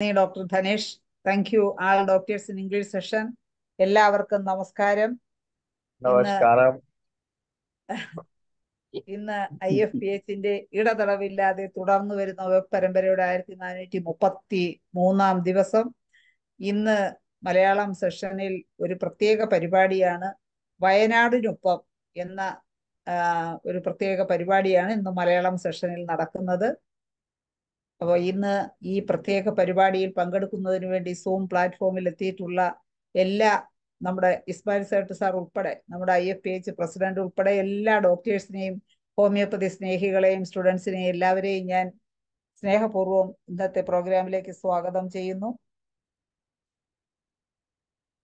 നന്ദി doctor Dhanesh. Thank you all doctors in English session എല്ലാവർക്കും നമസ്കാരം. നമസ്കാരം. ഇന്ന് ഐ എഫ് പി എച്ചിന്റെ ഇടതടവില്ലാതെ തുടർന്നു വരുന്ന വെബ് പരമ്പരയുടെ ആയിരത്തി നാനൂറ്റി മുപ്പത്തി മൂന്നാം ദിവസം. ഇന്ന് മലയാളം സെഷനിൽ ഒരു പ്രത്യേക പരിപാടിയാണ്. വയനാടിനൊപ്പം എന്ന ഒരു പ്രത്യേക പരിപാടിയാണ് ഇന്ന് മലയാളം സെഷനിൽ നടക്കുന്നത്. അപ്പോൾ ഇന്ന് ഈ പ്രത്യേക പരിപാടിയിൽ പങ്കെടുക്കുന്നതിന് വേണ്ടി സൂം പ്ലാറ്റ്ഫോമിൽ എത്തിയിട്ടുള്ള എല്ലാ നമ്മുടെ ഇസ്മായിൽ സേട്ട് സാർ ഉൾപ്പെടെ നമ്മുടെ I F P H president ഉൾപ്പെടെ എല്ലാ ഡോക്ടേഴ്സിനെയും ഹോമിയോപ്പതി സ്നേഹികളെയും സ്റ്റുഡൻസിനെയും എല്ലാവരെയും ഞാൻ സ്നേഹപൂർവം ഇന്നത്തെ പ്രോഗ്രാമിലേക്ക് സ്വാഗതം ചെയ്യുന്നു.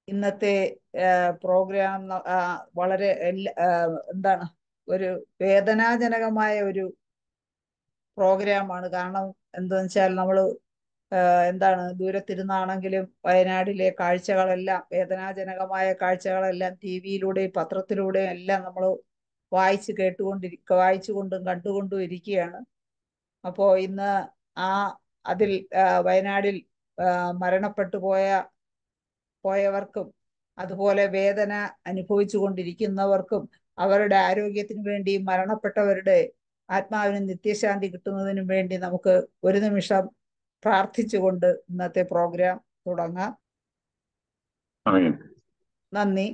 ഇന്നത്തെ പ്രോഗ്രാം വളരെ എന്താണ് ഒരു വേദനാജനകമായ ഒരു പ്രോഗ്രാമാണ്. കാരണം എന്താണെന്ന് വെച്ചാൽ നമ്മൾ എന്താണ് ദൂരത്തിരുന്നാണെങ്കിലും വയനാടിലെ കാഴ്ചകളെല്ലാം വേദനാജനകമായ കാഴ്ചകളെല്ലാം ടി വിയിലൂടെയും പത്രത്തിലൂടെയും എല്ലാം നമ്മൾ വായിച്ച് കേട്ടുകൊണ്ടിരിക്കുക വായിച്ചുകൊണ്ടും കണ്ടുകൊണ്ടും ഇരിക്കുകയാണ്. അപ്പോൾ ഇന്ന് ആ അതിൽ വയനാടിൽ മരണപ്പെട്ടു പോയ പോയവർക്കും അതുപോലെ വേദന അനുഭവിച്ചു കൊണ്ടിരിക്കുന്നവർക്കും അവരുടെ ആരോഗ്യത്തിന് വേണ്ടി മരണപ്പെട്ടവരുടെ ആത്മാവിന് നിത്യശാന്തി കിട്ടുന്നതിനും വേണ്ടി നമുക്ക് ഒരു നിമിഷം പ്രാർത്ഥിച്ചുകൊണ്ട് ഇന്നത്തെ പ്രോഗ്രാം തുടങ്ങാം. നന്ദി.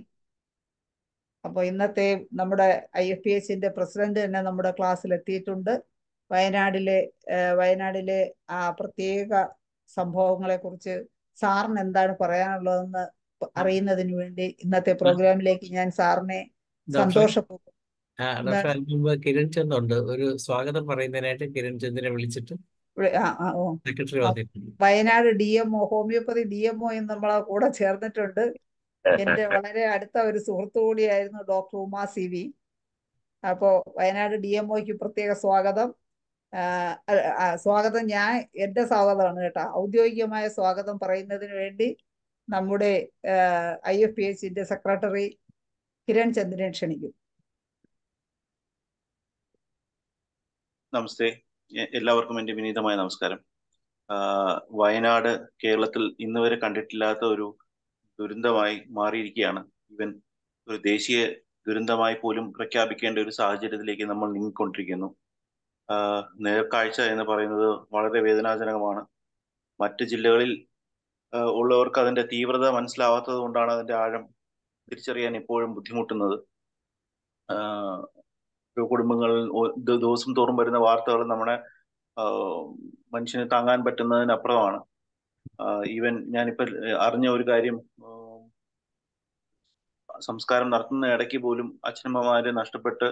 അപ്പോൾ ഇന്നത്തെ നമ്മുടെ ഐ എഫ് പി എസിന്റെ പ്രസിഡന്റ് തന്നെ നമ്മുടെ ക്ലാസ്സിൽ എത്തിയിട്ടുണ്ട്. വയനാടിലെ വയനാടിലെ ആ പ്രത്യേക സംഭവങ്ങളെ കുറിച്ച് സാറിന് എന്താണ് പറയാനുള്ളതെന്ന് അറിയുന്നതിന് വേണ്ടി ഇന്നത്തെ പ്രോഗ്രാമിലേക്ക് ഞാൻ സാറിനെ സന്തോഷപൂർവം കിരൺ ചന്ദ് ഉണ്ട്. ഒരു സ്വാഗതം പറയുന്നതിനായിട്ട് കിരൺ ചന്ദിനെ വിളിച്ചിട്ട് സെക്രട്ടറി വന്നിട്ടുണ്ട്. Wayanad D M O homoeopathy D M O എന്ന് നമ്മളെ കൂടെ ചേർന്നിട്ടുണ്ട്. എന്റെ വളരെ അടുത്ത ഒരു സുഹൃത്തു കൂടിയായിരുന്നു ഡോക്ടർ ഉമാ സി വി. അപ്പോ വയനാട് ഡി എം ഒക്ക് പ്രത്യേക സ്വാഗതം സ്വാഗതം ഞാൻ എന്റെ സ്വാഗതമാണ് കേട്ടോ. ഔദ്യോഗികമായ സ്വാഗതം പറയുന്നതിന് വേണ്ടി നമ്മുടെ ഐ എഫ് പി എച്ചിന്റെ സെക്രട്ടറി കിരൺ ചന്ദ്രനെ ക്ഷണിക്കും നമസ്തേ. എല്ലാവർക്കും എന്റെ വിനീതമായ നമസ്കാരം. വയനാട് കേരളത്തിൽ ഇന്ന് വരെ കണ്ടിട്ടില്ലാത്ത ഒരു ദുരന്തമായി മാറിയിരിക്കുകയാണ്. ഇവൻ ഒരു ദേശീയ ദുരന്തമായി പോലും പ്രഖ്യാപിക്കേണ്ട ഒരു സാഹചര്യത്തിലേക്ക് നമ്മൾ നീങ്ങിക്കൊണ്ടിരിക്കുന്നു. നേർക്കാഴ്ച എന്ന് പറയുന്നത് വളരെ വേദനാജനകമാണ്. മറ്റ് ജില്ലകളിൽ ഉള്ളവർക്ക് അതിന്റെ തീവ്രത മനസ്സിലാവാത്തത് കൊണ്ടാണ് അതിന്റെ ആഴം തിരിച്ചറിയാൻ ഇപ്പോഴും ബുദ്ധിമുട്ടുന്നത്. കുടുംബങ്ങളിൽ ദിവസം തോറും വരുന്ന വാർത്തകൾ നമ്മുടെ മനുഷ്യന് താങ്ങാൻ പറ്റുന്നതിനപ്പുറമാണ്. ഈവൻ ഞാനിപ്പോ അറിഞ്ഞ ഒരു കാര്യം സംസ്കാരം നടത്തുന്ന ഇടയ്ക്ക് പോലും അച്ഛനമ്മമാരെ നഷ്ടപ്പെട്ട്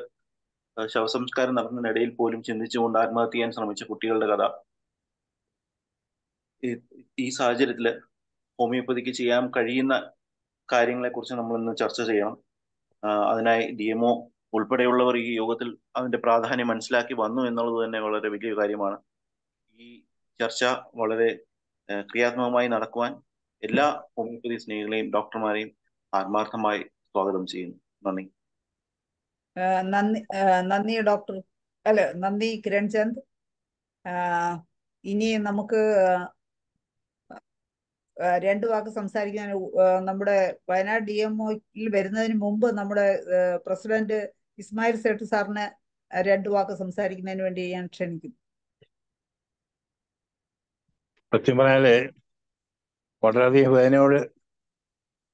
ശവസംസ്കാരം ഇടയിൽ പോലും ചിന്തിച്ചുകൊണ്ട് ആത്മഹത്യ ചെയ്യാൻ ശ്രമിച്ച കുട്ടികളുടെ കഥ. ഈ സാഹചര്യത്തിൽ ഹോമിയോപ്പതിക്ക് ചെയ്യാൻ കഴിയുന്ന കാര്യങ്ങളെ കുറിച്ച് നമ്മൾ ഇന്ന് ചർച്ച ചെയ്യണം. അതിനായി ഡി എംഒ ഉൾപ്പെടെയുള്ളവർ ഈ യോഗത്തിൽ അതിന്റെ പ്രാധാന്യം മനസ്സിലാക്കി വന്നു എന്നുള്ളത് തന്നെ വളരെ വലിയ കാര്യമാണ്. ഈ ചർച്ച വളരെ ക്രിയാത്മകമായി നടക്കുവാൻ എല്ലാ ഹോമിയോപ്പതി സ്നേഹികളെയും ഡോക്ടർമാരെയും ആത്മാർത്ഥമായി സ്വാഗതം ചെയ്യുന്നു. നന്ദി. നന്ദി നന്ദി ഡോക്ടർ. അല്ല നന്ദി കിരൺ ചന്ദ് ഇനി നമുക്ക് രണ്ടു വാക്ക് സംസാരിക്കാൻ നമ്മുടെ വയനാട് ഡി എം ഒയിൽ വരുന്നതിന് മുമ്പ് നമ്മുടെ പ്രസിഡന്റ് ഇസ്മായിൽ സേട്ട് സാറിന് രണ്ടു വാക്ക് സംസാരിക്കുന്നതിന് വേണ്ടി ഞാൻ ക്ഷണിക്കും സത്യം പറഞ്ഞാൽ വളരെയധികം വേദനയോട്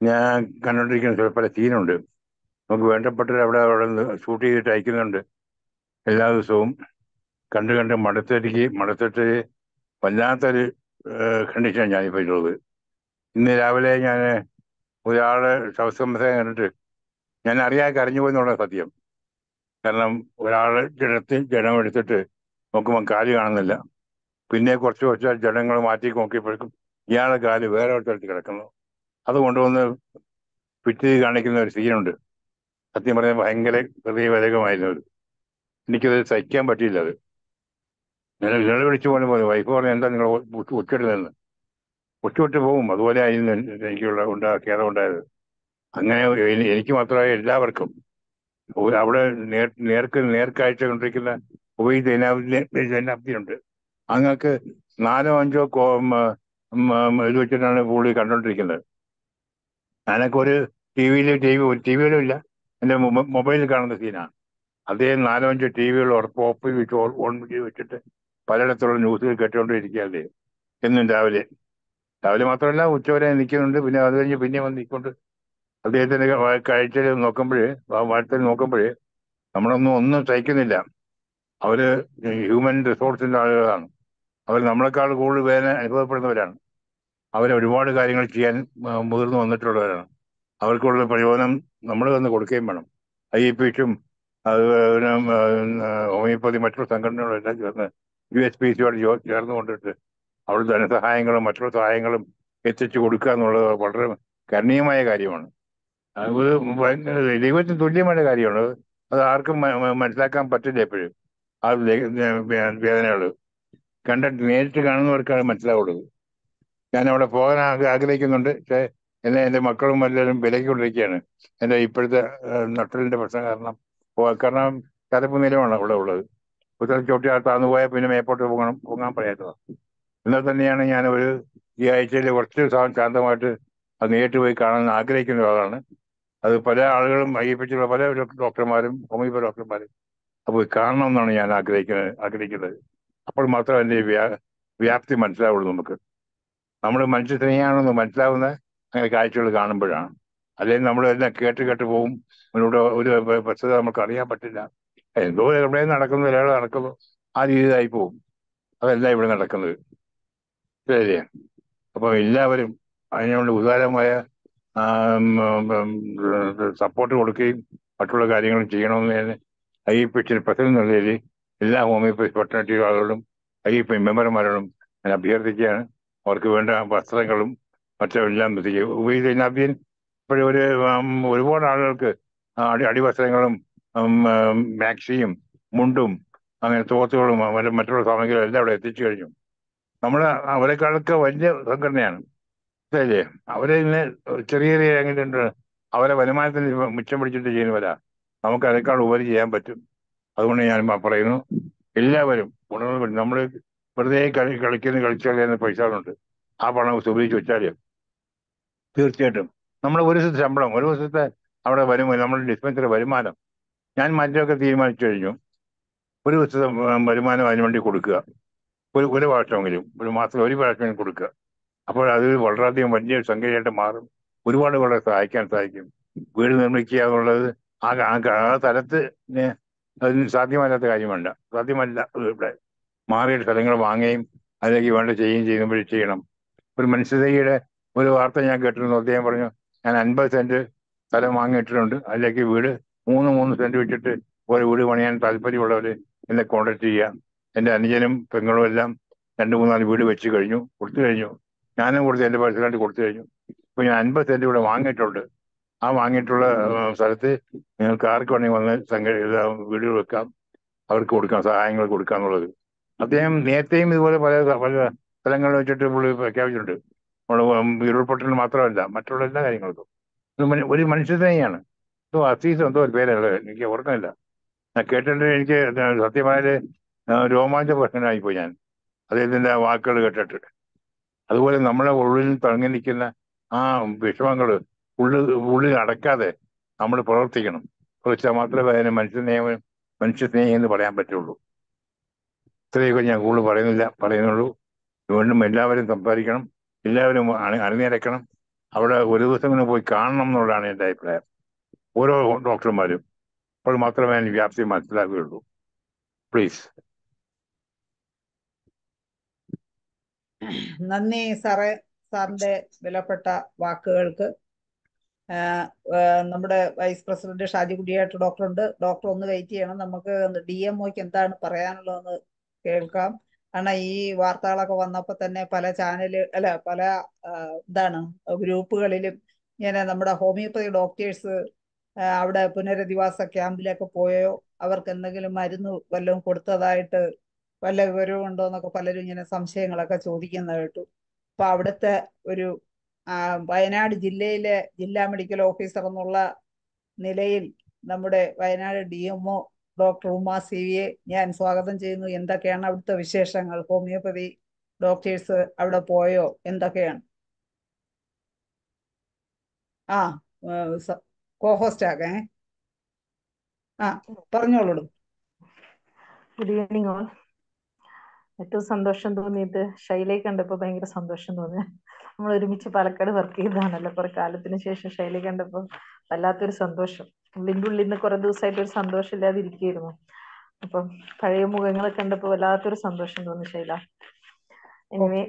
ഞാൻ കണ്ടുകൊണ്ടിരിക്കുന്ന. പല സീനുണ്ട്. നമുക്ക് വേണ്ടപ്പെട്ടവർ അവിടെ അവിടെ ഷൂട്ട് ചെയ്തിട്ട് അയക്കുന്നുണ്ട്. എല്ലാ ദിവസവും കണ്ട് കണ്ട് മടത്തടിക്ക് മടുത്തിട്ട് വല്ലാത്തൊരു കണ്ടീഷനാണ് ഞാനിപ്പോൾ ഉള്ളത്. ഇന്ന് രാവിലെ ഞാൻ ഒരാളെ ശവസംബന്ധം കണ്ടിട്ട് ഞാൻ അറിയാതെ കരഞ്ഞു പോയെന്നുള്ള സത്യം. കാരണം ഒരാളെ ജഡത്തിൽ ജഡം എടുത്തിട്ട് നോക്കുമ്പോൾ കാൽ കാണുന്നില്ല. പിന്നെ കുറച്ച് കുറച്ച് ജഡങ്ങൾ മാറ്റി നോക്കിയപ്പോഴേക്കും ഇയാളെ കാൽ വേറെ ഒരിടത്ത് കിടക്കുന്നു. അത് കൊണ്ടുവന്ന് പിറ്റി കാണിക്കുന്ന ഒരു സീനുണ്ട്. സത്യം പറഞ്ഞാൽ ഭയങ്കര ഹൃദയവേദകമായിരുന്നു അത് എനിക്കത് സഹിക്കാൻ പറ്റിയില്ല അത്. ഞാൻ നിങ്ങളെ വിളിച്ചു പോലും പോലെ വൈഫ് പറഞ്ഞു എന്താ നിങ്ങൾ ഉച്ചിടുന്നതെന്ന് ഉച്ചവിട്ട് പോകും അതുപോലെ ആയിരുന്നു എനിക്കുള്ള ഉണ്ടാ ഖേദം ഉണ്ടായത്. അങ്ങനെ എനിക്ക് മാത്രമേ എല്ലാവർക്കും അവിടെ നേർ നേർക്ക് നേർക്കാഴ്ച കൊണ്ടിരിക്കുന്ന ഉപരി ജനാബ്ദിയുണ്ട് അങ്ങക്ക് നാലോ അഞ്ചോ ഇത് വെച്ചിട്ടാണ് പുള്ളി കണ്ടോണ്ടിരിക്കുന്നത്. ഞാനൊക്കെ ഒരു ടി വിയിൽ ടി വി ടി വിയിലും ഇല്ല എന്റെ മൊബൈലിൽ കാണുന്ന സീനാണ്. അദ്ദേഹം നാലോ അഞ്ചോ ടി വികൾ ഉറപ്പ് ഓഫ് വെച്ച് ഓൺ ചെയ്ത് വെച്ചിട്ട് പലയിടത്തുള്ള ന്യൂസുകൾ കേട്ടുകൊണ്ടിരിക്കുക അദ്ദേഹം എന്നും രാവിലെ. രാവിലെ മാത്രമല്ല ഉച്ചവരെ നിൽക്കുന്നുണ്ട് പിന്നെ അത് കഴിഞ്ഞ് പിന്നെ വന്ന് നിൽക്കൊണ്ട് അദ്ദേഹത്തിന്റെ കാഴ്ചയിൽ നോക്കുമ്പോൾ വാർത്തയിൽ നോക്കുമ്പോൾ നമ്മളൊന്നും ഒന്നും സഹിക്കുന്നില്ല. അവർ ഹ്യൂമൻ റിസോഴ്സിന്റെ ആളുകളാണ്. അവർ നമ്മളെക്കാൾ കൂടുതൽ വേദന അനുഭവപ്പെടുന്നവരാണ്. അവർ ഒരുപാട് കാര്യങ്ങൾ ചെയ്യാൻ മുതിർന്നു വന്നിട്ടുള്ളവരാണ്. അവർക്കുള്ള പ്രയോജനം നമ്മൾ തന്നെ കൊടുക്കുകയും വേണം. ഐ പിച്ചും അതുപോലെ ഹോമിയോപ്പതി മറ്റുള്ള സംഘടനകളും എല്ലാം ചേർന്ന് യു എസ് പി സിയോട് ചേർന്ന് കൊണ്ടിട്ട് അവിടെ ധനസഹായങ്ങളും മറ്റുള്ള സഹായങ്ങളും എത്തിച്ചു കൊടുക്കുക എന്നുള്ളത് വളരെ കരണീയമായ കാര്യമാണ്. അത് ദൈവത്തിന് തുല്യമായ കാര്യമാണ്. അത് ആർക്കും മനസ്സിലാക്കാൻ പറ്റില്ല എപ്പോഴും. ആ വേദനകൾ കണ്ടിട്ട് നേരിട്ട് കാണുന്നവർക്കാണ് മനസ്സിലാവുള്ളത് ഞാൻ അവിടെ പോകാൻ ആഗ്ര- ആഗ്രഹിക്കുന്നുണ്ട്. പക്ഷേ എന്നെ എന്റെ മക്കളും എല്ലാവരും വിലക്കൊണ്ടിരിക്കുകയാണ് എന്റെ ഇപ്പോഴത്തെ നട്ടലിന്റെ പ്രശ്നം കാരണം പോകാൻ കാരണം ചതപ്പ് നിലമാണ് അവിടെ ഉള്ളത്. കുത്തൽ ചോട്ടി ആ താന്നു പോയാൽ പിന്നെ മേപ്പോട്ട് പോകണം പോകാൻ പറയാത്തതാണ് എന്നാൽ തന്നെയാണ് ഞാൻ ഒരു ഈ ആഴ്ചയിൽ കുറച്ച് ദിവസം ശാന്തമായിട്ട് അത് നേരിട്ട് പോയി കാണാൻ ആഗ്രഹിക്കുന്ന ഒരാളാണ്. അത് പല ആളുകളും അയ്യപ്പിച്ചുള്ള പല ഡോക്ടർമാരും ഹോമിയോപ്പതി ഡോക്ടർമാരും അപ്പോൾ കാണണം എന്നാണ് ഞാൻ ആഗ്രഹിക്കുന്നത് ആഗ്രഹിക്കുന്നത്. അപ്പോൾ മാത്രം അതിന്റെ വ്യാ വ്യാപ്തി മനസ്സിലാവുള്ളൂ നമുക്ക്. നമ്മൾ മനുഷ്യ സ്നേഹിയാണെന്ന് മനസ്സിലാവുന്ന അങ്ങനെ കാഴ്ചകൾ കാണുമ്പോഴാണ്. അല്ലെങ്കിൽ നമ്മൾ എല്ലാം കേട്ട് കേട്ട് പോകും മുന്നോട്ട് ഒരു വസ്തുത നമുക്ക് അറിയാൻ പറ്റില്ല. എന്തോ എവിടെ നടക്കുന്നു ഒരാൾ നടക്കുന്നു ആ രീതിയിലായി പോകും അതല്ല ഇവിടെ നടക്കുന്നത്. ശരിയാണ് അപ്പൊ എല്ലാവരും അതിനുള്ള ഉദാരമായ സപ്പോർട്ട് കൊടുക്കുകയും മറ്റുള്ള കാര്യങ്ങളും ചെയ്യണമെന്ന് ഐ ഇ പി എച്ചിന് പ്രസിഡന്റ് നിലയിൽ എല്ലാ ഹോമിയോപ്പതി ഫെർട്ടിലിറ്റി ആളുകളും ഐ ഇ പി മെമ്പർമാരോടും ഞാൻ അഭ്യർത്ഥിക്കുകയാണ്. അവർക്ക് വേണ്ട വസ്ത്രങ്ങളും മറ്റെല്ലാം ഉപയോഗിച്ച് അഭ്യൻ ഇപ്പോഴും ഒരു ഒരുപാട് ആളുകൾക്ക് അടി അടിവസ്ത്രങ്ങളും മാക്സിയും മുണ്ടും അങ്ങനെ തോത്തുകളും മറ്റുള്ള സാമഗ്രികളും എല്ലാം അവിടെ എത്തിച്ചു കഴിഞ്ഞു. നമ്മൾ അവരെക്കാളൊക്കെ വലിയ സംഘടനയാണ്. ശരിയല്ലേ അവരെ ഇന്ന് ചെറിയ ചെറിയ എങ്ങനെയുണ്ട്? അവരെ വരുമാനത്തിൽ മിച്ചം പിടിച്ചിട്ട് ചെയ്യുന്നവരാ. നമുക്ക് അതിനേക്കാൾ ഉപരി ചെയ്യാൻ പറ്റും. അതുകൊണ്ട് ഞാൻ പറയുന്നു എല്ലാവരും ഗുണങ്ങൾ നമ്മൾ വെറുതെ കളി കളിക്കുന്ന കളിച്ചാൽ പൈസകളുണ്ട്. ആ പണം ഉപയോഗിച്ച് വെച്ചാൽ തീർച്ചയായിട്ടും. നമ്മൾ ഒരു ദിവസത്തെ ശമ്പളം ഒരു ദിവസത്തെ അവിടെ വരുമാനം നമ്മുടെ ഡിസ്പെൻസറി വരുമാനം. ഞാൻ മറ്റൊക്കെ തീരുമാനിച്ചു കഴിഞ്ഞു. ഒരു ദിവസത്തെ വരുമാനം അതിനു വേണ്ടി കൊടുക്കുക. ഒരു ഒരു പ്രാവശ്യമെങ്കിലും ഒരു മാസത്തിൽ ഒരു പ്രാവശ്യം കൊടുക്കുക. അപ്പോൾ അത് വളരെയധികം വലിയ സംഖ്യയായിട്ട് മാറും. ഒരുപാട് വളരെ സഹായിക്കാൻ സാധിക്കും. വീട് നിർമ്മിക്കുക എന്നുള്ളത് ആ ആ സ്ഥലത്ത് അതിന് സാധ്യമല്ലാത്ത കാര്യമല്ല. സാധ്യമല്ല ഇവിടെ. മാറിയ സ്ഥലങ്ങൾ വാങ്ങുകയും അതിലേക്ക് വേണ്ട ചെയ്യുകയും ചെയ്യുമ്പോൾ ചെയ്യണം. ഒരു മനുഷ്യതയുടെ ഒരു വാർത്ത ഞാൻ കേട്ടിരുന്നു. അദ്ദേഹം പറഞ്ഞു ഞാൻ അൻപത് സെന്റ് സ്ഥലം വാങ്ങിയിട്ടുണ്ട് അതിലേക്ക് വീട് മൂന്ന് മൂന്ന് സെന്റ് വെച്ചിട്ട് ഒരു വീട് പണിയാൻ താല്പര്യമുള്ളവർ എന്നെ കോൺടാക്ട് ചെയ്യുക എന്റെ അനുജനും പെങ്ങളും എല്ലാം രണ്ട് മൂന്നാൽ വീട് വെച്ച് കഴിഞ്ഞു കൊടുത്തു കഴിഞ്ഞു. ഞാനും കൊടുത്ത് എന്റെ പേഴ്സണലായിട്ട് കൊടുത്തു കഴിഞ്ഞു. ഇപ്പൊ ഞാൻ അൻപത് സെന്റ് ഇവിടെ വാങ്ങിയിട്ടുണ്ട്. ആ വാങ്ങിയിട്ടുള്ള സ്ഥലത്ത് നിങ്ങൾക്ക് ആർക്ക് വേണമെങ്കിൽ വന്ന് സംഘ വീടുകൾ വെക്കാം. അവർക്ക് കൊടുക്കാം സഹായങ്ങൾ കൊടുക്കാം എന്നുള്ളത്. അദ്ദേഹം നേരത്തെയും ഇതുപോലെ പല പല സ്ഥലങ്ങളിൽ വെച്ചിട്ട് പുള്ളി പ്രഖ്യാപിച്ചിട്ടുണ്ട്. നമ്മൾ ഉരുൾപൊട്ടൽ മാത്രമല്ല മറ്റുള്ള എല്ലാ കാര്യങ്ങൾക്കും. ഒരു മനുഷ്യ മനുഷ്യനെയാണ് എന്തോ അസീസ് എന്തോ ഒരു പേരല്ല എനിക്ക് ഓർക്കുന്നില്ല ഞാൻ കേട്ടിട്ട് എനിക്ക് സത്യമായ രോമാഞ്ച പ്രശ്നമായിപ്പോയി ഞാൻ. അദ്ദേഹത്തിന്റെ വാക്കുകൾ കേട്ടിട്ട്. അതുപോലെ നമ്മളെ ഉള്ളിൽ തങ്ങി നിൽക്കുന്ന ആ വിഷമങ്ങൾ ഉള്ളിൽ ഉള്ളിൽ അടക്കാതെ നമ്മൾ പ്രവർത്തിക്കണം. പ്രവർത്തിച്ചാൽ മാത്രമേ അതിന് മനുഷ്യസ്നേഹം മനുഷ്യസ്നേഹം എന്ന് പറയാൻ പറ്റുള്ളൂ. ഇത്രയൊക്കെ ഞാൻ കൂടുതൽ പറയുന്നില്ല പറയുന്നുള്ളൂ. വീണ്ടും എല്ലാവരും സംസാരിക്കണം എല്ലാവരും അണി അണിനിരക്കണം. അവിടെ ഒരു ദിവസം ഇങ്ങനെ പോയി കാണണം എന്നുള്ളതാണ് എന്റെ അഭിപ്രായം. ഓരോ ഡോക്ടർമാരും. അപ്പോൾ മാത്രമേ അതിന് വ്യാപ്തി മനസ്സിലാക്കുകയുള്ളൂ പ്ലീസ്. നന്ദി സാറേ സാറിന്റെ വിലപ്പെട്ട വാക്കുകൾക്ക്. നമ്മുടെ വൈസ് പ്രസിഡന്റ് ഷാജി കുടിയായിട്ട് ഡോക്ടർ ഉണ്ട് ഡോക്ടർ ഒന്ന് വെയിറ്റ് ചെയ്യണം. നമുക്ക് ഡി എം ഒക്ക് എന്താണ് പറയാനുള്ളതെന്ന് കേൾക്കാം. കാരണം ഈ വാർത്തകളൊക്കെ വന്നപ്പോൾ തന്നെ പല ചാനൽ അല്ല പല എന്താണ് ഗ്രൂപ്പുകളിലും ഇങ്ങനെ നമ്മുടെ ഹോമിയോപ്പതി ഡോക്ടേഴ്സ് അവിടെ പുനരധിവാസ ക്യാമ്പിലൊക്കെ പോയോ? അവർക്ക് എന്തെങ്കിലും മരുന്ന് വല്ലതും കൊടുത്തതായിട്ട് വല്ല വിവരവും ഉണ്ടോ എന്നൊക്കെ പലരും ഇങ്ങനെ സംശയങ്ങളൊക്കെ ചോദിക്കുന്ന കേട്ടു. അപ്പൊ അവിടുത്തെ ഒരു വയനാട് ജില്ലയിലെ ജില്ലാ മെഡിക്കൽ ഓഫീസർ എന്നുള്ള നിലയിൽ നമ്മുടെ Wayanad D MO doctor Uma C വിയെ ഞാൻ സ്വാഗതം ചെയ്യുന്നു. എന്തൊക്കെയാണ് അവിടുത്തെ വിശേഷങ്ങൾ? ഹോമിയോപ്പതി ഡോക്ടേഴ്സ് അവിടെ പോയോ? എന്തൊക്കെയാണ്? ആ കോഹോസ്റ്റ് ആകെ ആ പറഞ്ഞോളൂ. Good evening all. ഏറ്റവും സന്തോഷം തോന്നിയത് ശൈലയെ കണ്ടപ്പോൾ ഭയങ്കര സന്തോഷം തോന്നി നമ്മൾ ഒരുമിച്ച് പാലക്കാട് വർക്ക് ചെയ്തതാണല്ലോ കുറെ കാലത്തിന് ശേഷം ശൈലയെ കണ്ടപ്പോൾ വല്ലാത്തൊരു സന്തോഷം. ഉള്ളിന്റെ ഉള്ളിൽ നിന്ന് കുറെ ദിവസമായിട്ട് ഒരു സന്തോഷം ഇല്ലാതെ ഇരിക്കുകയായിരുന്നു. അപ്പം പഴയ മുഖങ്ങളെ കണ്ടപ്പോൾ വല്ലാത്തൊരു സന്തോഷം തോന്നി ശൈല. എനിവേ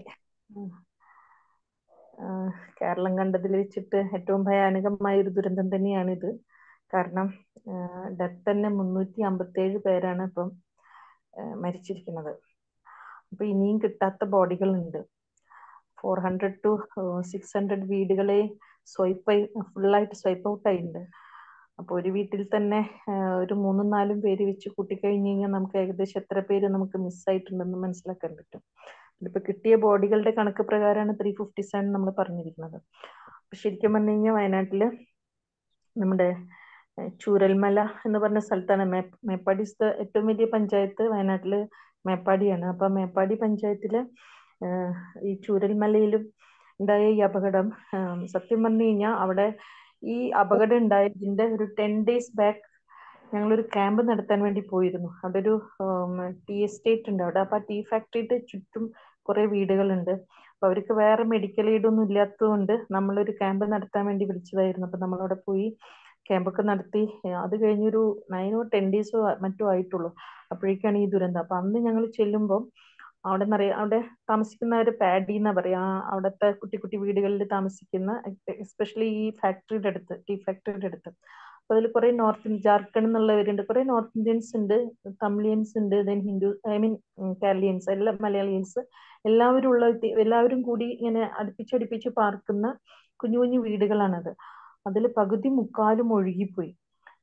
കേരളം കണ്ടതിൽ വെച്ചിട്ട് ഏറ്റവും ഭയാനകമായ ഒരു ദുരന്തം തന്നെയാണ് ഇത് കാരണം ഡെത്ത് തന്നെ മുന്നൂറ്റി അമ്പത്തി ഏഴ് പേരാണ് ഇപ്പം മരിച്ചിരിക്കുന്നത്. അപ്പൊ ഇനിയും കിട്ടാത്ത ബോഡികൾ ഉണ്ട് four hundred to six hundred വീടുകളെ സ്വൈപ്പ് ഫുള്ളായിട്ട് സ്വൈപ്പ് ഔട്ട് ആയിട്ടുണ്ട്. അപ്പൊ ഒരു വീട്ടിൽ തന്നെ ഒരു മൂന്നും നാലും പേര് വെച്ച് കൂട്ടിക്കഴിഞ്ഞ് കഴിഞ്ഞാൽ നമുക്ക് ഏകദേശം എത്ര പേര് നമുക്ക് മിസ്സായിട്ടുണ്ടെന്ന് മനസ്സിലാക്കാൻ പറ്റും. ഇതിപ്പോ കിട്ടിയ ബോഡികളുടെ കണക്ക് പ്രകാരമാണ് ത്രീ ഫിഫ്റ്റി സെവൻ നമ്മൾ പറഞ്ഞിരിക്കുന്നത്. ശരിക്കും പറഞ്ഞു കഴിഞ്ഞാൽ വയനാട്ടിൽ നമ്മുടെ ചൂരൽമല എന്ന് പറഞ്ഞ സ്ഥലത്താണ്. മേപ്പാടി ഏറ്റവും വലിയ പഞ്ചായത്ത് വയനാട്ടിൽ മേപ്പാടിയാണ്. അപ്പൊ മേപ്പാടി പഞ്ചായത്തിലെ ഈ ചൂരൽമലയിലും ഉണ്ടായ ഈ അപകടം സത്യം പറഞ്ഞു കഴിഞ്ഞാൽ അവിടെ ഈ അപകടം ഉണ്ടായതിന്റെ ഒരു ടെൻ ഡേയ്സ് ബാക്ക് ഞങ്ങളൊരു ക്യാമ്പ് നടത്താൻ വേണ്ടി പോയിരുന്നു. അവിടെ ഒരു ടീ എസ്റ്റേറ്റ് ഉണ്ട് അവിടെ. അപ്പൊ ആ ടീ ഫാക്ടറിയുടെ ചുറ്റും കുറെ വീടുകളുണ്ട്. അപ്പൊ അവർക്ക് വേറെ മെഡിക്കൽ എയ്ഡ് ഒന്നും ഇല്ലാത്തതുകൊണ്ട് നമ്മളൊരു ക്യാമ്പ് നടത്താൻ വേണ്ടി വിളിച്ചതായിരുന്നു. അപ്പൊ നമ്മളവിടെ പോയി ക്യാമ്പൊക്കെ നടത്തി. അത് കഴിഞ്ഞൊരു നയനോ ടെൻ ഡേയ്സോ മറ്റോ ആയിട്ടുള്ളൂ. അപ്പോഴേക്കാണ് ഈ ദുരന്തം. അപ്പൊ അന്ന് ഞങ്ങൾ ചെല്ലുമ്പോൾ അവിടെ നിറയെ അവിടെ താമസിക്കുന്നവര് പാഡി എന്നാ പറയാ. അവിടുത്തെ കുട്ടി കുട്ടി വീടുകളിൽ താമസിക്കുന്ന എസ്പെഷ്യലി ഈ ഫാക്ടറിയുടെ അടുത്ത് ടീ ഫാക്ടറിയുടെ അടുത്ത്. അപ്പൊ അതിൽ കുറെ നോർത്ത് ജാർഖണ്ഡ് എന്നുള്ളവരുണ്ട് കുറെ നോർത്ത് ഇന്ത്യൻസ് ഉണ്ട് തമിളിയൻസ് ഉണ്ട് then Hindu I mean Keralians എല്ലാ മലയാളിയൻസ്. എല്ലാവരും ഉള്ള എല്ലാവരും കൂടി ഇങ്ങനെ അടുപ്പിച്ചടുപ്പിച്ച് പാർക്കുന്ന കുഞ്ഞു കുഞ്ഞു വീടുകളാണത്. അതിൽ പകുതി മുക്കാലും ഒഴുകിപ്പോയി.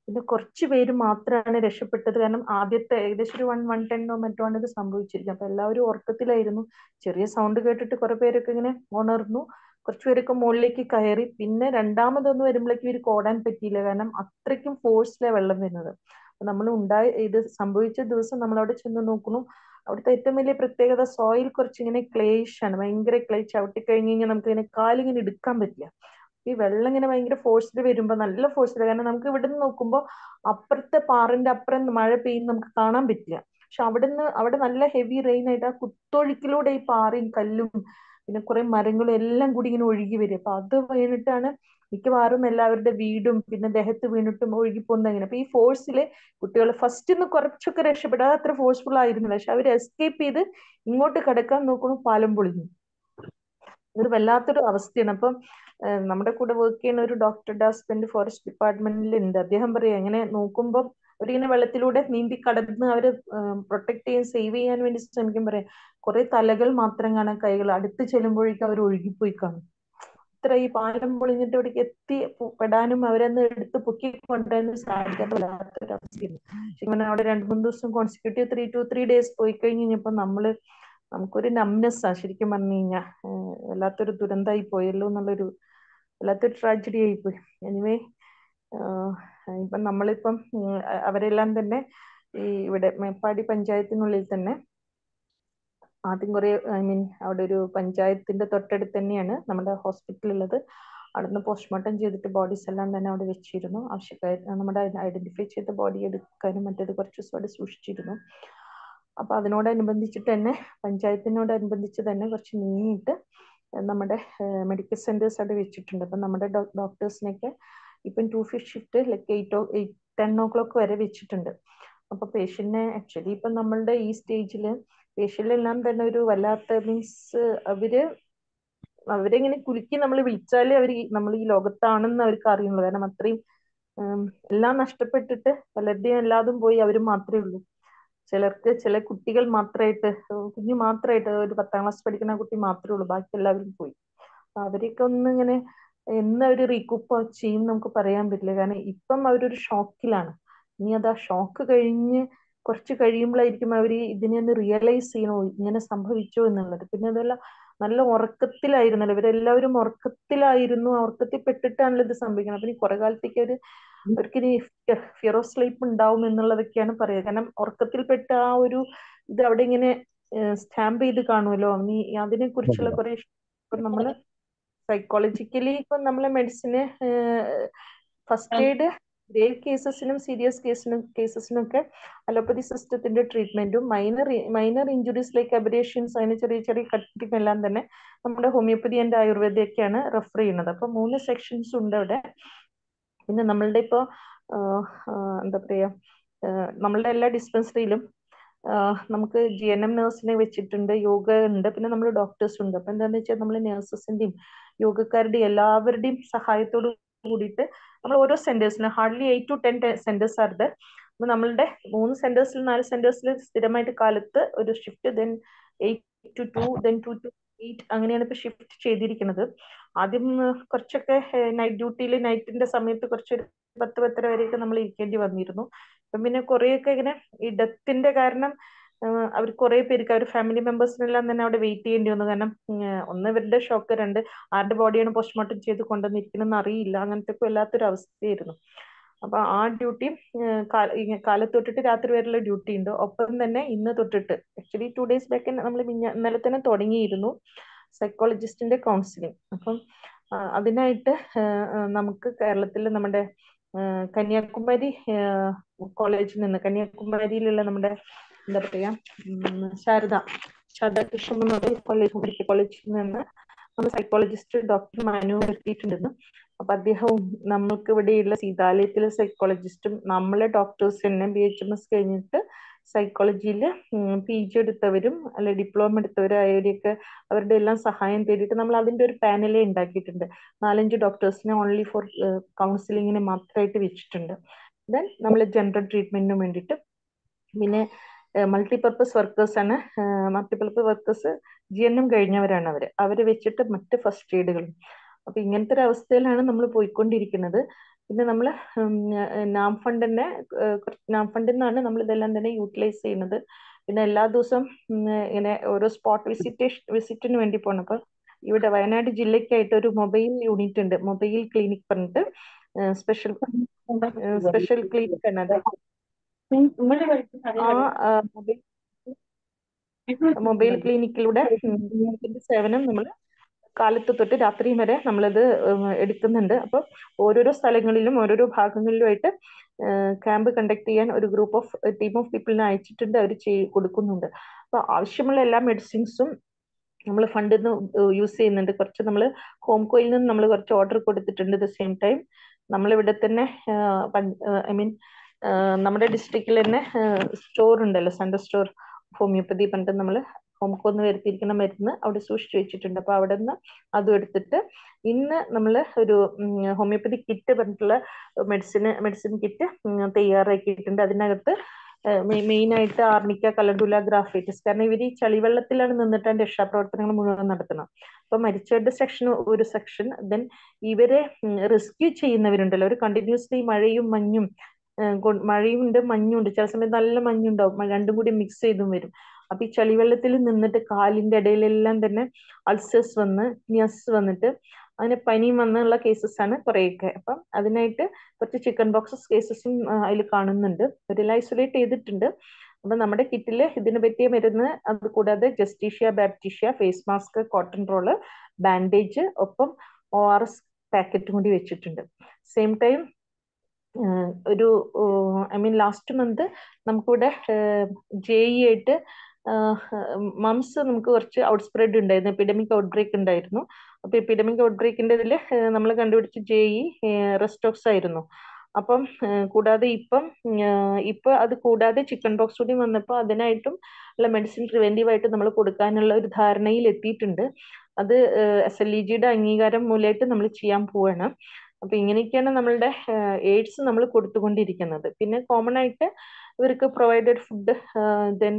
പിന്നെ കുറച്ച് പേര് മാത്രമാണ് രക്ഷപ്പെട്ടത്. കാരണം ആദ്യത്തെ ഏകദേശം ഒരു വൺ വൺ ടെന്നോ മറ്റോ ആണ് ഇത് സംഭവിച്ചിരിക്കുന്നത് അപ്പൊ എല്ലാവരും ഉറക്കത്തിലായിരുന്നു. ചെറിയ സൗണ്ട് കേട്ടിട്ട് കുറെ പേരൊക്കെ ഇങ്ങനെ ഉണർന്നു. കുറച്ച് പേരൊക്കെ മുകളിലേക്ക് കയറി. പിന്നെ രണ്ടാമതൊന്ന് വരുമ്പോഴേക്കും ഇവർക്ക് ഓടാൻ പറ്റിയില്ല. കാരണം അത്രയ്ക്കും ഫോഴ്സിലെ വെള്ളം വരുന്നത്. നമ്മൾ ഉണ്ടായ ഇത് സംഭവിച്ച ദിവസം നമ്മൾ അവിടെ ചെന്ന് നോക്കുന്നു. അവിടുത്തെ ഏറ്റവും വലിയ പ്രത്യേകത സോയിൽ കുറച്ച് ഇങ്ങനെ ക്ലേഷ് ഭയങ്കര ക്ലേ ചവിട്ടി കഴിഞ്ഞ് കഴിഞ്ഞാൽ നമുക്ക് ഇങ്ങനെ കാലിങ്ങനെ എടുക്കാൻ പറ്റില്ല. ഈ വെള്ളം ഇങ്ങനെ ഭയങ്കര ഫോഴ്സിൽ വരുമ്പോൾ നല്ല ഫോഴ്സിൽ കാരണം നമുക്ക് ഇവിടെ നിന്ന് നോക്കുമ്പോൾ അപ്പുറത്തെ പാറിന്റെ അപ്പുറം മഴ പെയ്യുന്ന നമുക്ക് കാണാൻ പറ്റില്ല. പക്ഷെ അവിടെ നിന്ന് അവിടെ നല്ല ഹെവി റെയിൻ ആയിട്ട് ആ കുത്തൊഴുക്കിലൂടെ ഈ പാറയും കല്ലും പിന്നെ കുറെ മരങ്ങളും എല്ലാം കൂടി ഇങ്ങനെ ഒഴുകി വരും. അപ്പൊ അത് വീണിട്ടാണ് മിക്കവാറും എല്ലാവരുടെ വീടും പിന്നെ ദേഹത്ത് വീണിട്ടും ഒഴുകി പോകുന്നത് അങ്ങനെ അപ്പൊ ഈ ഫോഴ്സിൽ കുട്ടികൾ ഫസ്റ്റ് ഒന്ന് കുറച്ചൊക്കെ രക്ഷപ്പെടാതെ അത്ര ഫോഴ്സ്ഫുൾ ആയിരുന്നില്ല. പക്ഷെ അവർ എസ്കേപ്പ് ചെയ്ത് ഇങ്ങോട്ട് കിടക്കാൻ നോക്കുമ്പോൾ പാലം പൊളിഞ്ഞു. അതൊരു വല്ലാത്തൊരു അവസ്ഥയാണ്. അപ്പം നമ്മുടെ കൂടെ വർക്ക് ചെയ്യുന്ന ഒരു ഡോക്ടറുടെ ഹസ്ബൻഡ് ഫോറസ്റ്റ് ഡിപ്പാർട്ട്മെന്റിൽ ഉണ്ട് അദ്ദേഹം പറയാം എങ്ങനെ നോക്കുമ്പോൾ അവരിങ്ങനെ വെള്ളത്തിലൂടെ നീന്തി കടന്ന് അവർ പ്രൊട്ടക്ട് ചെയ്യാൻ സേവ് ചെയ്യാൻ വേണ്ടി ശ്രമിക്കാൻ പറയാം. കുറെ തലകൾ മാത്രം കാണാൻ കൈകൾ. അടുത്ത് ചെല്ലുമ്പോഴേക്കും അവർ ഒഴുകിപ്പോയി കാണും. ഇത്ര ഈ പാലം പൊളിഞ്ഞിട്ട് ഇവിടേക്ക് എത്തി പെടാനും അവരന്ന് എടുത്ത് പൊക്കി കൊണ്ടുവരാനും സാധിക്കാത്ത വല്ലാത്തൊരു അവസ്ഥയാണ്. ശരിക്കും അവിടെ രണ്ട് മൂന്ന് ദിവസം consecutive three to three days പോയി കഴിഞ്ഞ് നമ്മൾ നമുക്കൊരു നംനെസ് ആ ശരിക്കും പറഞ്ഞു കഴിഞ്ഞാൽ വല്ലാത്തൊരു ദുരന്തമായി പോയല്ലോ എന്നുള്ളൊരു വല്ലാത്തൊരു ട്രാജഡി ആയിപ്പോയി. എനിവേ ഇപ്പം നമ്മളിപ്പം അവരെല്ലാം തന്നെ ഈ ഇവിടെ മേപ്പാടി പഞ്ചായത്തിനുള്ളിൽ തന്നെ ആദ്യം കുറെ ഐ മീൻ അവിടെ ഒരു പഞ്ചായത്തിന്റെ തൊട്ടടുത്ത് തന്നെയാണ് നമ്മുടെ ഹോസ്പിറ്റൽ ഉള്ളത് അവിടുന്ന് പോസ്റ്റ്മോർട്ടം ചെയ്തിട്ട് ബോഡീസ് എല്ലാം തന്നെ അവിടെ വെച്ചിരുന്നു. ആവശ്യക്കാർ നമ്മുടെ ഐഡന്റിഫൈ ചെയ്ത ബോഡി എടുക്കാനും മറ്റേത് കുറച്ച് ദിവസം അവിടെ സൂക്ഷിച്ചിരുന്നു. അപ്പൊ അതിനോടനുബന്ധിച്ചിട്ട് തന്നെ പഞ്ചായത്തിനോടനുബന്ധിച്ച് തന്നെ കുറച്ച് നീങ്ങിയിട്ട് നമ്മുടെ മെഡിക്കൽ സെന്റേഴ്സ് അവിടെ വെച്ചിട്ടുണ്ട്. അപ്പം നമ്മുടെ ഡോക്ടേഴ്സിനൊക്കെ ഇപ്പം two fifth shift like eight o eight ten o'clock വരെ വെച്ചിട്ടുണ്ട്. അപ്പൊ പേഷ്യന്റിനെ ആക്ച്വലി ഇപ്പൊ നമ്മളുടെ ഈ സ്റ്റേജിൽ പേഷ്യന്റിലെല്ലാം തന്നെ ഒരു വല്ലാത്ത മീൻസ് അവർ അവരെങ്ങനെ കുലുക്കി നമ്മൾ വിളിച്ചാലേ അവർ നമ്മൾ ഈ ലോകത്താണെന്ന് അവർക്ക് അറിയുള്ളൂ. കാരണം അത്രയും എല്ലാം നഷ്ടപ്പെട്ടിട്ട് പലരുടെയും എല്ലാതും പോയി അവർ മാത്രമേ ഉള്ളൂ. ചിലർക്ക് ചില കുട്ടികൾ മാത്രമായിട്ട് കുഞ്ഞു മാത്രമായിട്ട് ഒരു പത്താം ക്ലാസ് പഠിക്കുന്ന കുട്ടി മാത്രമേ ഉള്ളൂ. ബാക്കി എല്ലാവരും പോയി. അവരെയൊക്കെ ഒന്ന് ഇങ്ങനെ എന്ന് അവർ റീകൂപ്പ് ചെയ്യും നമുക്ക് പറയാൻ പറ്റില്ല. കാരണം ഇപ്പം അവരൊരു ഷോക്കിലാണ്. ഇനി അത് ആ ഷോക്ക് കഴിഞ്ഞ് കുറച്ച് കഴിയുമ്പോഴായിരിക്കും അവർ ഇതിനെ ഒന്ന് റിയലൈസ് ചെയ്യണോ? ഇങ്ങനെ സംഭവിച്ചോ എന്നുള്ളത്. പിന്നെ അതല്ല നല്ല ഉറക്കത്തിലായിരുന്നല്ലോ. ഇവരെല്ലാവരും ഉറക്കത്തിലായിരുന്നു. ഉറക്കത്തിൽ പെട്ടിട്ടാണല്ലോ ഇത് സംഭവിക്കുന്നത് അപ്പൊ ഇനി കുറെ കാലത്തേക്ക് അവർ അവർക്ക് ഇനി ഫിയർ ഓഫ് സ്ലീപ്പ് ഉണ്ടാവും എന്നുള്ളതൊക്കെയാണ് പറയുക. കാരണം ഉറക്കത്തിൽപ്പെട്ട ആ ഒരു ഇത് അവിടെ ഇങ്ങനെ സ്റ്റാമ്പ് ചെയ്ത് കാണുമല്ലോ. നീ അതിനെ കുറിച്ചുള്ള കുറെ നമ്മൾ നമ്മൾ സൈക്കോളജിക്കലി ഇപ്പൊ നമ്മളെ മെഡിസിന് ഫസ്റ്റ് എയ്ഡ് ഗ്രേവ് കേസസിനും സീരിയസ് കേസിനും കേസസിനൊക്കെ അലോപ്പതി സിസ്റ്റത്തിന്റെ ട്രീറ്റ്മെന്റും minor minor injuries like abrasions അതിന് ചെറിയ ചെറിയ കട്ടിങ് എല്ലാം തന്നെ നമ്മുടെ ഹോമിയോപ്പതി ആൻഡ് ആയുർവേദയൊക്കെയാണ് റെഫർ ചെയ്യുന്നത്. അപ്പൊ മൂന്ന് സെക്ഷൻസ് ഉണ്ട് അവിടെ. പിന്നെ നമ്മളുടെ ഇപ്പോ എന്താ പറയാ നമ്മളുടെ എല്ലാ ഡിസ്പെൻസറിയിലും നമുക്ക് ജി എൻ എം നേഴ്സിനെ വെച്ചിട്ടുണ്ട് യോഗ ഉണ്ട് പിന്നെ നമ്മൾ ഡോക്ടേഴ്സ് ഉണ്ട്. അപ്പൊ എന്താണെന്ന് വെച്ചാൽ നമ്മൾ നേഴ്സസിന്റെയും യോഗക്കാരുടെയും എല്ലാവരുടെയും സഹായത്തോട് കൂടിയിട്ട് നമ്മൾ ഓരോ സെന്റേഴ്സിന് hardly eight to ten centres are there അപ്പൊ നമ്മളുടെ മൂന്ന് സെന്റേഴ്സിൽ നാല് സെന്റേഴ്സിൽ സ്ഥിരമായിട്ട് കാലത്ത് ഒരു shift then eight to two then two to eight അങ്ങനെയാണ് ഇപ്പൊ ഷിഫ്റ്റ് ചെയ്തിരിക്കുന്നത്. ആദ്യം കുറച്ചൊക്കെ നൈറ്റ് ഡ്യൂട്ടിയിൽ നൈറ്റിന്റെ സമയത്ത് കുറച്ചൊരു പത്ത് പത്തര വരെയൊക്കെ നമ്മൾ ഇരിക്കേണ്ടി വന്നിരുന്നു. അപ്പം പിന്നെ കുറേയൊക്കെ ഇങ്ങനെ ഈ ഡെത്തിന്റെ കാരണം അവർ കുറെ പേർക്ക് അവർ ഫാമിലി മെമ്പേഴ്സിനെല്ലാം തന്നെ അവിടെ വെയിറ്റ് ചെയ്യേണ്ടി വന്നു. കാരണം ഒന്ന് ഇവരുടെ ഷോക്ക് രണ്ട് ആരുടെ ബോഡിയാണ് പോസ്റ്റ്മോർട്ടം ചെയ്ത് കൊണ്ടുവന്നിരിക്കണമെന്ന് അറിയില്ല. അങ്ങനത്തെ വല്ലാത്തൊരു അവസ്ഥയായിരുന്നു അപ്പൊ ആ ഡ്യൂട്ടി കാലത്ത് തൊട്ടിട്ട് രാത്രി വരെയുള്ള ഡ്യൂട്ടി ഉണ്ട്. ഒപ്പം തന്നെ ഇന്ന് തൊട്ടിട്ട് ആക്ച്വലി ടു ഡേയ്സ് ബാക്ക് നമ്മൾ ഇന്നലെ തന്നെ തുടങ്ങിയിരുന്നു സൈക്കോളജിസ്റ്റിന്റെ കൗൺസിലിംഗ് അപ്പം അതിനായിട്ട് നമുക്ക് കേരളത്തിൽ നമ്മുടെ കന്യാകുമാരി കോളേജിൽ നിന്ന് കന്യാകുമാരിയിലുള്ള നമ്മുടെ എന്താ പറയാ ശാരദ ശാരദാകൃഷ്ണൻ കോളേജ് മെഡിക്കൽ കോളേജിൽ നിന്ന് നമ്മൾ സൈക്കോളജിസ്റ്റ് ഡോക്ടർ മാനു എത്തിയിട്ടുണ്ടെന്ന് അപ്പൊ അദ്ദേഹവും നമ്മൾക്ക് ഇവിടെയുള്ള സീതാലയത്തിലെ സൈക്കോളജിസ്റ്റും നമ്മളെ ഡോക്ടേഴ്സ് തന്നെ ബി എച്ച് എം എസ് കഴിഞ്ഞിട്ട് സൈക്കോളജിയിൽ പി ജി എടുത്തവരും അല്ലെ ഡിപ്ലോമ എടുത്തവരും ആയവരെയൊക്കെ അവരുടെ എല്ലാം സഹായം തേടിയിട്ട് നമ്മൾ അതിന്റെ ഒരു പാനലേ ഉണ്ടാക്കിയിട്ടുണ്ട്. നാലഞ്ച് ഡോക്ടേഴ്സിനെ ഓൺലി ഫോർ കൗൺസിലിങ്ങിന് മാത്രമായിട്ട് വെച്ചിട്ടുണ്ട്. ദെൻ നമ്മൾ ജനറൽ ട്രീറ്റ്മെന്റിന് വേണ്ടിയിട്ട് പിന്നെ മൾട്ടിപർപ്പസ് വർക്കേഴ്സ് ആണ്. Multipurpose workers G N M കഴിഞ്ഞവരാണ് അവർ അവരെ വെച്ചിട്ട് മറ്റ് ഫസ്റ്റ് എയ്ഡുകളും അപ്പൊ ഇങ്ങനത്തെ ഒരു അവസ്ഥയിലാണ് നമ്മൾ പോയിക്കൊണ്ടിരിക്കുന്നത്. പിന്നെ നമ്മൾ നാം ഫണ്ടിന്റെ നാം ഫണ്ടിൽ നിന്നാണ് നമ്മൾ ഇതെല്ലാം തന്നെ യൂട്ടിലൈസ് ചെയ്യുന്നത്. പിന്നെ എല്ലാ ദിവസവും ഇങ്ങനെ ഓരോ സ്പോട്ട് വിസിറ്റേഷൻ വിസിറ്റിന് വേണ്ടി പോകണം അപ്പൊ ഇവിടെ വയനാട് ജില്ലയ്ക്കായിട്ട് ഒരു മൊബൈൽ യൂണിറ്റ് ഉണ്ട്. മൊബൈൽ ക്ലിനിക് പറഞ്ഞിട്ട് സ്പെഷ്യൽ സ്പെഷ്യൽ ക്ലിനിക് ആണ് അത്. ആ മൊബൈൽ മൊബൈൽ ക്ലിനിക്കിലൂടെ സേവനം നമ്മൾ കാലത്ത് തൊട്ട് രാത്രി വരെ നമ്മളത് എടുക്കുന്നുണ്ട്. അപ്പൊ ഓരോരോ സ്ഥലങ്ങളിലും ഓരോരോ ഭാഗങ്ങളിലുമായിട്ട് ക്യാമ്പ് കണ്ടക്ട് ചെയ്യാൻ ഒരു ഗ്രൂപ്പ് ഓഫ് ടീം ഓഫ് പീപ്പിളിനെ അയച്ചിട്ടുണ്ട്. അവർ ചെയ് കൊടുക്കുന്നുണ്ട്. അപ്പൊ ആവശ്യമുള്ള എല്ലാ മെഡിസിൻസും നമ്മൾ ഫണ്ടിൽ നിന്ന് യൂസ് ചെയ്യുന്നുണ്ട്. കുറച്ച് നമ്മൾ ഹോം കോയിൽ നിന്ന് നമ്മൾ കുറച്ച് ഓർഡർ കൊടുത്തിട്ടുണ്ട് ദ സെയിം ടൈം. നമ്മളിവിടെ തന്നെ ഐ മീൻ നമ്മുടെ ഡിസ്ട്രിക്റ്റിൽ തന്നെ സ്റ്റോർ ഉണ്ടല്ലോ സെൻട്രൽ സ്റ്റോർ ഹോമിയോപ്പതി പണ്ട് നമ്മൾ ഹോംകോന്ന് വരുത്തിയിരിക്കുന്ന മരുന്ന് അവിടെ സൂക്ഷിച്ചു വെച്ചിട്ടുണ്ട്. അപ്പൊ അവിടെ നിന്ന് അതും എടുത്തിട്ട് ഇന്ന് നമ്മൾ ഒരു ഹോമിയോപ്പതി കിറ്റ് പറഞ്ഞിട്ടുള്ള മെഡിസിൻ മെഡിസിൻ കിറ്റ് തയ്യാറാക്കിയിട്ടുണ്ട്. അതിനകത്ത് മെയിൻ ആയിട്ട് ആർണിക്ക കലണ്ടുല ഗ്രാഫൈറ്റിസ്. കാരണം ഇവർ ഈ ചളിവെള്ളത്തിലാണ് നിന്നിട്ടാണ് രക്ഷാപ്രവർത്തനങ്ങൾ മുഴുവൻ നടത്തണം അപ്പൊ മരിച്ചവരുടെ സെക്ഷൻ ഒരു സെക്ഷൻ ദെൻ ഇവരെ റെസ്ക്യൂ ചെയ്യുന്നവരുണ്ടല്ലോ. ഒരു കണ്ടിന്യൂസ്ലി മഴയും മഞ്ഞും മഴയുണ്ട് ഉണ്ട് മഞ്ഞും ചില സമയത്ത് നല്ല മഞ്ഞുണ്ടാവും. രണ്ടും കൂടി മിക്സ് ചെയ്തും വരും. അപ്പൊ ഈ ചളിവെള്ളത്തിൽ നിന്നിട്ട് കാലിന്റെ ഇടയിലെല്ലാം തന്നെ അൾസേഴ്സ് വന്ന് ന്യസ് വന്നിട്ട് അങ്ങനെ പനിയും വന്നുള്ള കേസസ് ആണ് കുറേയൊക്കെ. അപ്പം അതിനായിട്ട് കുറച്ച് ചിക്കൻ ബോക്സസ് കേസസും അതിൽ കാണുന്നുണ്ട്. അതിൽ ഐസൊലേറ്റ് ചെയ്തിട്ടുണ്ട്. അപ്പൊ നമ്മുടെ കിറ്റിൽ ഇതിന് പറ്റിയ മരുന്ന് അത് കൂടാതെ justicia baptisia face mask cotton roll bandage ഒപ്പം ഒ ആർ എസ് പാക്കറ്റും കൂടി വെച്ചിട്ടുണ്ട്. സെയിം ടൈം ഒരു ഐ മീൻ ലാസ്റ്റ് മന്ത് നമുക്കിവിടെ ജെ ഇ ആയിട്ട് മംസ് നമുക്ക് കുറച്ച് ഔട്ട് സ്പ്രെഡ് ഉണ്ടായിരുന്നു. എപ്പിഡമിക് ഔട്ട് ബ്രേക്ക് ഉണ്ടായിരുന്നു. അപ്പൊ എപ്പിഡമിക് ഔട്ട് ബ്രേക്കിന്റെ ഇതിൽ നമ്മൾ കണ്ടുപിടിച്ച് ജെ ഇ റെസ്റ്റോക്സ് ആയിരുന്നു. അപ്പം കൂടാതെ ഇപ്പം ഇപ്പൊ അത് കൂടാതെ ചിക്കൻ ബോക്സ് കൂടി വന്നപ്പോൾ അതിനായിട്ടും ഉള്ള മെഡിസിൻ പ്രിവെന്റീവ് ആയിട്ട് നമ്മൾ കൊടുക്കാനുള്ള ഒരു ധാരണയിൽ എത്തിയിട്ടുണ്ട്. അത് എസ് എൽ ഇ ജിയുടെ അംഗീകാരം മൂലമായിട്ട് നമ്മൾ ചെയ്യാൻ പോവാണ്. അപ്പൊ ഇങ്ങനെയൊക്കെയാണ് നമ്മളുടെ എയ്ഡ്സ് നമ്മൾ കൊടുത്തുകൊണ്ടിരിക്കുന്നത്. പിന്നെ കോമൺ ആയിട്ട് ഇവർക്ക് പ്രൊവൈഡഡ് ഫുഡ് ദെൻ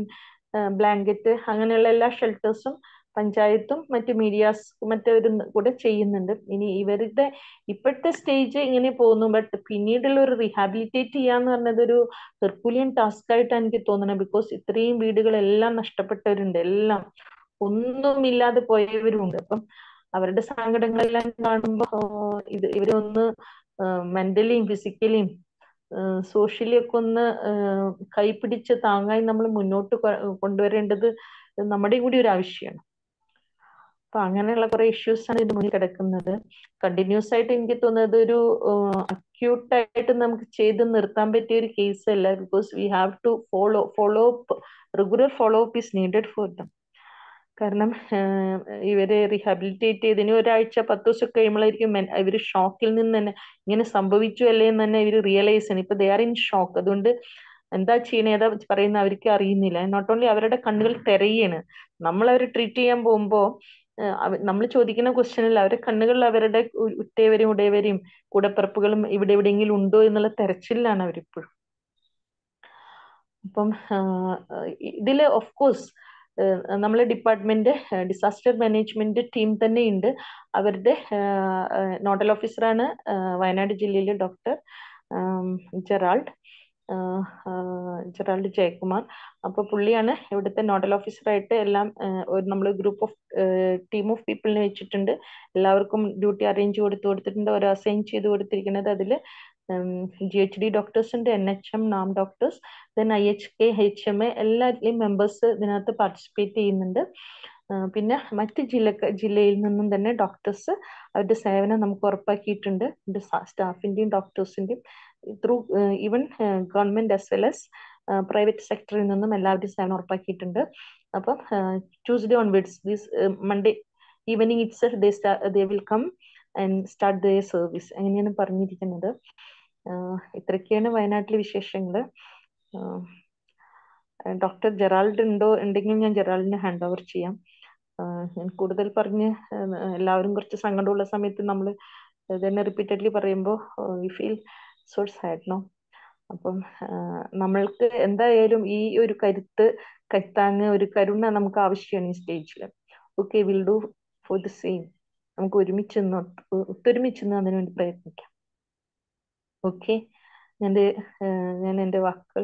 ബ്ലാങ്കറ്റ് അങ്ങനെയുള്ള എല്ലാ ഷെൽട്ടേഴ്സും പഞ്ചായത്തും മറ്റു മീഡിയാസ് മറ്റവരും കൂടെ ചെയ്യുന്നുണ്ട്. ഇനി ഇവരുടെ ഇപ്പോഴത്തെ സ്റ്റേജ് ഇങ്ങനെ പോകുന്നു. ബട്ട് പിന്നീടുള്ള ഒരു റീഹാബിലിറ്റേറ്റ് ചെയ്യാന്ന് പറഞ്ഞത് ഒരു ഹെർക്കുലിയൻ ടാസ്ക് ആയിട്ടാണ് എനിക്ക് തോന്നുന്നത്. ബിക്കോസ് ഇത്രയും വീടുകളെല്ലാം നഷ്ടപ്പെട്ടവരുണ്ട്. എല്ലാം ഒന്നുമില്ലാതെ പോയവരുണ്ട് അപ്പം അവരുടെ സങ്കടങ്ങളെല്ലാം കാണുമ്പോൾ ഇത് ഇവരൊന്ന് മെന്റലിയും ഫിസിക്കലിയും സോഷ്യലി ഒക്കെ ഒന്ന് കൈപിടിച്ച് താങ്ങായി നമ്മൾ മുന്നോട്ട് കൊണ്ടുവരേണ്ടത് നമ്മുടെ കൂടി ഒരു ആവശ്യമാണ്. അപ്പൊ അങ്ങനെയുള്ള കുറെ ഇഷ്യൂസ് ആണ് ഇതിന് മുന്നിൽ കിടക്കുന്നത്. കണ്ടിന്യൂസ് ആയിട്ട് എനിക്ക് തോന്നുന്നത് ഒരു അക്യൂട്ട് ആയിട്ട് നമുക്ക് ചെയ്ത് നിർത്താൻ പറ്റിയ ഒരു കേസ് അല്ല. Because we have to follow follow up regular follow up is needed for them കാരണം ഇവരെ റീഹാബിലിറ്റേറ്റ് ചെയ്ത് ഇനി ഒരാഴ്ച പത്ത് ദിവസം കഴിയുമ്പോഴായിരിക്കും ഇവർ ഷോക്കിൽ നിന്ന് തന്നെ ഇങ്ങനെ സംഭവിച്ചു അല്ലേ എന്ന് തന്നെ ഇവർ റിയലൈസ് ചെയ്യണം. ഇപ്പൊ ദേ ആർ ഇൻ ഷോക്ക് അതുകൊണ്ട് എന്താ ചെയ്യണേ ഏതാ പറയുന്ന അവർക്ക് അറിയുന്നില്ല. നോട്ട് ഓൺലി അവരുടെ കണ്ണുകൾ തെരയാണ്. നമ്മൾ അവരെ ട്രീറ്റ് ചെയ്യാൻ പോകുമ്പോൾ നമ്മൾ ചോദിക്കുന്ന ക്വസ്റ്റ്യനിൽ അവരുടെ കണ്ണുകളിൽ അവരുടെ ഉറ്റേവരും ഉടയവരെയും കൂടപ്പിറപ്പുകളും ഇവിടെ എവിടെയെങ്കിലും ഉണ്ടോ എന്നുള്ള തെരച്ചിലാണ് അവരിപ്പോഴും. അപ്പം ഇതിൽ ഓഫ് കോഴ്സ് നമ്മളെ ഡിപ്പാർട്ട്മെന്റ് ഡിസാസ്റ്റർ മാനേജ്മെന്റ് ടീം തന്നെ ഉണ്ട് അവരുടെ നോഡൽ ഓഫീസറാണ് വയനാട് ജില്ലയിലെ ഡോക്ടർ ജെറാൾഡ് ജെറാൾഡ് ജയകുമാർ. അപ്പൊ പുള്ളിയാണ് ഇവിടുത്തെ നോഡൽ ഓഫീസറായിട്ട് എല്ലാം ഒരു നമ്മൾ ഗ്രൂപ്പ് ഓഫ് ടീം ഓഫ് പീപ്പിളിനെ വെച്ചിട്ടുണ്ട്. എല്ലാവർക്കും ഡ്യൂട്ടി അറേഞ്ച് കൊടുത്തു കൊടുത്തിട്ടുണ്ട്. ഓരോ അസൈൻ ചെയ്ത് കൊടുത്തിരിക്കുന്നത് അതിൽ ജി എച്ച് ഡി ഡോക്ടേഴ്സ് ഉണ്ട് എൻ എച്ച് എം നാം doctors then I H K H M A എല്ലാവരുടെയും മെമ്പേഴ്സ് ഇതിനകത്ത് പാർട്ടിസിപ്പേറ്റ് ചെയ്യുന്നുണ്ട്. പിന്നെ മറ്റ് ജില്ല ജില്ലയിൽ നിന്നും തന്നെ ഡോക്ടേഴ്സ് അവരുടെ സേവനം നമുക്ക് ഉറപ്പാക്കിയിട്ടുണ്ട്. സ്റ്റാഫിന്റെയും ഡോക്ടേഴ്സിന്റെയും through even government as well as private സെക്ടറിൽ നിന്നും എല്ലാവരുടെയും സേവനം ഉറപ്പാക്കിയിട്ടുണ്ട്. അപ്പം Tuesday onwards this Monday evening it's they will come and start the service അങ്ങനെയാണ് പറഞ്ഞിരിക്കുന്നത്? ഇത്രയൊക്കെയാണ് വയനാട്ടിലെ വിശേഷങ്ങൾ ഡോക്ടർ ജെറാൾഡ് ഉണ്ടോ? ഉണ്ടെങ്കിൽ ഞാൻ ജെറാൾഡിനെ ഹാൻഡ് ഓവർ ചെയ്യാം. ഞാൻ കൂടുതൽ പറഞ്ഞ് എല്ലാവരും കുറച്ച് സങ്കടമുള്ള സമയത്ത് നമ്മൾ തന്നെ റിപ്പീറ്റഡ്ലി പറയുമ്പോൾ we feel so sad no അപ്പം നമ്മൾക്ക് എന്തായാലും ഈ ഒരു കരുത്ത് കൈത്താങ്ങ് ഒരു കരുണ നമുക്ക് ആവശ്യമാണ് ഈ സ്റ്റേജിൽ okay will do for the same നമുക്ക് ഒരുമിച്ച് നിന്ന് ഒത്തൊരുമിച്ച് നിന്ന് അതിനു വേണ്ടി പ്രയത്നിക്കാം ഓക്കെ ഞാൻ ഞാൻ എന്റെ വാക്കുകൾ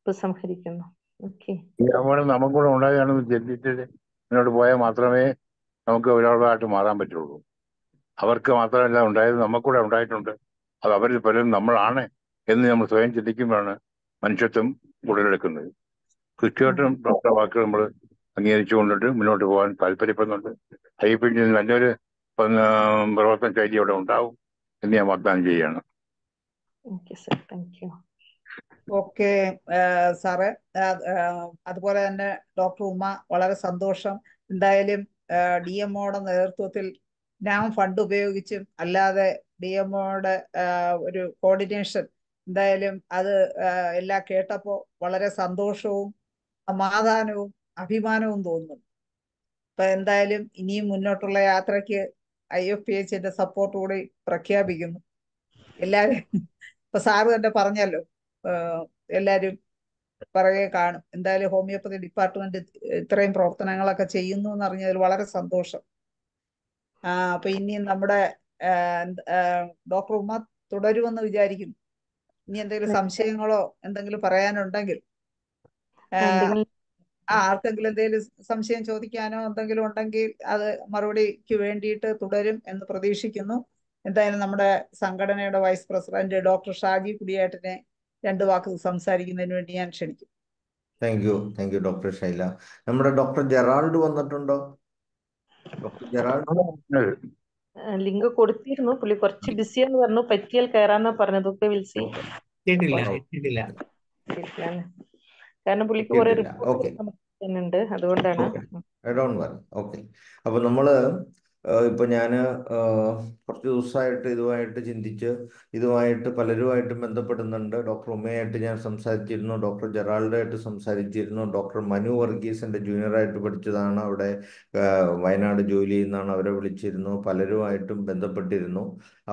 ഉപസംഹരിക്കുന്നു. ഓക്കെ നമുക്കൂടെ ഉണ്ടായതാണെന്ന് ചിന്തിച്ചിട്ട് മുന്നോട്ട് പോയാൽ മാത്രമേ നമുക്ക് ഒരാളായിട്ട് മാറാൻ പറ്റുള്ളൂ. അവർക്ക് മാത്രമല്ല ഉണ്ടായത് നമുക്കൂടെ ഉണ്ടായിട്ടുണ്ട്. അത് അവരിൽ പലരും നമ്മളാണ് എന്ന് നമ്മൾ സ്വയം ചിന്തിക്കുമ്പോഴാണ് മനുഷ്യത്വം ഉടലെടുക്കുന്നത്. കൃത്യമായിട്ടും ഡോക്ടർ വാക്കുകൾ നമ്മൾ അംഗീകരിച്ചു കൊണ്ടിട്ട് മുന്നോട്ട് പോകാൻ താല്പര്യപ്പെടുന്നുണ്ട്. ഐപ്പിന്റെ നല്ലൊരു പ്രവർത്തന ശൈലി അവിടെ ഉണ്ടാവും. എന്ന് ഞാൻ വാഗ്ദാനം ചെയ്യുകയാണ്. Okay sir. അതുപോലെ തന്നെ ഡോക്ടർ ഉമ്മ വളരെ സന്തോഷം. എന്തായാലും ഡി എംഒയുടെ നേതൃത്വത്തിൽ നാം ഫണ്ട് ഉപയോഗിച്ചും അല്ലാതെ ഡി എംഒയുടെ ഒരു കോർഡിനേഷൻ എന്തായാലും അത് എല്ലാം കേട്ടപ്പോൾ വളരെ സന്തോഷവും സമാധാനവും അഭിമാനവും തോന്നുന്നു. അപ്പൊ എന്തായാലും ഇനിയും മുന്നോട്ടുള്ള യാത്രയ്ക്ക് ഐ എഫ് പി എച്ചിന്റെ സപ്പോർട്ട് കൂടി പ്രഖ്യാപിക്കുന്നു. എല്ലാരും ഇപ്പൊ സാറ് തന്നെ പറഞ്ഞല്ലോ എല്ലാരും പറയെ കാണും. എന്തായാലും ഹോമിയോപ്പതി ഡിപ്പാർട്ട്മെന്റ് ഇത്രയും പ്രവർത്തനങ്ങളൊക്കെ ചെയ്യുന്നു എന്ന് അറിഞ്ഞതിൽ വളരെ സന്തോഷം. ആ അപ്പൊ ഇനി നമ്മുടെ ഡോക്ടർ ഉമ്മ തുടരുമെന്ന് വിചാരിക്കുന്നു. ഇനി എന്തെങ്കിലും സംശയങ്ങളോ എന്തെങ്കിലും പറയാനുണ്ടെങ്കിൽ ആർക്കെങ്കിലും എന്തെങ്കിലും സംശയം ചോദിക്കാനോ എന്തെങ്കിലും ഉണ്ടെങ്കിൽ അത് മറുപടിക്ക് വേണ്ടിയിട്ട് തുടരും എന്ന് പ്രതീക്ഷിക്കുന്നു. എന്തായാലും നമ്മുടെ സംഘടനയുടെ വൈസ് പ്രസിഡന്റ് ഡോക്ടർ ഷാജി കുടിയേട്ടനെ രണ്ട് വാക്ക് സംസാരിക്കുന്നതിന് വേണ്ടി ഞാൻ ക്ഷണിക്കും thank you thank you doctor Shaila നമ്മുടെ ഡോക്ടർ ജെറാൾഡ് വന്നിട്ടുണ്ടോ? ഡോക്ടർ ജെറാൾഡ് ലിങ്ക് കൊടുത്തിരുന്നു. പുള്ളി കുറച്ച് ബിസി എന്ന് പറഞ്ഞു. പറ്റിയാൽ കയറാന്നാ പറഞ്ഞതൊക്കെ വിളിച്ച് കാരണം പുള്ളിക്ക് കുറെ റിപ്പോർട്ട് അതുകൊണ്ടാണ്. ഓക്കെ അപ്പൊ നമ്മൾ ഇപ്പൊ ഞാൻ കുറച്ച് ദിവസമായിട്ട് ഇതുമായിട്ട് ചിന്തിച്ച് ഇതുമായിട്ട് പലരുമായിട്ട് ബന്ധപ്പെടുന്നുണ്ട്. ഡോക്ടർ ഉമ്മയായിട്ട് ഞാൻ സംസാരിച്ചിരുന്നു ഡോക്ടർ ജെറാൾഡായിട്ട് സംസാരിച്ചിരുന്നു ഡോക്ടർ മനു വർഗീസ് ജൂനിയർ ജൂനിയറായിട്ട് പഠിച്ചതാണ് അവിടെ വയനാട് ജോലി ചെയ്യുന്നതാണ് അവരെ വിളിച്ചിരുന്നു പലരുമായിട്ടും ബന്ധപ്പെട്ടിരുന്നു.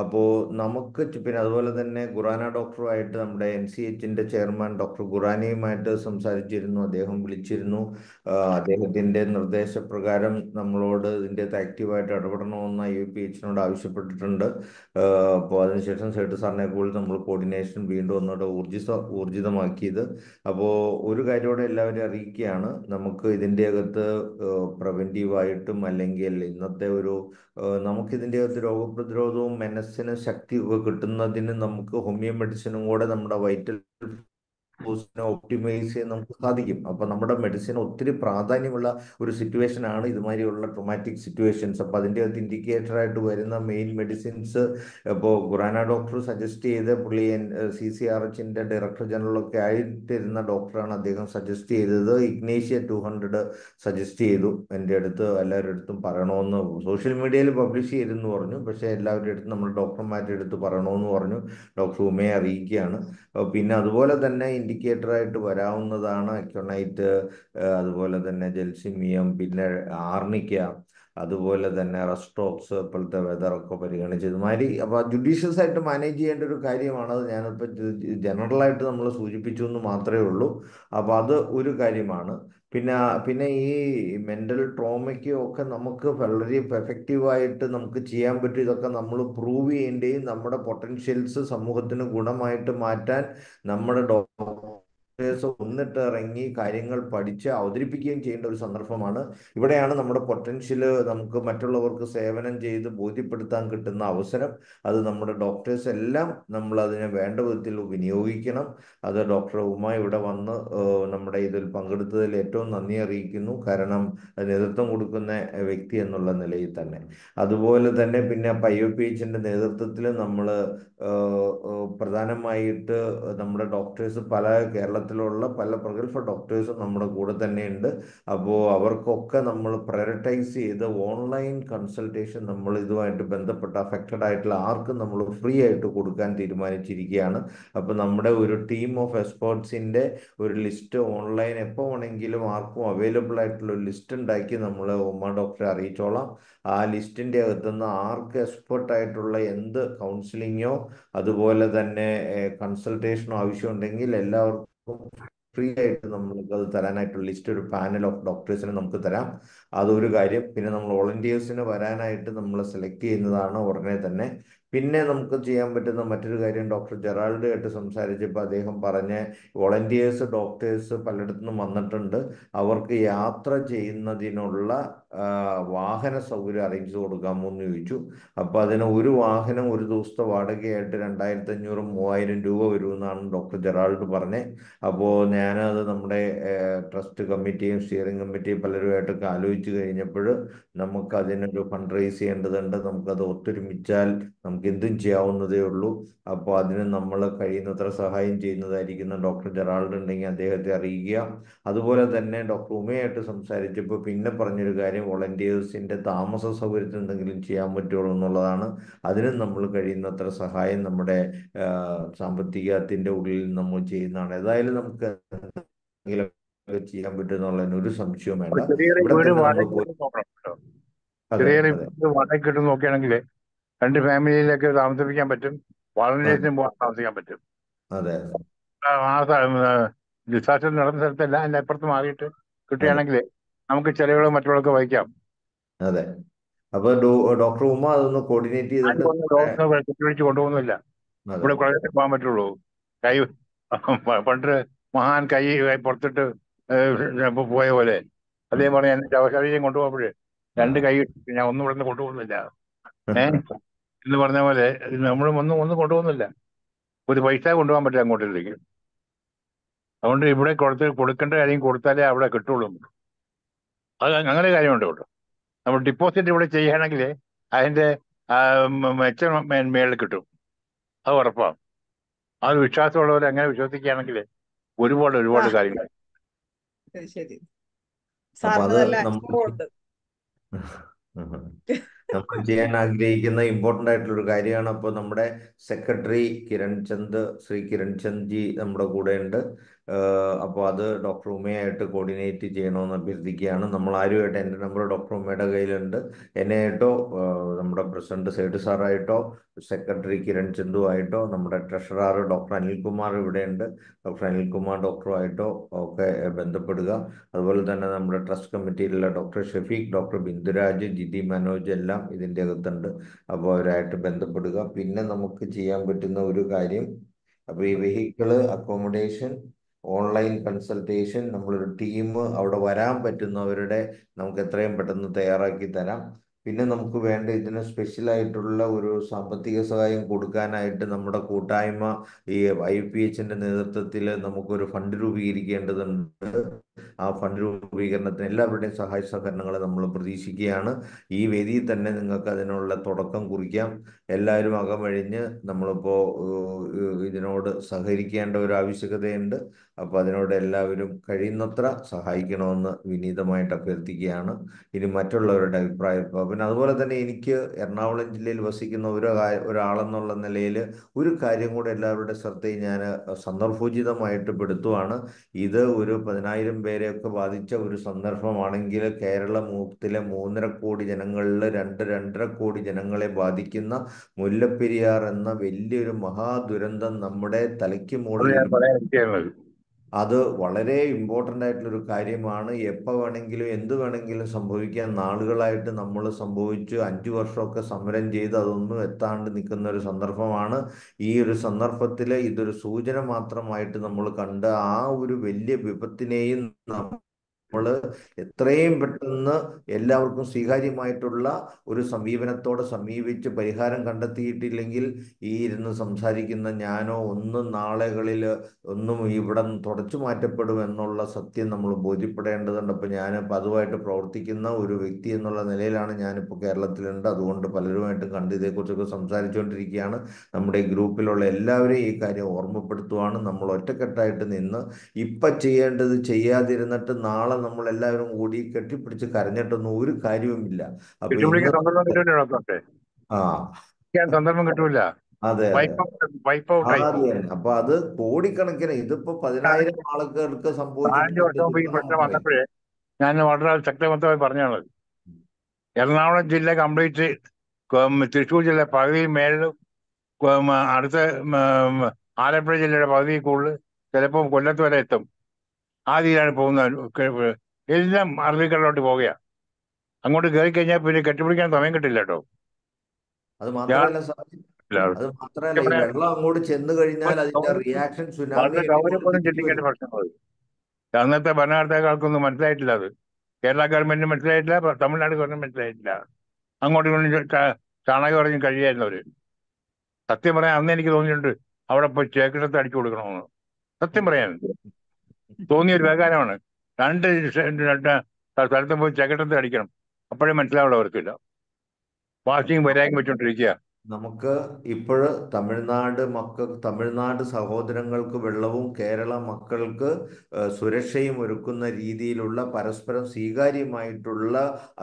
അപ്പോൾ നമുക്ക് പിന്നെ അതുപോലെ തന്നെ ഖുറാന ഡോക്ടറുമായിട്ട് നമ്മുടെ എൻ സി എച്ചിന്റെ ചെയർമാൻ ഡോക്ടർ ഖുറാനയുമായിട്ട് സംസാരിച്ചിരുന്നു അദ്ദേഹം വിളിച്ചിരുന്നു. അദ്ദേഹത്തിന്റെ നിർദ്ദേശപ്രകാരം നമ്മളോട് ഇതിന്റെ ആക്റ്റീവായിട്ട് ഇടപെടണമെന്ന് ഐ പി എച്ചിനോട് ആവശ്യപ്പെട്ടിട്ടുണ്ട് അപ്പോൾ അതിനുശേഷം സേട്ട് സാറിനെ കൂടി നമ്മൾ കോർഡിനേഷൻ വീണ്ടും ഒന്നുകൂടെ ഊർജിത ഊർജിതമാക്കിയത്. അപ്പോൾ ഒരു കാര്യത്തോടെ എല്ലാവരും അറിയിക്കുകയാണ്. നമുക്ക് ഇതിന്റെ അകത്ത് പ്രിവെന്റീവായിട്ടും അല്ലെങ്കിൽ ഇന്നത്തെ ഒരു നമുക്കിതിന്റെ അകത്ത് രോഗപ്രതിരോധവും മനസ്സിന് ശക്തിയൊക്കെ കിട്ടുന്നതിന് നമുക്ക് ഹോമിയോ മെഡിസിനും കൂടെ നമ്മുടെ വൈറ്റൽ ഒപ്റ്റിമൈസ് ചെയ്യാൻ നമുക്ക് സാധിക്കും. അപ്പൊ നമ്മുടെ മെഡിസിൻ ഒത്തിരി പ്രാധാന്യമുള്ള ഒരു സിറ്റുവേഷൻ ആണ്. ഇതുമാതിരിയുള്ള ട്രൊമാറ്റിക് സിറ്റുവേഷൻസ് അപ്പൊ അതിന്റെ അകത്ത് ഇൻഡിക്കേറ്റർ ആയിട്ട് വരുന്ന മെയിൻ മെഡിസിൻസ് ഇപ്പോൾ ഖുറാന ഡോക്ടർ സജസ്റ്റ് ചെയ്ത പുള്ളി സി സി ആർ എച്ചിന്റെ ഡയറക്ടർ ജനറൽ ഒക്കെ ആയിട്ടിരുന്ന ഡോക്ടറാണ് അദ്ദേഹം സജസ്റ്റ് ചെയ്തത്. ഇഗ്നേഷ്യ ടു ഹൺഡ്രഡ് സജസ്റ്റ് ചെയ്തു. എന്റെ അടുത്ത് എല്ലാവരുടെ അടുത്തും പറയണമെന്ന് സോഷ്യൽ മീഡിയയിൽ പബ്ലിഷ് ചെയ്തെന്ന് പറഞ്ഞു. പക്ഷേ എല്ലാവരുടെ അടുത്തും നമ്മൾ ഡോക്ടർമാരുടെ അടുത്ത് പറയണമെന്ന് പറഞ്ഞു. ഡോക്ടർ ഉമയെ അറിയിക്കുകയാണ്. പിന്നെ അതുപോലെ തന്നെ ഇൻഡിക്കേറ്റർ ആയിട്ട് വരാവുന്നതാണ് അക്യോണൈറ്റ് അതുപോലെ തന്നെ ജെൽസിമിയം പിന്നെ ആർണിക്ക അതുപോലെ തന്നെ റെസ്റ്റോക്സ് ഇപ്പോഴത്തെ വെതറൊക്കെ പരിഗണിച്ച് ഇതുമാതിരി അപ്പോൾ ജുഡീഷ്യസ് ആയിട്ട് മാനേജ് ചെയ്യേണ്ട ഒരു കാര്യമാണ്. അത് ഞാനിപ്പോൾ ജനറലായിട്ട് നമ്മൾ സൂചിപ്പിച്ചു എന്ന് മാത്രമേ ഉള്ളൂ. അപ്പോൾ അത് ഒരു കാര്യമാണ്. പിന്നെ പിന്നെ ഈ മെന്റൽ ട്രോമയ്ക്കും ഒക്കെ നമുക്ക് വളരെ എഫക്റ്റീവായിട്ട് നമുക്ക് ചെയ്യാൻ പറ്റും. ഇതൊക്കെ നമ്മൾ പ്രൂവ് ചെയ്യേണ്ടയും നമ്മുടെ പൊട്ടൻഷ്യൽസ് സമൂഹത്തിന് ഗുണമായിട്ട് മാറ്റാൻ നമ്മുടെ ഡോക്ടേഴ്സ് ഒന്നിട്ട് ഇറങ്ങി കാര്യങ്ങൾ പഠിച്ച് അവതരിപ്പിക്കുകയും ചെയ്യേണ്ട ഒരു സന്ദർഭമാണ്. ഇവിടെയാണ് നമ്മുടെ പൊട്ടൻഷ്യൽ നമുക്ക് മറ്റുള്ളവർക്ക് സേവനം ചെയ്ത് ബോധ്യപ്പെടുത്താൻ കിട്ടുന്ന അവസരം. അത് നമ്മുടെ ഡോക്ടേഴ്സ് എല്ലാം നമ്മൾ അതിനെ വേണ്ട വിധത്തിൽ വിനിയോഗിക്കണം. അത് ഡോക്ടർ ഉമ ഇവിടെ വന്ന് നമ്മുടെ ഇതിൽ പങ്കെടുത്തതിൽ ഏറ്റവും നന്ദി അറിയിക്കുന്നു. കാരണം നേതൃത്വം കൊടുക്കുന്ന വ്യക്തി എന്നുള്ള നിലയിൽ തന്നെ. അതുപോലെ തന്നെ പിന്നെ പൈ ഒ പി എച്ചിന്റെ നേതൃത്വത്തിൽ നമ്മൾ പ്രധാനമായിട്ട് നമ്മുടെ ഡോക്ടേഴ്സ് പല കേരളത്തിലുള്ള പല പ്രഗത്ഭ ഡോക്ടേഴ്സും നമ്മുടെ കൂടെ തന്നെയുണ്ട്. അപ്പോൾ അവർക്കൊക്കെ നമ്മൾ പ്രയോറിറ്റൈസ് ചെയ്ത് ഓൺലൈൻ കൺസൾട്ടേഷൻ നമ്മൾ ഇതുമായിട്ട് ബന്ധപ്പെട്ട അഫക്റ്റഡ് ആയിട്ടുള്ള ആർക്കും നമ്മൾ ഫ്രീ ആയിട്ട് കൊടുക്കാൻ തീരുമാനിച്ചിരിക്കുകയാണ്. അപ്പോൾ നമ്മുടെ ഒരു ടീം ഓഫ് എക്സ്പേർട്സിന്റെ ഒരു ലിസ്റ്റ് ഓൺലൈൻ എപ്പോൾ വേണമെങ്കിലും ആർക്കും അവൈലബിൾ ആയിട്ടുള്ള ഒരു ലിസ്റ്റ് ഉണ്ടാക്കി നമ്മൾ ഉമ്മ ഡോക്ടറെ അറിയിച്ചോളാം. ആ ലിസ്റ്റിന്റെ അകത്തുനിന്ന് ആർക്ക് എക്സ്പെർട്ട് ആയിട്ടുള്ള എന്ത് കൗൺസിലിങ്ങോ അതുപോലെ തന്നെ കൺസൾട്ടേഷനോ ആവശ്യമുണ്ടെങ്കിൽ എല്ലാവർക്കും ഫ്രീ ആയിട്ട് നമ്മൾക്ക് അത് തരാനായിട്ടുള്ള ലിസ്റ്റ് ഒരു പാനൽ ഓഫ് ഡോക്ടേഴ്സിനെ നമുക്ക് തരാം. അതൊരു കാര്യം. പിന്നെ നമ്മൾ വോളണ്ടിയേഴ്സിന് വരാനായിട്ട് നമ്മൾ സെലക്ട് ചെയ്യുന്നതാണ് ഉടനെ തന്നെ. പിന്നെ നമുക്ക് ചെയ്യാൻ പറ്റുന്ന മറ്റൊരു കാര്യം ഡോക്ടർ ജെറാൾഡ് ആയിട്ട് സംസാരിച്ചപ്പോൾ അദ്ദേഹം പറഞ്ഞ വോളണ്ടിയേഴ്സ് ഡോക്ടേഴ്സ് പലയിടത്തുനിന്നും വന്നിട്ടുണ്ട്. അവർക്ക് യാത്ര ചെയ്യുന്നതിനുള്ള വാഹന സൗകര്യം അറേഞ്ച് കൊടുക്കാമോ എന്ന് ചോദിച്ചു. അപ്പോൾ അതിന് ഒരു വാഹനം ഒരു ദിവസത്തെ വാടകയായിട്ട് രണ്ടായിരത്തി അഞ്ഞൂറ് മൂവായിരം രൂപ വരുമെന്നാണ് ഡോക്ടർ ജെറാൾഡ് പറഞ്ഞത്. അപ്പോൾ ഞാനത് നമ്മുടെ ട്രസ്റ്റ് കമ്മിറ്റിയും സ്റ്റിയറിംഗ് കമ്മിറ്റിയും പലരുമായിട്ടൊക്കെ ആലോചിച്ച് കഴിഞ്ഞപ്പോൾ നമുക്ക് അതിനൊരു ഫണ്ട് റേസ് ചെയ്യേണ്ടതുണ്ട്. നമുക്കത് ഒത്തൊരുമിച്ചാൽ നമുക്ക് എന്തും ചെയ്യാവുന്നതേ ഉള്ളൂ. അപ്പോൾ അതിന് നമ്മൾ കഴിയുന്നത്ര സഹായം ചെയ്യുന്നതായിരിക്കുന്ന ഡോക്ടർ ജെറാൾഡ് ഉണ്ടെങ്കിൽ അദ്ദേഹത്തെ അറിയിക്കുക. അതുപോലെ തന്നെ ഡോക്ടർ ഉമയായിട്ട് സംസാരിച്ചപ്പോൾ പിന്നെ പറഞ്ഞൊരു കാര്യം വോളണ്ടിയേഴ്സിന്റെ താമസ സൗകര്യത്തിന് എന്തെങ്കിലും ചെയ്യാൻ പറ്റുള്ളൂ എന്നുള്ളതാണ്. അതിനും നമ്മൾ കഴിയുന്നത്ര സഹായം നമ്മുടെ സാമ്പത്തികത്തിന്റെ ഉള്ളിൽ നമ്മൾ ചെയ്യുന്നതാണ്. ഏതായാലും നമുക്ക് ചെയ്യാൻ ചെയ്യാൻ പറ്റുമെന്നുള്ളതിന് ഒരു സംശയവും വേണ്ട. വാടക കിട്ടും. നോക്കുകയാണെങ്കിൽ രണ്ട് ഫാമിലിയിലേക്ക് താമസിപ്പിക്കാൻ പറ്റും. വളണ്ടിയേഴ്സിനും താമസിക്കാൻ പറ്റും. അതെ ആ ഡിസാസ്റ്റർ നടന്ന സ്ഥലത്തല്ല അതിന്റെ അപ്പുറത്ത് മാറിയിട്ട് കിട്ടുകയാണെങ്കിൽ നമുക്ക് ചെലവുകൾ മറ്റുള്ളവർക്ക് വഹിക്കാം. അതെ. അപ്പൊ ഡോക്ടർ ഉമ്മ അതൊന്ന് കോർഡിനേറ്റ് ചെയ്തിട്ട് കൊണ്ടുപോകുന്നില്ല. ഇവിടെ കുഴപ്പത്തിൽ പോകാൻ പറ്റുള്ളൂ. കൈ പണ്ട് മഹാൻ കൈ പുറത്തിട്ട് പോയ പോലെ. അതേ പറഞ്ഞ എന്റെ ശവശരീരം കൊണ്ടുപോകുമ്പോഴേ രണ്ട് കൈ ഞാൻ ഒന്നും ഇവിടെ നിന്ന് കൊണ്ടുപോകുന്നില്ല. ഏഹ് എന്ന് പറഞ്ഞ പോലെ നമ്മളും ഒന്നും ഒന്നും കൊണ്ടുപോകുന്നില്ല. ഒരു പൈസ കൊണ്ടുപോകാൻ പറ്റില്ല അങ്ങോട്ടേക്ക് അതുകൊണ്ട് ഇവിടെ കൊടുത്ത് കൊടുക്കേണ്ട കാര്യം കൊടുത്താലേ അവിടെ കിട്ടുള്ളൂ. അത് അങ്ങനെ കാര്യമുണ്ട് കേട്ടോ. നമ്മൾ ഡിപ്പോസിറ്റ് ഇവിടെ ചെയ്യുകയാണെങ്കിൽ അതിന്റെ മെച്ചം മേളിൽ കിട്ടും. അത് ഉറപ്പാണ്. അത് വിശ്വാസമുള്ളവർ അങ്ങനെ വിശ്വസിക്കുകയാണെങ്കിൽ ഒരുപാട് ഒരുപാട് കാര്യങ്ങൾ. ശരി നമ്മൾ ചെയ്യാൻ ആഗ്രഹിക്കുന്ന ഇമ്പോർട്ടന്റ് ആയിട്ടുള്ള ഒരു കാര്യമാണ്. അപ്പോൾ നമ്മുടെ സെക്രട്ടറി കിരൺ ചന്ദ് ശ്രീ കിരൺ ചന്ദ് ജി നമ്മുടെ കൂടെ ഉണ്ട് അപ്പോൾ അത് ഡോക്ടർ ഉമയായിട്ട് കോർഡിനേറ്റ് ചെയ്യണമെന്ന് അഭ്യർത്ഥിക്കുകയാണ്. നമ്മൾ ആരുമായിട്ട് എന്റെ നമ്പർ ഡോക്ടർ ഉമയുടെ കയ്യിലുണ്ട്. എന്നെയായിട്ടോ നമ്മുടെ പ്രസിഡന്റ് സൈഡ് സാറായിട്ടോ സെക്രട്ടറി കിരൺ ചന്തു ആയിട്ടോ നമ്മുടെ ട്രഷറർ ഡോക്ടർ അനിൽകുമാർ ഇവിടെയുണ്ട്. ഡോക്ടർ അനിൽകുമാർ ഡോക്ടറുമായിട്ടോ ഒക്കെ ബന്ധപ്പെടുക. അതുപോലെ തന്നെ നമ്മുടെ ട്രസ്റ്റ് കമ്മിറ്റിയിലുള്ള ഡോക്ടർ ഷഫീഖ് ഡോക്ടർ ബിന്ദുരാജ് ജിതി മനോജ് എല്ലാം ഇതിന്റെ അകത്തുണ്ട്. അപ്പോൾ അവരായിട്ട് ബന്ധപ്പെടുക. പിന്നെ നമുക്ക് ചെയ്യാൻ പറ്റുന്ന ഒരു കാര്യം അപ്പോൾ ഈ വെഹിക്കിൾ അക്കോമഡേഷൻ ഓൺലൈൻ കൺസൾട്ടേഷൻ നമ്മളൊരു ടീം അവിടെ വരാൻ പറ്റുന്നവരുടെ നമുക്ക് എത്രയും പെട്ടെന്ന് തയ്യാറാക്കി തരാം. പിന്നെ നമുക്ക് വേണ്ട ഇതിന് സ്പെഷ്യലായിട്ടുള്ള ഒരു സാമ്പത്തിക സഹായം കൊടുക്കാനായിട്ട് നമ്മുടെ കൂട്ടായ്മ ഈ ഐ പി എച്ചിന്റെ നേതൃത്വത്തിൽ നമുക്കൊരു ഫണ്ട് രൂപീകരിക്കേണ്ടതുണ്ട്. ആ ഫണ്ട് രൂപീകരണത്തിന് എല്ലാവരുടെയും സഹായ സഹകരണങ്ങൾ നമ്മൾ പ്രതീക്ഷിക്കുകയാണ്. ഈ വേദിയിൽ തന്നെ നിങ്ങൾക്ക് അതിനുള്ള തുടക്കം കുറിക്കാം. എല്ലാവരും അകമഴിഞ്ഞ് നമ്മളിപ്പോൾ ഇതിനോട് സഹകരിക്കേണ്ട ഒരു ആവശ്യകതയുണ്ട്. അപ്പോൾ അതിനോട് എല്ലാവരും കഴിയുന്നത്ര സഹായിക്കണമെന്ന് വിനീതമായിട്ട് അഭ്യർത്ഥിക്കുകയാണ്. ഇനി മറ്റുള്ളവരുടെ അഭിപ്രായം പിന്നെ അതുപോലെ തന്നെ എനിക്ക് എറണാകുളം ജില്ലയിൽ വസിക്കുന്ന ഒരു ഒരാളെന്നുള്ള നിലയിൽ ഒരു കാര്യം കൂടെ എല്ലാവരുടെ ശ്രദ്ധയിൽ ഞാൻ സന്ദർഭോചിതമായിട്ട് പെടുത്തുവാണ്. ഇത് ഒരു പതിനായിരം പേരെയൊക്കെ ബാധിച്ച ഒരു സന്ദർഭമാണെങ്കിൽ കേരള മൂത്തിലെ മൂന്നര കോടി ജനങ്ങളിൽ രണ്ട് രണ്ടര കോടി ജനങ്ങളെ ബാധിക്കുന്ന മുല്ലപ്പെരിയാർ എന്ന വലിയൊരു മഹാദുരന്തം നമ്മുടെ തലയ്ക്ക് മുകളിൽ അത് വളരെ ഇമ്പോർട്ടന്റ് ആയിട്ടുള്ളൊരു കാര്യമാണ്. എപ്പോൾ വേണമെങ്കിലും എന്ത് വേണമെങ്കിലും സംഭവിക്കാൻ നാളുകളായിട്ട് നമ്മൾ സംഭവിച്ച് അഞ്ച് വർഷമൊക്കെ സമരം ചെയ്ത് അതൊന്നും എത്താണ്ട് നിൽക്കുന്ന ഒരു സന്ദർഭമാണ്. ഈ ഒരു സന്ദർഭത്തിൽ ഇതൊരു സൂചന മാത്രമായിട്ട് നമ്മൾ കണ്ട് ആ ഒരു വലിയ വിപത്തിനെയും നമ്മൾ എത്രയും പെട്ടെന്ന് എല്ലാവർക്കും സ്വീകാര്യമായിട്ടുള്ള ഒരു സമീപനത്തോടെ സമീപിച്ച് പരിഹാരം കണ്ടെത്തിയിട്ടില്ലെങ്കിൽ ഈ ഇരുന്ന് സംസാരിക്കുന്ന ഞാനോ ഒന്നും നാളുകളിൽ ഒന്നും ഇവിടെ തുടച്ചു മാറ്റപ്പെടും എന്നുള്ള സത്യം നമ്മൾ ബോധ്യപ്പെടേണ്ടതുണ്ട്. അപ്പോൾ ഞാൻ പതിവായിട്ട് പ്രവർത്തിക്കുന്ന ഒരു വ്യക്തി എന്നുള്ള നിലയിലാണ് ഞാനിപ്പോൾ കേരളത്തിലുണ്ട്. അതുകൊണ്ട് പലരുമായിട്ടും കണ്ട് ഇതേക്കുറിച്ചൊക്കെ സംസാരിച്ചുകൊണ്ടിരിക്കുകയാണ്. നമ്മുടെ ഗ്രൂപ്പിലുള്ള എല്ലാവരെയും ഈ കാര്യം ഓർമ്മപ്പെടുത്തുവാണ്. നമ്മൾ ഒറ്റക്കെട്ടായിട്ട് നിന്ന് ഇപ്പം ചെയ്യേണ്ടത് ചെയ്യാതിരുന്നിട്ട് നാളെ നമ്മൾ എല്ലാവരും കൂടി കെട്ടിപ്പിടിച്ച് കരഞ്ഞിട്ടൊന്നും ഒരു കാര്യവുമില്ല. ആ. സന്ദർഭം കിട്ടൂല? അതെ അപ്പൊ അത് കോടിക്കണക്കിന് ഇതിപ്പോ പതിനായിരം ആളുകൾക്ക് സംഭവിച്ചു ഞാൻ വളരെ ശക്തമത്തമായി പറഞ്ഞാണ് എറണാകുളം ജില്ല കംപ്ലീറ്റ് തൃശ്ശൂർ ജില്ല പകുതി മേളിലും അടുത്ത ആലപ്പുഴ ജില്ലയുടെ പകുതി കൂടുതൽ ചിലപ്പോൾ കൊല്ലത്ത് വരെ എത്തും. ആ രീതിയിലാണ് പോകുന്നത് എല്ലാം അറബിക്കടലോട്ട് പോവുകയാണ് അങ്ങോട്ട് കയറി കഴിഞ്ഞാൽ പിന്നെ കെട്ടിപ്പിടിക്കാൻ സമയം കിട്ടില്ല കേട്ടോ. അത് മാത്രമല്ല. അത് മാത്രമല്ല ഈ വെള്ളം അങ്ങോട്ട് ചെന്ന് കഴിഞ്ഞാൽ അതിന്റെ റിയാക്ഷൻ സുനാമി അന്നത്തെ ഭരണകർത്താക്കൾക്കൊന്നും മനസ്സിലായിട്ടില്ല അത്. കേരള ഗവൺമെന്റിന് മനസ്സിലായിട്ടില്ല തമിഴ്നാട് ഗവൺമെന്റ് മനസ്സിലായിട്ടില്ല. അങ്ങോട്ടും ഇങ്ങോട്ടും ചാണകം പറഞ്ഞ് കഴിയായിരുന്നു അവർ. സത്യം പറയാൻ അന്ന് എനിക്ക് തോന്നിയിട്ടുണ്ട് അവിടെ പോയി ചേക്കിടത്ത് അടിച്ചു കൊടുക്കണമെന്ന്. സത്യം പറയാൻ. തോന്നിയ ഒരു രണ്ട് രണ്ട് സ്ഥലത്ത് പോയി ചേക്കിടത്ത് അടിക്കണം അപ്പോഴേ മനസ്സിലാവുള്ളൂ അവർക്കില്ല വാഷിങ് വരായും വെച്ചോണ്ടിരിക്കുക നമുക്ക് ഇപ്പോൾ തമിഴ്നാട് മക്കൾ തമിഴ്നാട് സഹോദരങ്ങൾക്ക് വെള്ളവും കേരള മക്കൾക്ക് സുരക്ഷയും ഒരുക്കുന്ന രീതിയിലുള്ള പരസ്പരം സ്വീകാര്യമായിട്ടുള്ള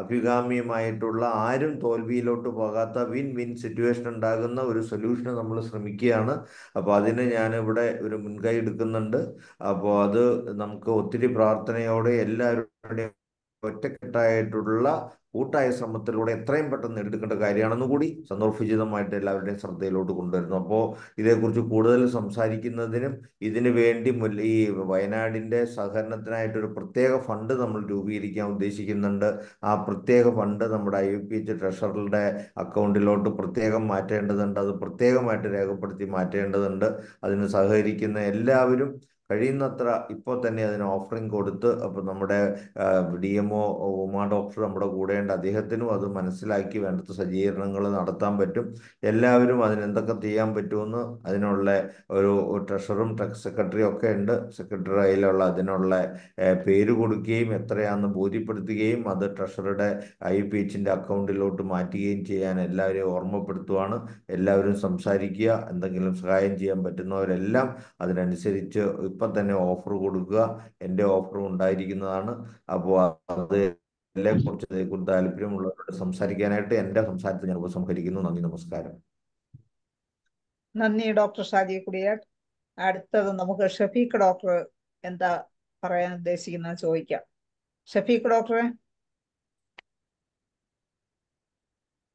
അഭികാമ്യമായിട്ടുള്ള ആരും തോൽവിയിലോട്ട് പോകാത്ത വിൻ വിൻ സിറ്റുവേഷൻ ഉണ്ടാകുന്ന ഒരു സൊല്യൂഷൻ നമ്മൾ ശ്രമിക്കുകയാണ്. അപ്പോൾ അതിന് ഞാനിവിടെ ഒരു മുൻകൈ എടുക്കുന്നുണ്ട്. അപ്പോൾ അത് നമുക്ക് ഒത്തിരി പ്രാർത്ഥനയോടെ എല്ലാവരുടെയും ഒറ്റക്കെട്ടായിട്ടുള്ള കൂട്ടായ ശ്രമത്തിലൂടെ എത്രയും പെട്ടെന്ന് എടുക്കേണ്ട കാര്യമാണെന്ന് കൂടി സന്ദർഭോചിതമായിട്ട് എല്ലാവരുടെയും ശ്രദ്ധയിലോട്ട് കൊണ്ടുവരുന്നു. അപ്പോൾ ഇതേക്കുറിച്ച് കൂടുതൽ സംസാരിക്കുന്നതിനും ഇതിനു വേണ്ടി ഈ വയനാടിന്റെ സഹകരണത്തിനായിട്ട് ഒരു പ്രത്യേക ഫണ്ട് നമ്മൾ രൂപീകരിക്കാൻ ഉദ്ദേശിക്കുന്നുണ്ട്. ആ പ്രത്യേക ഫണ്ട് നമ്മുടെ ഐ പി എച്ച് ട്രഷററുടെ അക്കൗണ്ടിലോട്ട് പ്രത്യേകം മാറ്റേണ്ടതുണ്ട്. അത് പ്രത്യേകമായിട്ട് രേഖപ്പെടുത്തി മാറ്റേണ്ടതുണ്ട്. അതിന് സഹകരിക്കുന്ന എല്ലാവരും കഴിയുന്നത്ര ഇപ്പോൾ തന്നെ അതിന് ഓഫറിങ് കൊടുത്ത് അപ്പോൾ നമ്മുടെ D M O Uma doctor നമ്മുടെ കൂടെയുണ്ട്. അദ്ദേഹത്തിനും അത് മനസ്സിലാക്കി വേണ്ടത്ര സജ്ജീകരണങ്ങൾ നടത്താൻ പറ്റും. എല്ലാവരും അതിനെന്തൊക്കെ ചെയ്യാൻ പറ്റുമെന്ന് അതിനുള്ള ഒരു ട്രഷറും സെക്രട്ടറിയും ഒക്കെ ഉണ്ട്. സെക്രട്ടറി കയ്യിലുള്ള അതിനുള്ള പേര് കൊടുക്കുകയും എത്രയാണെന്ന് ബോധ്യപ്പെടുത്തുകയും അത് ട്രഷറുടെ ഐ പി എച്ചിന്റെ അക്കൗണ്ടിലോട്ട് മാറ്റുകയും ചെയ്യാൻ എല്ലാവരെയും ഓർമ്മപ്പെടുത്തുവാണ്. എല്ലാവരും സംസാരിക്കുക. എന്തെങ്കിലും സഹായം ചെയ്യാൻ പറ്റുന്നവരെല്ലാം അതിനനുസരിച്ച് ഇപ്പം തന്നെ ഓഫർ കൊടുക്കുക. എന്റെ ഓഫറും ഉണ്ടായിരിക്കുന്നതാണ്. അപ്പോൾ അത് എല്ലാം കുറിച്ച് ഇതേക്കുറിച്ച് താല്പര്യമുള്ളവരോട് സംസാരിക്കാനായിട്ട് എന്റെ സംസാരത്തിൽ ഞാൻ ഉപസംഹരിക്കുന്നു. നന്ദി നമസ്കാരം. നന്ദി ഡോക്ടർ ഷാജി കുടിയാട്ട് അടുത്തത് നമുക്ക് ഷഫീഖ് ഡോക്ടർ എന്താ പറയാൻ ഉദ്ദേശിക്കുന്നത് ചോദിക്കാം. ഷഫീഖ് ഡോക്ടറെ?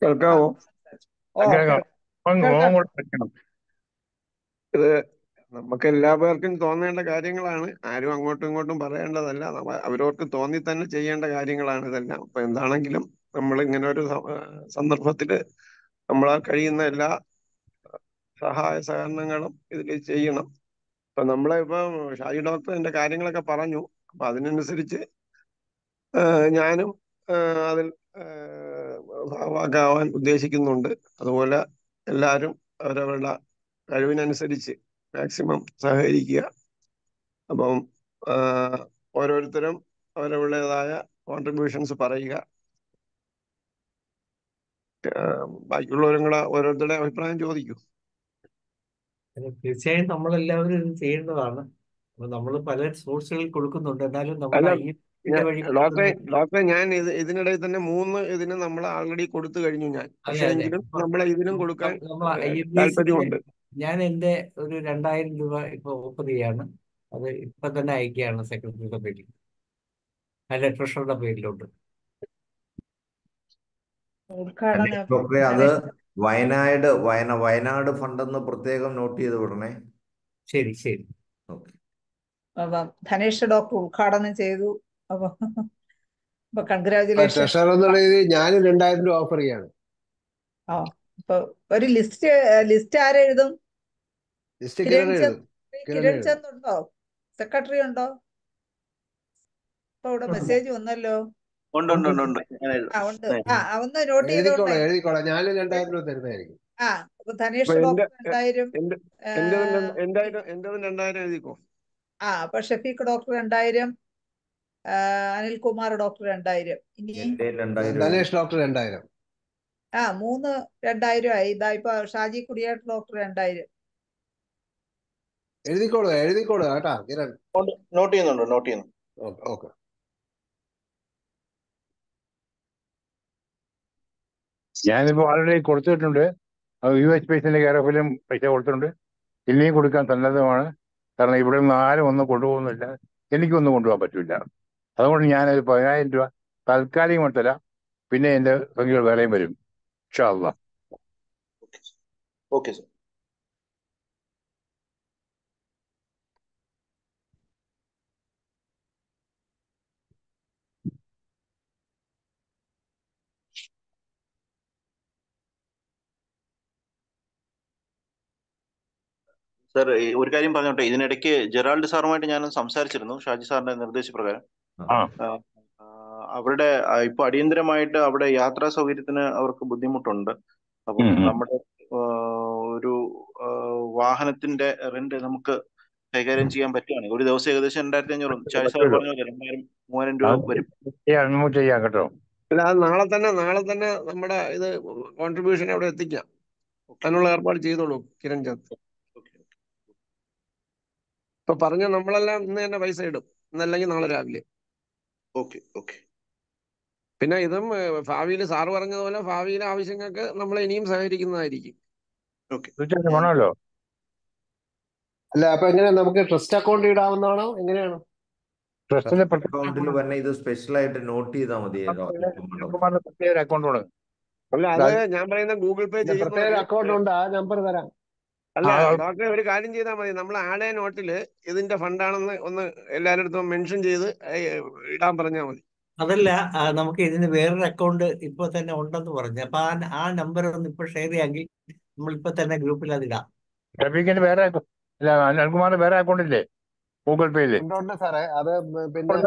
കേൾക്കാവോ. ഇത് നമുക്ക് എല്ലാ പേർക്കും തോന്നേണ്ട കാര്യങ്ങളാണ്. ആരും അങ്ങോട്ടും ഇങ്ങോട്ടും പറയേണ്ടതല്ല. അവരവർക്ക് തോന്നി തന്നെ ചെയ്യേണ്ട കാര്യങ്ങളാണ് ഇതെല്ലാം. അപ്പൊ എന്താണെങ്കിലും നമ്മൾ ഇങ്ങനെ ഒരു സന്ദർഭത്തിൽ നമ്മളാൽ കഴിയുന്ന എല്ലാ സഹായ സഹകരണങ്ങളും ഇതിൽ ചെയ്യണം. ഇപ്പൊ നമ്മളെ ഇപ്പൊ ഷാജി ഡോക്ടർ എന്റെ കാര്യങ്ങളൊക്കെ പറഞ്ഞു. അപ്പൊ അതിനനുസരിച്ച് ഞാനും അതിൽ ഭാഗമാകാൻ ഉദ്ദേശിക്കുന്നുണ്ട്. അതുപോലെ എല്ലാവരും അവരവരുടെ കഴിവിനനുസരിച്ച് മാക്സിമം സഹകരിക്കുക. അപ്പം ഓരോരുത്തരും അവരവരുടേതായ കോൺട്രിബ്യൂഷൻസ് പറയുക. ബാക്കിയുള്ളവരും കൂടെ ഓരോരുത്തരുടെ അഭിപ്രായം ചോദിക്കൂ. തീർച്ചയായും നമ്മളെല്ലാവരും അപ്പൊ നമ്മൾ പല സോഴ്സുകളിൽ കൊടുക്കുന്നുണ്ട്. എന്നാലും ഡോക്ടറെ ഡോക്ടറെ ഞാൻ ഇത് ഇതിനിടയിൽ തന്നെ മൂന്ന് ഇതിന് നമ്മൾ ആൾറെഡി കൊടുത്തു കഴിഞ്ഞു ഞാൻ. പക്ഷെ എങ്കിലും നമ്മളെ ഇതിനും കൊടുക്കാൻ താല്പര്യമുണ്ട്. ഞാൻ എന്റെ ഒരു രണ്ടായിരം രൂപ ഇപ്പൊ ഓഫർ ചെയ്യാണ്. അത് ഇപ്പൊ തന്നെ അയക്കുകയാണ് സെക്രട്ടറിയുടെ പേരിൽ. അല്ല ട്രഷറുടെ പേരിലോട്ട്. ഉദ്ഘാടന ഡോക്ടറെ അത് വയനാട് വയന വയനാട് ഫണ്ടെന്ന് പ്രത്യേകം നോട്ട് ചെയ്ത് വിടണേ. ശരി ശരി. ഓക്കെ. അപ്പം ധനേഷ് ഡോക്ടർ ഉദ്ഘാടനം ചെയ്തു. അപ്പൊ അപ്പൊ കൺഗ്രാചുലേഷൻ ട്രഷറർ എന്നുള്ള രീതിയിൽ ഞാനും രണ്ടായിരം രൂപ ഓഫർ ചെയ്യാണ്. ആ. അപ്പൊ ഒരു ലിസ്റ്റ് ലിസ്റ്റ് ആരെഴുതും കിരൺ ചന്ദ് ഉണ്ടോ? സെക്രട്ടറി ഉണ്ടോ? ഇപ്പൊ ഇവിടെ മെസ്സേജ് വന്നല്ലോ. ഉണ്ട് ഉണ്ട് ഉണ്ട് ഉണ്ട്. ഞാൻ ആ ഉണ്ട്. ആ എഴുതാം. ഒന്ന് നോട്ട് ആ അപ്പൊ ധനേഷ് രണ്ടായിരം. ആ, അപ്പൊ ഷഫീഖ് ഡോക്ടർ രണ്ടായിരം. അനിൽകുമാർ ഡോക്ടർ രണ്ടായിരം. ഇനി ധനേഷ് ഡോക്ടർ രണ്ടായിരം. ആ മൂന്ന് രണ്ടായിരം ആയി. ഇതാ ഇപ്പൊ ഷാജി കുടിയാട്ട് ഡോക്ടർ രണ്ടായിരം. എഴുതിക്കോളൂ എഴുതിക്കോളൂ കേട്ടാ കിരൺ. നോട്ട് ചെയ്യുന്നുണ്ട് നോട്ട് ചെയ്യുന്നു. Okay okay. ഞാനിപ്പോ ആൾറെഡി കൊടുത്തിട്ടുണ്ട് യു എച്ച് പേഷ്യന്റ് കെയർ ഓഫിലും പൈസ കൊടുത്തിട്ടുണ്ട്. ഇനിയും കൊടുക്കാൻ സന്നദ്ധമാണ്. കാരണം ഇവിടെ നിന്ന് ആരും ഒന്നും കൊണ്ടുപോകുന്നില്ല. എനിക്കൊന്നും കൊണ്ടുപോകാൻ പറ്റില്ല അതുകൊണ്ട് ഞാനൊരു പതിനായിരം രൂപ താൽക്കാലികമായി തരാം. പിന്നെ എന്റെ സംഖ്യകൾ വേറെയും വരും. ഇൻഷാ അള്ളാ اوكي സർ സർ ഒരു കാര്യം പറഞ്ഞോട്ടെ. ഇതിനിടയ്ക്ക് ജെറാൾഡ് സാറുമായിട്ട് ഞാൻ സംസാരിച്ചിരുന്നു. ഷാജി സാറിന്റെ നിർദ്ദേശപ്രകാരം. അവരുടെ ഇപ്പൊ അടിയന്തരമായിട്ട് അവിടെ യാത്രാ സൗകര്യത്തിന് അവർക്ക് ബുദ്ധിമുട്ടുണ്ട്. അപ്പം. നമ്മുടെ ഒരു വാഹനത്തിന്റെ റെന്റ് നമുക്ക് കൈകാര്യം ചെയ്യാൻ പറ്റുകയാണെങ്കിൽ ഒരു ദിവസം ഏകദേശം രണ്ടായിരത്തി അഞ്ഞൂറ് ഷാജി സാർ പറഞ്ഞ പോലെ രണ്ടായിരം മൂവായിരം രൂപ വരും. ചെയ്യാം കേട്ടോ. അല്ല നാളെ തന്നെ നാളെ തന്നെ നമ്മുടെ ഇത് കോൺട്രിബ്യൂഷൻ അവിടെ എത്തിക്കാം. അതിനുള്ള ഏർപ്പാട് ചെയ്തോളൂ കിരൺ ചന്ദ് ഇപ്പൊ പറഞ്ഞ നമ്മളെല്ലാം ഇന്ന് തന്നെ പൈസ ഇടും. ഇന്നല്ലെങ്കിൽ നാളെ രാവിലെ. Okay okay. പിന്നെ ഇതും ഭാവിയിൽ സാർ പറഞ്ഞതുപോലെ ഭാവിയിലെ ആവശ്യങ്ങൾക്ക് നമ്മൾ ഇനിയും സഹകരിക്കുന്നതായിരിക്കും. ആണല്ലോ അല്ല അപ്പൊ എങ്ങനെ നമുക്ക് ട്രസ്റ്റ് അക്കൗണ്ട് ഇടാവുന്നതാണോ? എങ്ങനെയാണ്? ട്രസ്റ്റിന്റെ അക്കൗണ്ടിൽ തന്നെ ഇത് സ്പെഷ്യൽ ആയിട്ട് നോട്ട് ചെയ്താൽ മതി. പ്രത്യേക ഒരു അക്കൗണ്ട് ഉണ്ട് അല്ല അത് ഞാൻ പറയുന്ന ഗൂഗിൾ പേ പ്രത്യേക അക്കൗണ്ട് ഉണ്ട്. ആ നമ്പർ തരാം. അല്ല. ഡോക്ടറെ ഒരു കാര്യം ചെയ്താൽ മതി. നമ്മൾ ആടെ നോട്ടിൽ ഇതിന്റെ ഫണ്ടാണെന്ന് ഒന്ന് എല്ലാവരുടെ മെൻഷൻ ചെയ്ത് ഇടാൻ പറഞ്ഞാൽ മതി. അതല്ല നമുക്ക് ഇതിന് വേറൊരു അക്കൗണ്ട് ഇപ്പൊ തന്നെ ഉണ്ടെന്ന് പറഞ്ഞു. അപ്പൊ ആ ആ നമ്പർ ഒന്ന് ഇപ്പൊ ഷെയർ ചെയ്യാമെങ്കിൽ നമ്മൾ ഇപ്പൊ തന്നെ ഗ്രൂപ്പിൽ അത് ഇടാം. വേറെ അല്ല അനിൽകുമാറിന്റെ വേറെ അക്കൗണ്ട് ഇല്ലേ? ഗൂഗിൾ പേയിൽ ഉണ്ട് ഉണ്ട് സാറേ. അത് പിന്നെ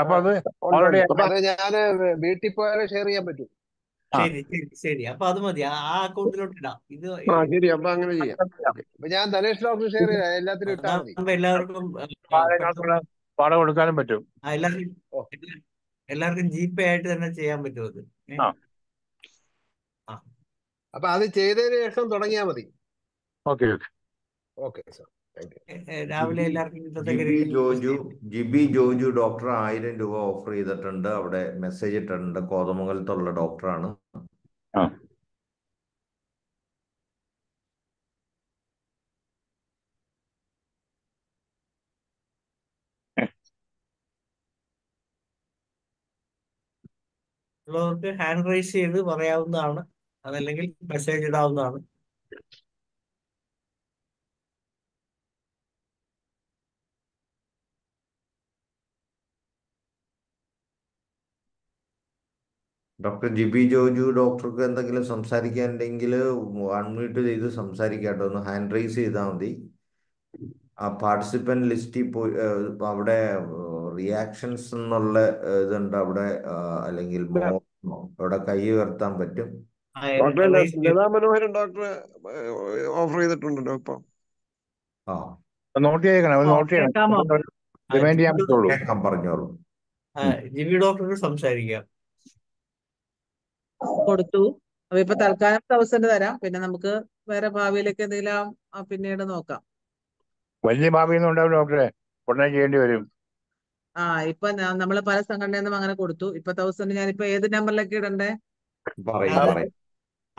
അപ്പൊ അത് ഓൾറെഡി അപ്പൊ അത് ഞാൻ വീട്ടിൽ പോയാലേ ഷെയർ ചെയ്യാൻ പറ്റും. ശരി ശരി ശരി. അപ്പൊ അത് മതി. ആ അക്കൗണ്ടിലോട്ട് ഇടാം. ഇത് ആ ശരി. അപ്പൊ അങ്ങനെ ചെയ്യാം. അപ്പൊ ഞാൻ ധനേഷ് ഡോക്ടർ ഷെയർ ചെയ്യാം. എല്ലാത്തിനും ഇട്ടാ മതി. അതാകുമ്പോ എല്ലാവർക്കും പെട്ടെന്ന് കൊടുക്കാനും പറ്റും. ആ, എല്ലാവർക്കും. എല്ലാവർക്കും ജിപേ ആയിട്ട് തന്നെ ചെയ്യാൻ പറ്റും അത്. അപ്പൊ അത് ചെയ്തതിന് ശേഷം തുടങ്ങിയാ മതി. Okay okay. സാർ. രാവിലെ എല്ലാവർക്കും ജോജു ജിബി ജോജു ഡോക്ടർ ആയിരം രൂപ ഓഫർ ചെയ്തിട്ടുണ്ട്. അവിടെ മെസ്സേജ് ഇട്ടിട്ടുണ്ട്. കോതമംഗലത്തുള്ള ഡോക്ടറാണ്. ഉള്ളവർക്ക് ഹാൻഡ് റൈസ് ചെയ്ത് പറയാവുന്നതാണ്. അതല്ലെങ്കിൽ മെസ്സേജ് ഇടാവുന്നതാണ്. ഡോക്ടർ ജിബി ജോജു ഡോക്ടർക്ക് എന്തെങ്കിലും സംസാരിക്കാനുണ്ടെങ്കിൽ അൺമ്യൂട്ട് ചെയ്ത് സംസാരിക്കാട്ടോ. ഒന്ന് ഹാൻഡ് റൈസ് ചെയ്താൽ മതി. ആ പാർട്ടിസിപ്പന്റ് ലിസ്റ്റിൽ പോയി അവിടെ റിയാക്ഷൻസ് എന്നുള്ള ഇതുണ്ട്. അവിടെ അല്ലെങ്കിൽ അവിടെ കൈ ഉയർത്താൻ പറ്റും? ലതാ മനോഹരൻ ഡോക്ടർ ഓഫർ ചെയ്തിട്ടുണ്ടല്ലോ ഇപ്പൊ. ആ. നോട്ട് ചെയ്യണം നോട്ട് ചെയ്യണം. ചെയ്യാൻ പറ്റുള്ളൂ. പറഞ്ഞോളൂ. ജിബി സംസാരിക്കാം. കൊടുത്തു. അപ്പൊ ഇപ്പൊ തൽക്കാലം തൗസൻഡ് തരാം. പിന്നെ നമുക്ക് വേറെ ഭാവിയിലേക്ക് എന്തെങ്കിലും പിന്നീട് നോക്കാം. വലിയ ഭാവിയൊന്നും ഉണ്ടാവില്ല ഡോക്ടറെ. ഉടനെ ചെയ്യേണ്ടി വരും. ആ ഇപ്പൊ നമ്മൾ പല സംഘടനയിൽ നിന്നും അങ്ങനെ കൊടുത്തു. ഇപ്പൊ തൗസൻഡ് ഞാനിപ്പോ ഏത് നമ്പറിലേക്ക് ഇടണ്ടേ?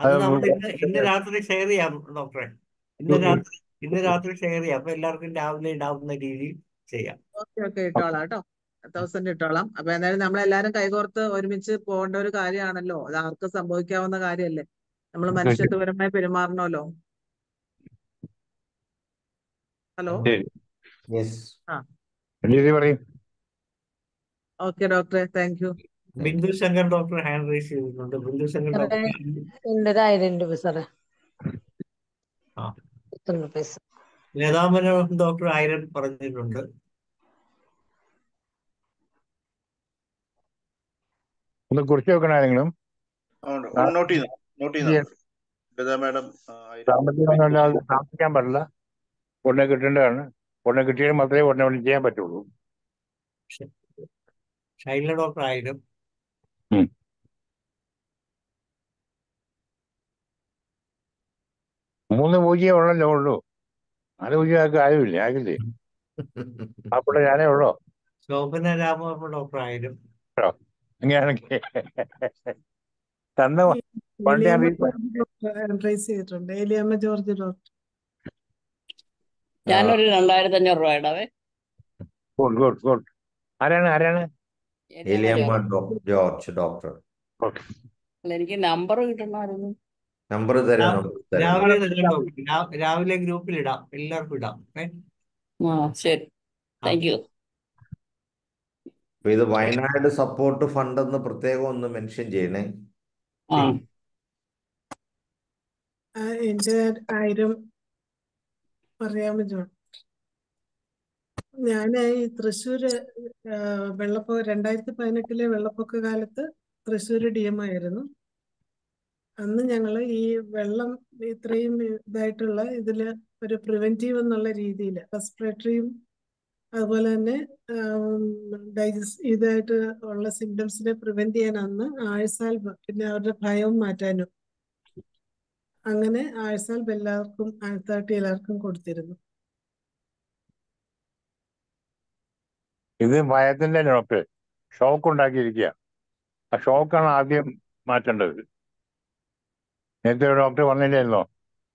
അത് നമുക്ക് ഇന്ന് ഇന്ന് രാത്രി ഷെയർ ചെയ്യാം ഡോക്ടറെ ഇന്ന് രാത്രി ഇന്ന് രാത്രി ഷെയർ ചെയ്യാം. അപ്പൊ എല്ലാവർക്കും രാവിലെ ഇടാവുന്ന രീതിയിൽ ചെയ്യാം. ഓക്കെ ഓക്കെ ഇട്ടോളാം കേട്ടോ. തൗസൻഡ് ഇട്ടോളാം. അപ്പൊ എന്തായാലും നമ്മളെല്ലാരും കൈകോർത്ത് ഒരുമിച്ച് പോകേണ്ട ഒരു കാര്യമാണല്ലോ. അത് ആർക്കും സംഭവിക്കാവുന്ന കാര്യല്ലേ നമ്മൾ മനുഷ്യത്വപരമായി പെരുമാറണമല്ലോ. ഹലോ? യെസ് ആ. പറയും. ഓക്കെ ഡോക്ടറെ thank you Bindu Shankar doctor hand raise ചെയ്തിട്ടുണ്ട്. ബിന്ദു ശങ്കർ ഡോക്ടർ ഉണ്ട് ഒരു ആയിരം രൂപ സാറേ. ലതാമന ഡോക്ടർ ആയിരം പറഞ്ഞിട്ടുണ്ട്. ഒന്ന് കുറിച്ച് വെക്കണം ആരെങ്കിലും? നോട്ട് ചെയ്യുന്നു നോട്ട് ചെയ്യുന്നുണ്ട് ലതാ മാഡം താമസിക്കാൻ പാടില്ല ഉടനെ കിട്ടേണ്ടതാണ്. ഉടനെ കിട്ടിയാൽ മാത്രമേ ഉടനെ ചെയ്യാൻ പറ്റുള്ളൂ. ശൈല ഡോക്ടർ ആയാലും. മൂന്ന് പൂജ്യം ഉള്ളല്ലോ ഉള്ളൂ. നാല് പൂജ്യം ആക്കി ആരുമില്ല ആകില്ലേ അപ്പോൾ ഞാനേ ഉള്ളോ? ശോഭന രാമവർമ്മ ഡോക്ടർ ആയാലും അങ്ങനെയാണെങ്കിൽ തന്ന പണ്ട് ഞാൻ വീട്ടിൽ ട്രേസ് ചെയ്തിട്ടുണ്ട്. ഏലിയമ്മ ജോർജ് ഡോക്ടർ ഞാനൊരു രണ്ടായിരത്തി അഞ്ഞൂറ് രൂപ ഇടാവേ. ഗുഡ് ഗുഡ് ഗുഡ് ആരാണ് ആരാണ്? ഏലിയമ്മ ജോർജ് ഡോക്ടർ അല്ല എനിക്ക് നമ്പർ കിട്ടണമായിരുന്നു. നമ്പർ തരാം രാവിലെ രാവിലെ ഗ്രൂപ്പിൽ ഇടാം. എല്ലാവർക്കും ഇടാം? ആ ശരി. താങ്ക് യു ഇത് വയനാട് സപ്പോർട്ട് ഫണ്ട് എന്ന് പ്രത്യേകം ഒന്ന് മെൻഷൻ ചെയ്യണേ. എന്റെ ആയിരം പറയാമോ ജോൺ ഞാൻ ഈ തൃശ്ശൂര് വെള്ളപ്പൊ വെള്ളപ്പൊക്ക രണ്ടായിരത്തി പതിനെട്ടിലെ വെള്ളപ്പൊക്ക കാലത്ത് തൃശ്ശൂര് ഡി എം ആയിരുന്നു. അന്ന് ഞങ്ങൾ ഈ വെള്ളം ഇത്രയും ഇതായിട്ടുള്ള ഇതിൽ ഒരു പ്രിവെന്റീവ് എന്നുള്ള രീതിയിൽ റെസ്പിറേറ്ററിയും അതുപോലെ തന്നെ ഡൈജസ് ഇതായിട്ട് ഉള്ള സിംറ്റംസിനെ പ്രിവെന്റ് ചെയ്യാൻ അന്ന് ആഴ്സാൽബ് പിന്നെ അവരുടെ ഭയവും മാറ്റാനും. അങ്ങനെ ആഴ്സാൽബ് എല്ലാവർക്കും ആഴ്ത്താട്ടി എല്ലാവർക്കും കൊടുത്തിരുന്നു. ഇത് ഭയത്തിന്റെ നോക്ക് ഷോക്ക് ഉണ്ടാക്കിയിരിക്കുക ആ ഷോക്കാണ് ആദ്യം മാറ്റേണ്ടത്. നേരത്തെ ഒരു ഡോക്ടർ പറഞ്ഞില്ലായിരുന്നോ?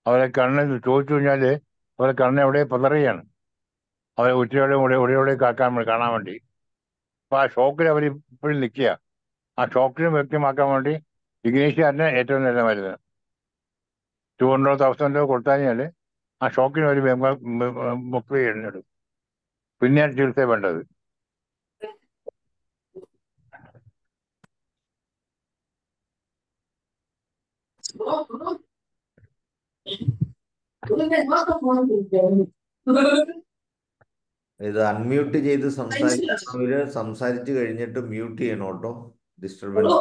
അവരെ കണ്ണ് ചോദിച്ചു കഴിഞ്ഞാൽ അവരെ കണ്ണ് എവിടെ പതറുകയാണ് അവരെ ഉച്ചയോടെ എവിടെയോടെ കാക്കാൻ കാണാൻ വേണ്ടി. അപ്പൊ ആ ഷോക്കിൽ അവർ ഇപ്പോഴും നിൽക്കുക ആ ഷോക്കിനും വ്യക്തമാക്കാൻ വേണ്ടി ഇഗ്നീഷ്യാറിന് ഏറ്റവും നല്ല മരുന്ന്. ടു ഹൺഡ്രഡ് തൗസൻഡോ കൊടുത്താൽ കഴിഞ്ഞാൽ ആ ഷോക്കിന് ഒരു മുപ്പത് എണ്ണെടുക്കും പിന്നെയാണ് ചികിത്സ വേണ്ടത്. ഇത് അൺമ്യൂട്ട് ചെയ്ത് സംസാരിക്കുന്നവര് സംസാരിച്ചു കഴിഞ്ഞിട്ട് മ്യൂട്ട് ചെയ്യണം കേട്ടോ. ഡിസ്റ്റർബൻസ്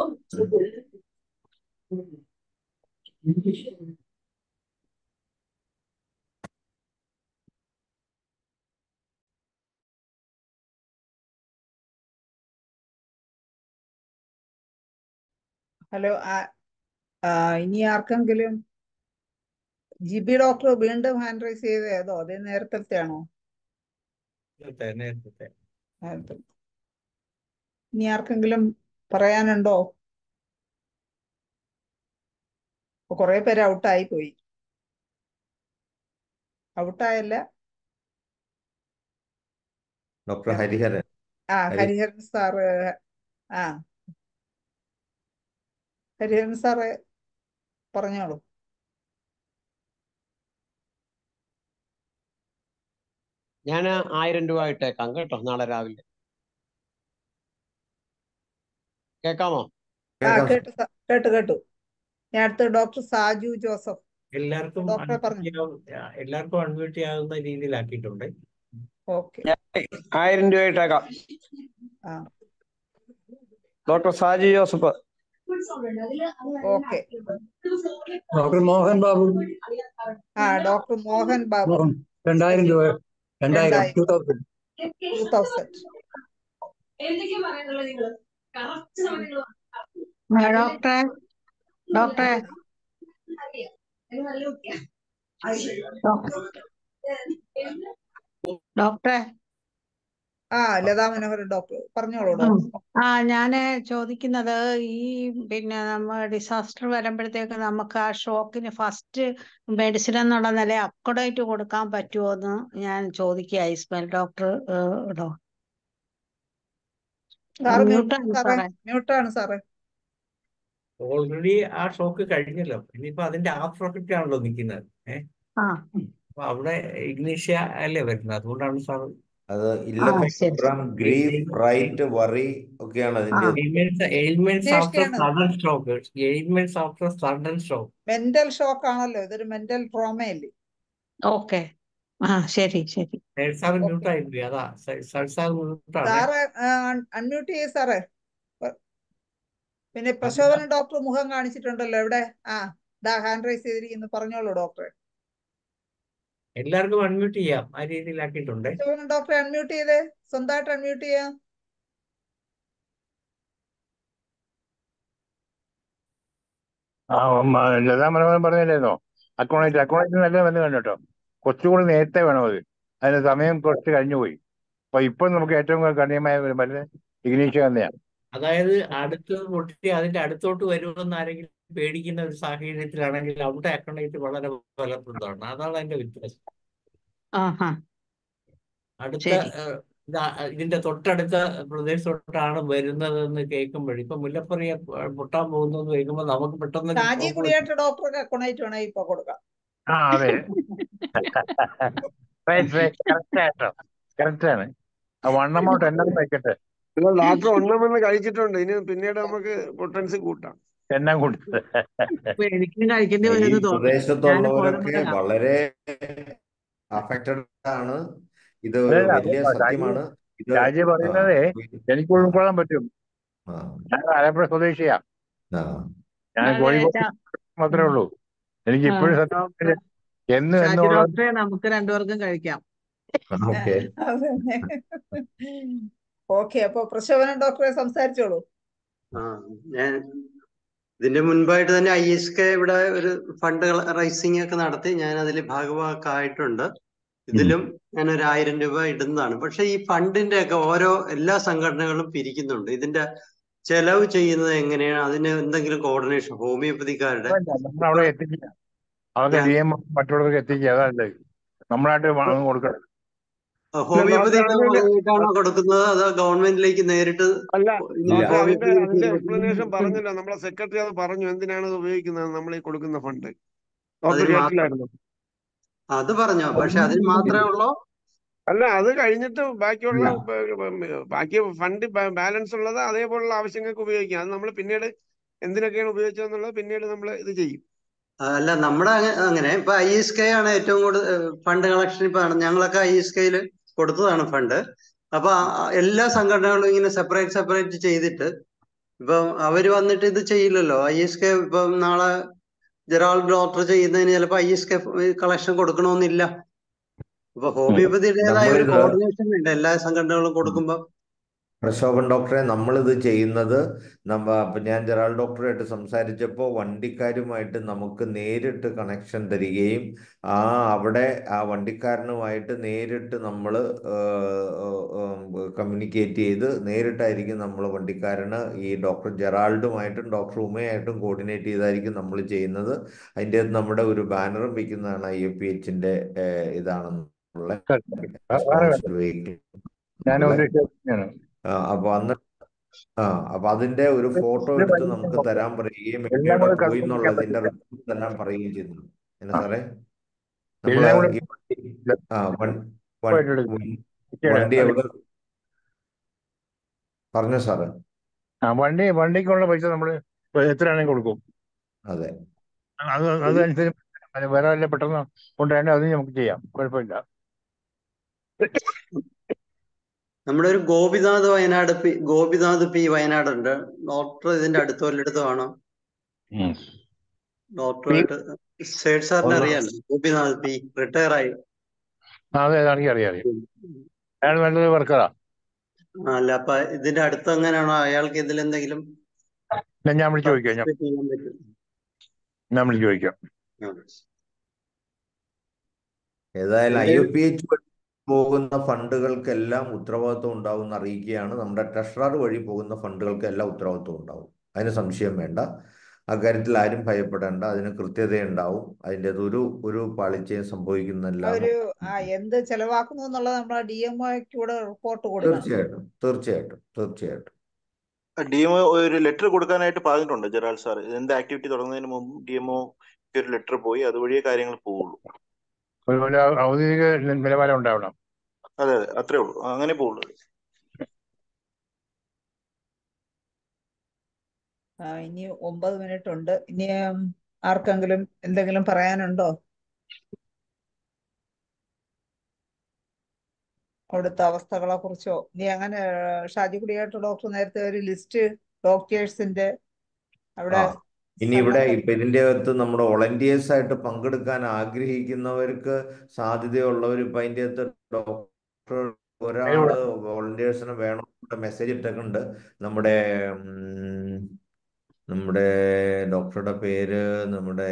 ഹലോ ആ- ആ, ഇനി ആർക്കെങ്കിലും ജിബി ഡോക്ടർ വീണ്ടും ഹാൻഡ് റൈസ് ചെയ്ത് ഏതോ? അതേ നേരത്തെ. ആണോ ഇനി ആർക്കെങ്കിലും പറയാനുണ്ടോ? കുറെ പേര് ഔട്ടായി പോയി. ഔട്ടായല്ല. ഡോക്ടർ ഹരിഹരൻ. ആ ഹരി ഹരിഹരൻ സാറ് ആ. ഹരിഹരൻ സാറ് പറഞ്ഞോളൂ. ഞാൻ ആയിരം രൂപ ഇട്ടേക്കാം കേട്ടോ നാളെ രാവിലെ. കേക്കാമോ? കേട്ടു കേട്ടു കേട്ടു. ഞാൻ അടുത്ത് ഡോക്ടർ സാജു ജോസഫ്. എല്ലാവർക്കും എല്ലാവർക്കും അൺമ്യൂട്ട് ചെയ്യാവുന്ന രീതിയിലാക്കിയിട്ടുണ്ട്. ഓക്കെ. ആയിരം രൂപ ഇട്ടേക്കാം. Doctor Saju Joseph. Okay doctor Mohan Babu. ആ ഡോക്ടർ മോഹൻ ബാബു. രണ്ടായിരം രൂപ. രണ്ടായിരം ടൂ തൗസൻഡ് ടൂ തൗസൻഡ് ഡോക്ടറെ ഡോക്ടറെ. ഡോക്ടറെ. ആ ലതാ മനോഹർ ഡോക്ടർ പറഞ്ഞോളൂ ആ ഞാൻ ചോദിക്കുന്നത് ഈ പിന്നെ നമ്മ ഡിസാസ്റ്റർ വരുമ്പോഴത്തേക്ക് നമുക്ക് ആ ഷോക്കിന് ഫസ്റ്റ് മെഡിസിൻ എന്നുള്ള നില അക്കോഡേറ്റ് കൊടുക്കാൻ പറ്റുമോ എന്ന് ഞാൻ ചോദിക്കുക ഇസ്മായിൽ ഡോക്ടർ ഡോ. മ്യൂട്ടാണ് സാറേ ഓൾറെഡി ആ ഷോക്ക് കഴിഞ്ഞല്ലോ. ഇനിയിപ്പോ അതിന്റെ ആഫ്റ്റർ എഫക്റ്റ് ആണല്ലോ നിൽക്കുന്നത് ഏഹ് അവിടെ ഇഗ്നീഷ്യ അല്ലേ വരുന്നത്? അതുകൊണ്ടാണ് സാർ അത് ഫ്രം ഗ്രീഫ് റൈറ്റ് വറി ഒക്കെയാണ് അതിന്റെ ailments after ഇഗ്നേഷ്യാണ് sudden stock ailments after sudden stock mental shock ആണല്ലോ. ഇതൊരു മെന്റൽ ട്രോമയല്ലേ ഓക്കെ ആ ശരി ശരി. സാർ ഓക്കെ മ്യൂട്ട് ആയിപ്പോയി അതാ സാർ മ്യൂട്ടാണ് സാറ് അൺമ്യൂട്ട് ചെയ്യ് സാറേ. പിന്നെ പ്രശോഭന ഡോക്ടർ മുഖം കാണിച്ചിട്ടുണ്ടല്ലോ എവിടെ? ആ ദാ ഹാൻഡ് റൈസ് ചെയ്തിരിക്കുന്നു. പറഞ്ഞോളൂ ഡോക്ടറെ. എല്ലാവർക്കും അൺമ്യൂട്ട് ചെയ്യാം. ആ രീതിയിലാക്കിയിട്ടുണ്ട്. ഡോക്ടറെ അൺമ്യൂട്ട് ചെയ്തേ. സ്വന്തമായിട്ട് അൺമ്യൂട്ട് ചെയ്യാം. ലതാ മനോഹരൻ പറഞ്ഞില്ലായിരുന്നോ? അക്കൗണ്ടന്റ് അക്കൗണ്ടന്റ് നല്ല വന്നു കണ്ടോ കുറച്ചുകൂടി നേരത്തെ വേണം അത്. അതിന് സമയം കുറച്ച് കഴിഞ്ഞു പോയി. അപ്പൊ ഇപ്പൊ നമുക്ക് ഏറ്റവും കഠിനമായ ഒരു മരുന്ന് ഇഗ്നീഷ്യ തന്നെയാണ് അതായത് അടുത്ത് പൊട്ടി അതിന്റെ അടുത്തോട്ട് വരുമെന്ന് ആരെങ്കിലും പേടിക്കുന്ന ഒരു സാഹചര്യത്തിലാണെങ്കിൽ അവിടെ അക്കണ്ടായിട്ട് വളരെ ഫലപ്രദമാണ്. അതാണ് അതിന്റെ വ്യത്യാസം. ആഹാ. അടുത്ത ഇതിന്റെ തൊട്ടടുത്ത പ്രദേശത്തോട്ടാണ് വരുന്നതെന്ന് കേൾക്കുമ്പോൾ ഇപ്പൊ മുല്ലപ്പറിയ പൊട്ടാൻ പോകുന്നു എന്ന് കേൾക്കുമ്പോൾ നമുക്ക് പെട്ടെന്ന് ഡോക്ടർക്ക് അക്കൗണ്ടേറ്റ് വേണേ ഇപ്പൊ കൊടുക്കാം. ആ അതെ. കറക്റ്റ് ആണ്. വെക്കട്ടെ ഡോക്ടർ ഒണ്ണമെന്ന് കഴിച്ചിട്ടുണ്ട്. ഇനി പിന്നീട് നമുക്ക് പൊട്ടൻസി കൂട്ടാം. എണ്ണം കൊടുത്തത്. എനിക്കും കഴിക്കേണ്ടി വരുമെന്ന് പ്രദേശത്തുള്ളവരൊക്കെ വളരെ അഫക്റ്റഡ് ആണ്. ഇത് വലിയ സത്യമാണ്. ഇത് പറയുന്നത് എനിക്ക് ഉൾക്കൊള്ളാൻ പറ്റും. ഞാൻ ആലപ്പുഴ സ്വദേശിയാ. ഞാൻ കോഴിക്കോട് മാത്രമേ ഉള്ളൂ. എനിക്ക് ഇപ്പോഴും സത്യം എന്ന് ഡോക്ടറെ നമുക്ക് രണ്ടുപേർക്കും കഴിക്കാം. ഓക്കെ. അപ്പൊ പ്രശോഭന ഡോക്ടറെ സംസാരിച്ചോളൂ. ആ ഞാൻ ഇതിന്റെ മുൻപായിട്ട് തന്നെ ഐ എസ് കെ ഇവിടെ ഒരു ഫണ്ട് റൈസിംഗ് ഒക്കെ നടത്തി. ഞാൻ അതിൽ ഭാഗമാക്കായിട്ടുണ്ട് ഇതിലും ഞാൻ ഒരു ആയിരം രൂപ ഇടുന്നതാണ്. പക്ഷെ ഈ ഫണ്ടിന്റെ ഒക്കെ ഓരോ എല്ലാ സംഘടനകളും പിരിക്കുന്നുണ്ട്. ഇതിന്റെ ചെലവ് ചെയ്യുന്നത് എങ്ങനെയാണ്? അതിന് എന്തെങ്കിലും കോർഡിനേഷൻ ഹോമിയോപ്പതിക്കാരുടെ? മറ്റുള്ളവർക്ക് എത്തിക്കുക അതല്ലേ. നമ്മളായിട്ട് കൊടുക്കണം. കൊടുക്കുന്നത് അതോ ഗവൺമെന്റിലേക്ക് നേരിട്ട് അല്ല അതിന്റെ എക്സ്പ്ലനേഷൻ പറഞ്ഞില്ല. നമ്മളെ സെക്രട്ടറി അത് പറഞ്ഞു. എന്തിനാണ് ഉപയോഗിക്കുന്നത്? നമ്മൾ ഈ കൊടുക്കുന്ന ഫണ്ട്. അത് പറഞ്ഞോ? പക്ഷെ അതിന് മാത്രമേ ഉള്ളൂ? അല്ല അത് കഴിഞ്ഞിട്ട് ബാക്കിയുള്ള ബാക്കി ഫണ്ട് ബാലൻസ് ഉള്ളത് അതേപോലുള്ള ആവശ്യങ്ങൾക്ക് ഉപയോഗിക്കാം. അത് നമ്മൾ പിന്നീട് എന്തിനൊക്കെയാണ് ഉപയോഗിച്ചതെന്നുള്ളത് പിന്നീട് നമ്മൾ ഇത് ചെയ്യും. അല്ല നമ്മുടെ അങ്ങനെ ഇപ്പൊ ഐ എസ് കെ ആണ് ഏറ്റവും കൂടുതൽ ഫണ്ട് കളക്ഷൻ ഇപ്പൊ ആണ്. ഞങ്ങളൊക്കെ ഐ എസ് കെയിൽ കൊടുത്തതാണ് ഫണ്ട്. അപ്പൊ എല്ലാ സംഘടനകളും ഇങ്ങനെ സെപ്പറേറ്റ് സെപ്പറേറ്റ് ചെയ്തിട്ട് ഇപ്പം അവർ വന്നിട്ട് ഇത് ചെയ്യില്ലല്ലോ. ഐ എസ് കെ ഇപ്പം നാളെ ജെറാൾഡ് ഡോക്ടർ ചെയ്യുന്നതിന് ചിലപ്പോ ഐ എസ് കെ കളക്ഷൻ കൊടുക്കണമെന്നില്ല. അപ്പൊ ഹോമിയോപ്പതിയുടേതായ ഒരു കോർഡിനേഷൻ ഉണ്ട്. എല്ലാ സംഘടനകളും കൊടുക്കുമ്പോ പ്രശോഭൻ ഡോക്ടറെ നമ്മളിത് ചെയ്യുന്നത് നമ്മ ഞാൻ ജെറാൾ ഡോക്ടറായിട്ട് സംസാരിച്ചപ്പോൾ വണ്ടിക്കാരുമായിട്ട് നമുക്ക് നേരിട്ട് കണക്ഷൻ തരികയും ആ അവിടെ ആ വണ്ടിക്കാരനുമായിട്ട് നേരിട്ട് നമ്മൾ കമ്മ്യൂണിക്കേറ്റ് ചെയ്ത് നേരിട്ടായിരിക്കും നമ്മൾ വണ്ടിക്കാരന് ഈ ഡോക്ടർ ജെറാൾഡുമായിട്ടും ഡോക്ടർ ഉമയായിട്ടും കോർഡിനേറ്റ് ചെയ്തായിരിക്കും നമ്മൾ ചെയ്യുന്നത്. അതിന്റെ നമ്മുടെ ഒരു ബാനറും വയ്ക്കുന്നതാണ് ഐ എ പി എച്ചിന്റെ ഇതാണെന്നുള്ള ഞാൻ ആ, അപ്പൊ അന്ന് ആ അപ്പൊ അതിന്റെ ഒരു ഫോട്ടോ എടുത്ത് നമുക്ക് തരാൻ പറയുകയും എല്ലാം എവിടെ കൂടെ പോയി ചെയ്യാൻ എന്നുള്ളതിന്റെ പറ്റില്ല റിപ്പോർട്ട് തരാൻ പറയുകയും ചെയ്തു എന്നാ ആ. സാറേ? നമ്മൾ എല്ലാം കൂടെ ഈ വണ്ടി ആ വൺ- വൺ- ഉറപ്പായിട്ടും എടുക്കും. വൺ- ഇച്ചിരി വണ്ടി എവിടെ? പറഞ്ഞോ സാറ്? ആ വണ്ടി വണ്ടിക്കുള്ള പൈസ നമ്മൾ എത്രയാണെങ്കിൽ കൊടുക്കും. അതെ. അത് അതനുസരിച്ച് അത് വേറെ വല്ല പെട്ടെന്ന് കൊണ്ടുവരേണ്ട അത് നമുക്ക് ചെയ്യാം. കുഴപ്പമില്ല. നമ്മുടെ ഒരു ഗോപിനാഥ് വയനാട് പി ഗോപിനാഥ് പി വയനാട് ഉണ്ട് ഡോക്ടർ ഇതിന്റെ അടുത്ത് വല്ലയിടത്തും കാണാം. ഉം. ഡോക്ടറായിട്ട് സേഡ് സാറിനെ അറിയാലോ? ഗോപിനാഥ് പി റിട്ടയർ ആയി അതെ അറിയാം അറിയാം അയാൾ നല്ലൊരു വർക്കറാ. അല്ല അപ്പൊ ഇതിന്റെ അടുത്ത് എങ്ങനെയാണോ? അയാൾക്ക് ഇതിൽ എന്തെങ്കിലും ഞാൻ വിളിച്ചു ചോദിക്കാം ഞാൻ. വിളിച്ചു ചോദിക്കാം. ഏതായാലും ഐ എന്റെ പി എച്ച് പോകുന്ന ഫണ്ടുകൾക്കെല്ലാം ഉത്തരവാദിത്വം ഉണ്ടാവും എന്ന് അറിയിക്കുകയാണ്. നമ്മുടെ ട്രഷറർ വഴി പോകുന്ന ഫണ്ടുകൾക്കെല്ലാം ഉത്തരവാദിത്വം ഉണ്ടാവും. അതിന് സംശയം വേണ്ട. അക്കാര്യത്തിൽ ആരും ഭയപ്പെടേണ്ട. അതിന് കൃത്യതയുണ്ടാവും. അതിന്റെ ഒരു ഒരു പാളിച്ചയും സംഭവിക്കുന്നില്ല. ഒരു ആ എന്ത് ചെലവാക്കുന്നു എന്നുള്ളത് നമ്മുടെ ഡി എം റിപ്പോർട്ട് കൊടുക്കണം. തീർച്ചയായിട്ടും. തീർച്ചയായിട്ടും. തീർച്ചയായിട്ടും. ഡി എം ഒരു ലെറ്റർ കൊടുക്കാനായിട്ട് പറഞ്ഞിട്ടുണ്ട് ജെറാൾ സാർ എന്ത് ആക്ടിവിറ്റി തുടങ്ങുന്നതിന് മുമ്പ് ഡി എം ഒരു ലെറ്റർ പോയി. അതുവഴിയേ കാര്യങ്ങൾ പോവുള്ളൂ. ഒരു ഔദ്യോഗിക നി- നിലവാരം ഉണ്ടാവണം. അതെ അതെ. അത്രേ ഉള്ളൂ. അങ്ങനെ പോവുള്ളൂ ആ ഇനി ഒമ്പത് മിനിറ്റ് ഉണ്ട്. ഇനി ആർക്കെങ്കിലും എന്തെങ്കിലും പറയാനുണ്ടോ? അവിടുത്തെ അവസ്ഥകളെ കുറിച്ചോ? ഇനി അങ്ങനെ ഷാജി കുടിയായിട്ട് ഡോക്ടർ നേരത്തെ ഒരു ലിസ്റ്റ് ഡോക്ടേഴ്സിന്റെ അവിടെ ഇനി ഇവിടെ ഇപ്പൊ ഇതിന്റെ അകത്ത് നമ്മുടെ വോളണ്ടിയേഴ്സ് ആയിട്ട് പങ്കെടുക്കാൻ ആഗ്രഹിക്കുന്നവർക്ക് സാധ്യതയുള്ളവർ ഇപ്പൊ അതിന്റെ അകത്ത് ഡോക്ടർ ഒരാൾ വോളണ്ടിയേഴ്സിന് വേണം മെസ്സേജ് ഇട്ടിട്ടുണ്ട് നമ്മുടെ നമ്മുടെ ഡോക്ടറുടെ പേര് നമ്മുടെ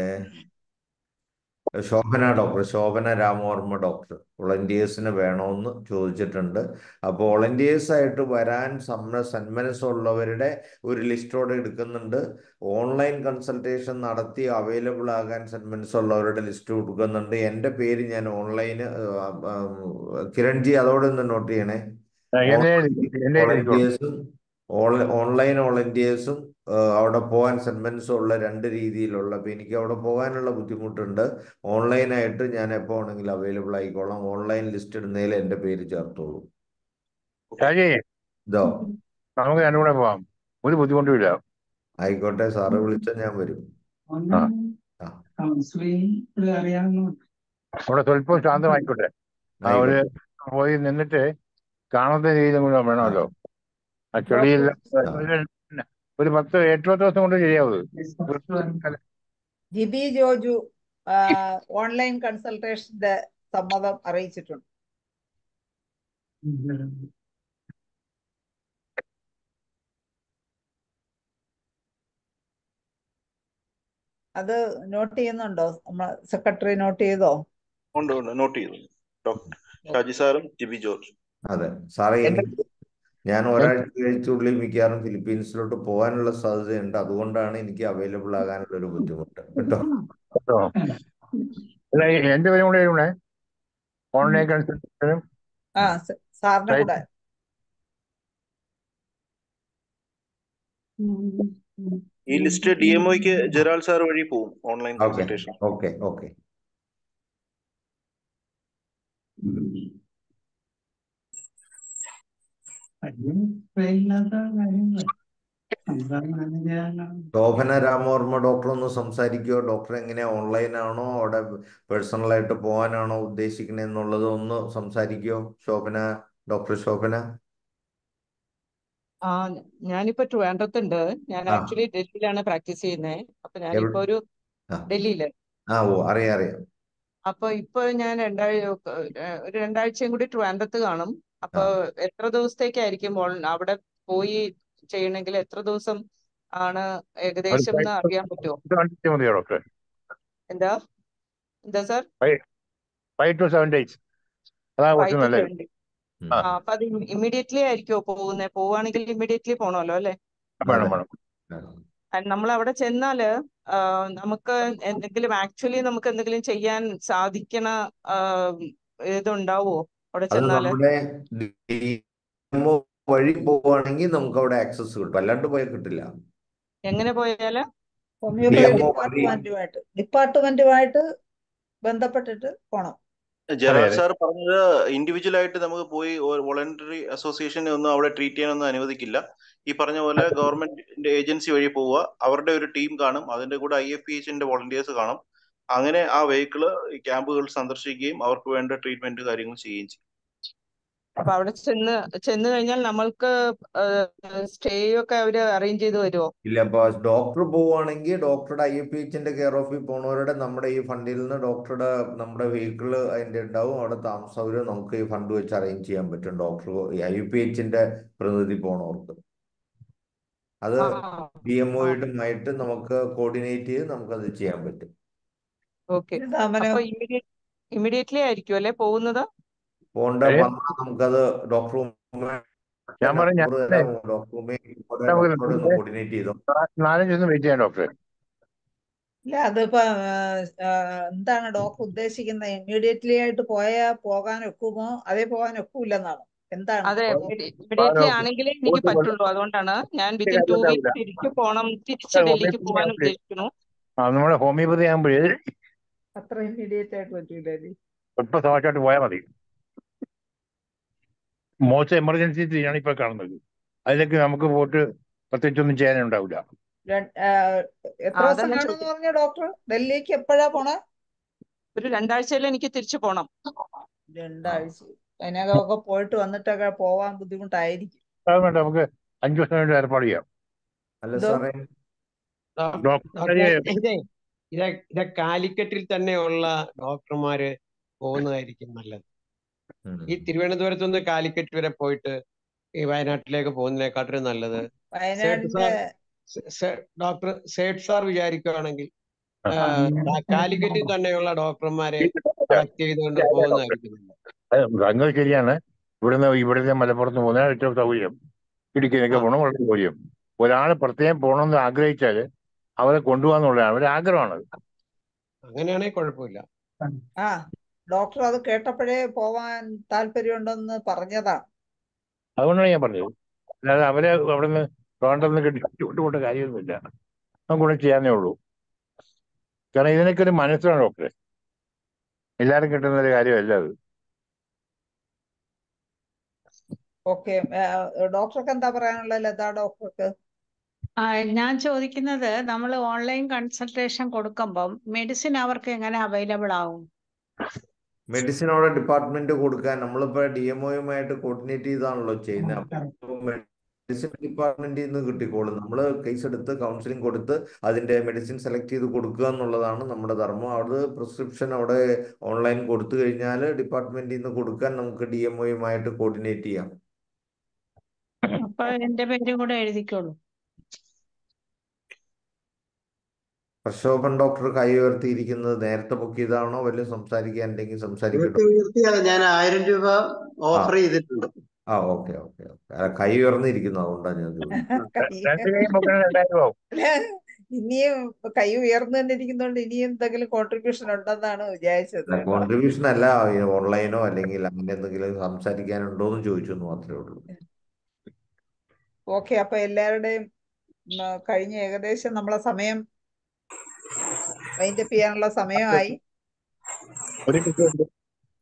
ശോഭന ഡോക്ടർ ശോഭന രാമവർമ്മ ഡോക്ടർ. വോളണ്ടിയേഴ്സിന് വേണമെന്ന് ചോദിച്ചിട്ടുണ്ട്. അപ്പോൾ വോളണ്ടിയേഴ്സ് ആയിട്ട് വരാൻ സമ്മ സന്മനസ്സുള്ളവരുടെ ഒരു ലിസ്റ്റോടെ എടുക്കുന്നുണ്ട്. ഓൺലൈൻ കൺസൾട്ടേഷൻ നടത്തി അവൈലബിൾ ആകാൻ സന്മനസ്സുള്ളവരുടെ ലിസ്റ്റ് കൊടുക്കുന്നുണ്ട്. എന്റെ പേര് ഞാൻ ഓൺലൈന് കിരൺജി അതോടെ ഒന്ന് നോട്ട് ചെയ്യണേ. വോളണ്ടിയേഴ്സും ഓൺലൈൻ വോളണ്ടിയേഴ്സും അവിടെ പോകാൻ സെൻമെൻസ് ഉള്ള രണ്ട് രീതിയിലുള്ള അപ്പം എനിക്ക് അവിടെ പോകാനുള്ള ബുദ്ധിമുട്ടുണ്ട്. ഓൺലൈനായിട്ട് ഞാൻ എപ്പോൾ ആണെങ്കിലും അവൈലബിൾ ആയിക്കോളാം. ഓൺലൈൻ ലിസ്റ്റ് ഇടുന്നതിൽ എന്റെ പേര് ചേർത്തോളൂ. ഇതോ? നമുക്ക് രണ്ടും കൂടെ പോവാം. ഒരു ബുദ്ധിമുട്ടുമില്ല ആയിക്കോട്ടെ സാറ് വിളിച്ചാൽ ഞാൻ വരും. അവിടെ സ്വല്പം ശാന്തമായിക്കോട്ടെ. ആ ഒരു പോയി നിന്നിട്ട് കാണുന്ന രീതിയിലും കൂടെ വേണമല്ലോ. ആ ചെളിയില്ല ഒരു പത്ത് എട്ട് പത്ത് ദിവസം കൊണ്ട് ശരിയാവും. ജിബി ജോജു ഓൺലൈൻ കൺസൾട്ടേഷന്റെ സമ്മതം അറിയിച്ചിട്ടുണ്ട്. അത് നോട്ട് ചെയ്യുന്നുണ്ടോ? നമ്മളെ സെക്രട്ടറി നോട്ട് ചെയ്തോ? ഉണ്ട് ഉണ്ട്. നോട്ട് ചെയ്തു. ഡോക്ടർ ഷാജി സാറും ജിബി ജോർജ്. അതെ. സാറേ ഞാൻ ഒരാഴ്ച കഴിച്ചുള്ളിൽ മിക്കവാറും ഫിലിപ്പീൻസിലോട്ട് പോകാനുള്ള സാധ്യതയുണ്ട്. അതുകൊണ്ടാണ് എനിക്ക് അവൈലബിൾ ആകാനുള്ള ഒരു ബുദ്ധിമുട്ട്. കേട്ടോ? എന്റെ പേരും കൂടെ ഇവിടെ ഓൺലൈൻ കൺസൾട്ടേഷനും ഈ ലിസ്റ്റ് ഡി എംഒക്ക് ജെറാൾ സാർ വഴി പോകും ഓൺലൈൻ കൺസൾട്ടേഷൻ. ഓക്കെ ഓക്കെ ഇല്ലാത്ത കാര്യങ്ങൾ എന്താ മാനേജ് ശോഭന രാമവർമ്മ ഡോക്ടർ ഒന്ന് സംസാരിക്കുമോ ഡോക്ടർ എങ്ങനെയാ ഓൺലൈൻ ആണോ? അവിടെ പേഴ്സണൽ ആയിട്ട് പോകാനാണോ ഉദ്ദേശിക്കുന്നത് എന്നുള്ളത് ഒന്ന് സംസാരിക്കുമോ ശോഭന ഡോക്ടർ ശോഭന? ആ ഞാനിപ്പോ ട്രിവാൻഡ്രത്തുണ്ട്. ഞാൻ ആക്ച്വലി ഡൽഹിയിലാണ് പ്രാക്ടീസ് ചെയ്യുന്നത് അപ്പൊ ഞാനിപ്പോ ഒരു ഡൽഹിയിൽ. ആ ഓ അറിയാം അറിയാം. അപ്പൊ ഇപ്പൊ ഞാൻ രണ്ടാഴ്ച ഒരു രണ്ടാഴ്ചയും കൂടി ട്രിവാൻഡ്രത്ത് കാണും. അപ്പൊ എത്ര ദിവസത്തേക്കായിരിക്കും അവിടെ പോയി ചെയ്യണമെങ്കിൽ എത്ര ദിവസം ആണ് ഏകദേശം എന്ന് അറിയാൻ പറ്റുമോ എന്താ? എന്താ sir? Five two seven days. അപ്പൊ അത് ഇമ്മീഡിയറ്റ്ലി ആയിരിക്കുമോ പോകുന്നത് പോവാണെങ്കിൽ ഇമ്മീഡിയറ്റ്ലി പോണല്ലോ അല്ലെ. നമ്മൾ അവിടെ ചെന്നാൽ നമുക്ക് എന്തെങ്കിലും ആക്ച്വലി നമുക്ക് എന്തെങ്കിലും ചെയ്യാൻ സാധിക്കണ ഇതുണ്ടാവോ? അവിടെ ചെന്നാൽ? വഴി പോവാണെങ്കിൽ നമുക്ക് അവിടെ ആക്സസ് കിട്ടും. അല്ലാണ്ട് പോയാൽ കിട്ടില്ല. എങ്ങനെ പോയാൽ? ഡിപ്പാർട്ട്മെന്റുമായിട്ട് ബന്ധപ്പെട്ടിട്ട് പോണം. സാർ പറഞ്ഞത് ഇൻഡിവിജ്വൽ ആയിട്ട് നമുക്ക് പോയി വോളണ്ടറി അസോസിയേഷനെ ഒന്നും അവിടെ ട്രീറ്റ് ചെയ്യാനൊന്നും അനുവദിക്കില്ല. ഈ പറഞ്ഞ പോലെ ഗവൺമെന്റിന്റെ ഏജൻസി വഴി പോവുക. അവരുടെ ഒരു ടീം കാണും. അതിന്റെ കൂടെ ഐ എഫ് പി എച്ചിന്റെ വോളണ്ടിയേഴ്സ് കാണും. അങ്ങനെ ആ വെഹിക്കിൾ ക്യാമ്പുകൾ സന്ദർശിക്കുകയും അവർക്ക് വേണ്ട ട്രീറ്റ്മെന്റ് കാര്യങ്ങൾ ചെയ്യുകയും ചെയ്യും. അപ്പൊ അവിടെ ചെന്ന് ചെന്ന് കഴിഞ്ഞാൽ നമ്മൾക്ക് സ്റ്റേ ഒക്കെ അവർ അറേഞ്ച് ചെയ്ത് തരുമോ ഇല്ല അപ്പൊ ഡോക്ടർ പോവുകയാണെങ്കിൽ ഡോക്ടറുടെ ഐ എഫ് എച്ചിന്റെ കെയർ ഓഫിൽ പോണവരുടെ നമ്മുടെ ഈ ഫണ്ടിൽ നിന്ന് ഡോക്ടറുടെ നമ്മുടെ വെഹിക്കിൾ അതിന്റെ ഉണ്ടാവും. അവിടെ താമസ സൗകര്യം നമുക്ക് ഈ ഫണ്ട് വെച്ച് അറേഞ്ച് ചെയ്യാൻ പറ്റും ഡോക്ടർ ഐ പി എച്ചിന്റെ പ്രതിനിധി പോണവർക്ക്. അത് ബി എം ഒയുമായിട്ട് നമുക്ക് കോർഡിനേറ്റ് ചെയ്ത് അത് ചെയ്യാൻ പറ്റും. ഓക്കെ. രാമന് അപ്പൊ ഇമ്മീഡിയറ്റ് ഇമ്മീഡിയറ്റ്ലി ആയിരിക്കും അല്ലെ പോകുന്നത്? പോണ്ട നമുക്കത് ഡോക്ടർ ഞാൻ പറഞ്ഞു നാലഞ്ച് ദിവസം വെയിറ്റ് ചെയ്യാം ഡോക്ടറെ ഇല്ല അതിപ്പോ എന്താണ് ഡോക്ടർ ഉദ്ദേശിക്കുന്നത്? ഇമ്മീഡിയറ്റ്ലി ആയിട്ട് പോയാ പോകാൻ ഒക്കുമോ അതേ പോകാൻ ഒക്കൂലെന്നാണ് എന്താണ്? അതെ ഇമ്മീഡിയറ്റ്ലി ആണെങ്കിലേ എനിക്ക് പറ്റുള്ളൂ. അതുകൊണ്ടാണ് ഞാൻ വിത്തിൻ ടു വീക്സ് തിരിച്ചു പോണം. തിരിച്ച് ഡൽഹിക്ക് പോകാൻ ഉദ്ദേശിക്കുന്നു. നമ്മുടെ ഹോമിയോപ്പതി ആകുമ്പോഴേ അത്ര ഇമ്മീഡിയറ്റ് ആയിട്ട് പറ്റൂലേ ഒറ്റ സമയത്തായിട്ട് പോയാൽ മതി. മോശം എമർജൻസി ആണ് ഇപ്പൊ കാണുന്നത്. അതിലേക്ക് നമുക്ക് പോയിട്ട് പ്രത്യേകിച്ചൊന്നും ചെയ്യാനുണ്ടാവില്ല. എത്ര ആ, ദിവസം കാണുമെന്ന് പറഞ്ഞ ഡോക്ടർ? ഡൽഹിക്ക് എപ്പോഴാ പോണേ? ഒരു രണ്ടാഴ്ചയിൽ എനിക്ക് തിരിച്ചു പോണം. രണ്ടാഴ്ച. അതിനകമൊക്കെ പോയിട്ട് വന്നിട്ടൊക്കെ പോവാൻ ബുദ്ധിമുട്ടായിരിക്കും. വേണ്ട നമുക്ക് അഞ്ചു ദിവസം വേണ്ടി ഏർപ്പാട് ചെയ്യാം. അല്ല സാറേ. ഇതേ ഇത് ഇത് കാലിക്കറ്റിൽ തന്നെയുള്ള ഡോക്ടർമാര് പോകുന്നതായിരിക്കും നല്ലത്. ഈ തിരുവനന്തപുരത്ത് നിന്ന് കാലിക്കറ്റ് വരെ പോയിട്ട് ഈ വയനാട്ടിലേക്ക് പോകുന്നതിനെക്കാട്ടിലും നല്ലത്. ഡോക്ടർ സേഠ് സാർ വിചാരിക്കുകയാണെങ്കിൽ കാലിക്കറ്റിൽ തന്നെയുള്ള ഡോക്ടർമാരെ കളക്ട് ചെയ്തുകൊണ്ട് പോകുന്നതായിരിക്കും. സംഗതി ശരിയാണ്. ഇവിടുന്ന് ഇവിടുത്തെ മലപ്പുറത്ത് പോകുന്ന ഏറ്റവും സൗകര്യം. ഇടുക്കിയിലൊക്കെ പോകണം വളരെ സൗകര്യം. ഒരാൾ പ്രത്യേകം പോകണമെന്ന് ആഗ്രഹിച്ചാൽ അവരെ കൊണ്ടുപോകാന്നുള്ളതാണ് അവരുടെ ആഗ്രഹമാണ്. അങ്ങനെയാണെങ്കിൽ കുഴപ്പമില്ല. ആ. ഡോക്ടർ അത് കേട്ടപ്പോഴേ പോവാൻ താല്പര്യമുണ്ടെന്ന് പറഞ്ഞതാണ് അതുകൊണ്ടാണ് ഞാൻ പറഞ്ഞത്. അല്ലാതെ അവരെ അവിടെ നിന്ന് നിന്ന് കെട്ടിക്കൊണ്ട് പോകേണ്ട കാര്യമൊന്നുമില്ല. നമുക്ക് ചെയ്യാനേ ചെയ്യാന്നേ ഉള്ളൂ. കാരണം ഇതിനൊക്കെ ഒരു മനസ്സിലാണ് ഡോക്ടറെ. എല്ലാവരും കിട്ടുന്ന ഒരു കാര്യമല്ല അത്. ഓക്കെ. ഡോക്ടർക്ക് എന്താ പറയാനുള്ള ലതാ ഡോക്ടർക്ക്? ഞാൻ ചോദിക്കുന്നത് നമ്മൾ ഓൺലൈൻ കൺസൾട്ടേഷൻ കൊടുക്കുമ്പം മെഡിസിൻ അവർക്ക് എങ്ങനെ അവൈലബിൾ ആവും? മെഡിസിൻ അവിടെ ഡിപ്പാർട്ട്മെന്റ് കൊടുക്കാൻ നമ്മളിപ്പോ ഡി എം ഒയുമായിട്ട് കോർഡിനേറ്റ് ചെയ്താണല്ലോ ചെയ്യുന്നത്. മെഡിസിൻ ഡിപ്പാർട്ട്മെന്റിൽ നിന്ന് കിട്ടിക്കോളും. നമ്മൾ കേസ് എടുത്ത് കൗൺസിലിംഗ് കൊടുത്ത് അതിന്റെ മെഡിസിൻ സെലക്ട് ചെയ്ത് കൊടുക്കുക എന്നുള്ളതാണ് നമ്മുടെ ധർമ്മം. അവിടെ പ്രിസ്ക്രിപ്ഷൻ അവിടെ ഓൺലൈൻ കൊടുത്തു കഴിഞ്ഞാൽ ഡിപ്പാർട്ട്മെന്റിൽ നിന്ന് കൊടുക്കാൻ നമുക്ക് ഡി എം ഒയുമായിട്ട് കോർഡിനേറ്റ് ചെയ്യാം. അപ്പൊ എന്റെ പേര് കൂടെ എഴുതിക്കോളൂ. പ്രക്ഷോഭൻ ഡോക്ടർ കൈ ഉയർത്തിയിരിക്കുന്നത് നേരത്തെ ബുക്ക് ചെയ്താണോ വല്ലതും സംസാരിക്കാൻ ഉണ്ടെങ്കിൽ സംസാരിക്കട്ടെ? ഞാൻ ആയിരം രൂപ ഓഫർ ചെയ്തിട്ടുണ്ട്. ആ ഓക്കെ ഓക്കെ ഓക്കെ കൈ ഉയർന്നിരിക്കുന്നു അതുകൊണ്ടാണ് ഞാൻ ഇനിയും കൈ ഉയർന്നു തന്നെ ഇരിക്കുന്നോണ്ട് ഇനിയും എന്തെങ്കിലും കോൺട്രിബ്യൂഷൻ ഉണ്ടെന്നാണ് വിചാരിച്ചത്. കോൺട്രിബ്യൂഷൻ അല്ല ഓൺലൈനോ അല്ലെങ്കിൽ അങ്ങനെ എന്തെങ്കിലും സംസാരിക്കാനുണ്ടോ എന്ന് ചോദിച്ചു മാത്രമേ ഉള്ളൂ. ഓക്കെ അപ്പൊ എല്ലാവരുടെയും കഴിഞ്ഞ ഏകദേശം നമ്മളെ സമയം വൈൻഡപ്പ് ചെയ്യാനുള്ള സമയമായി.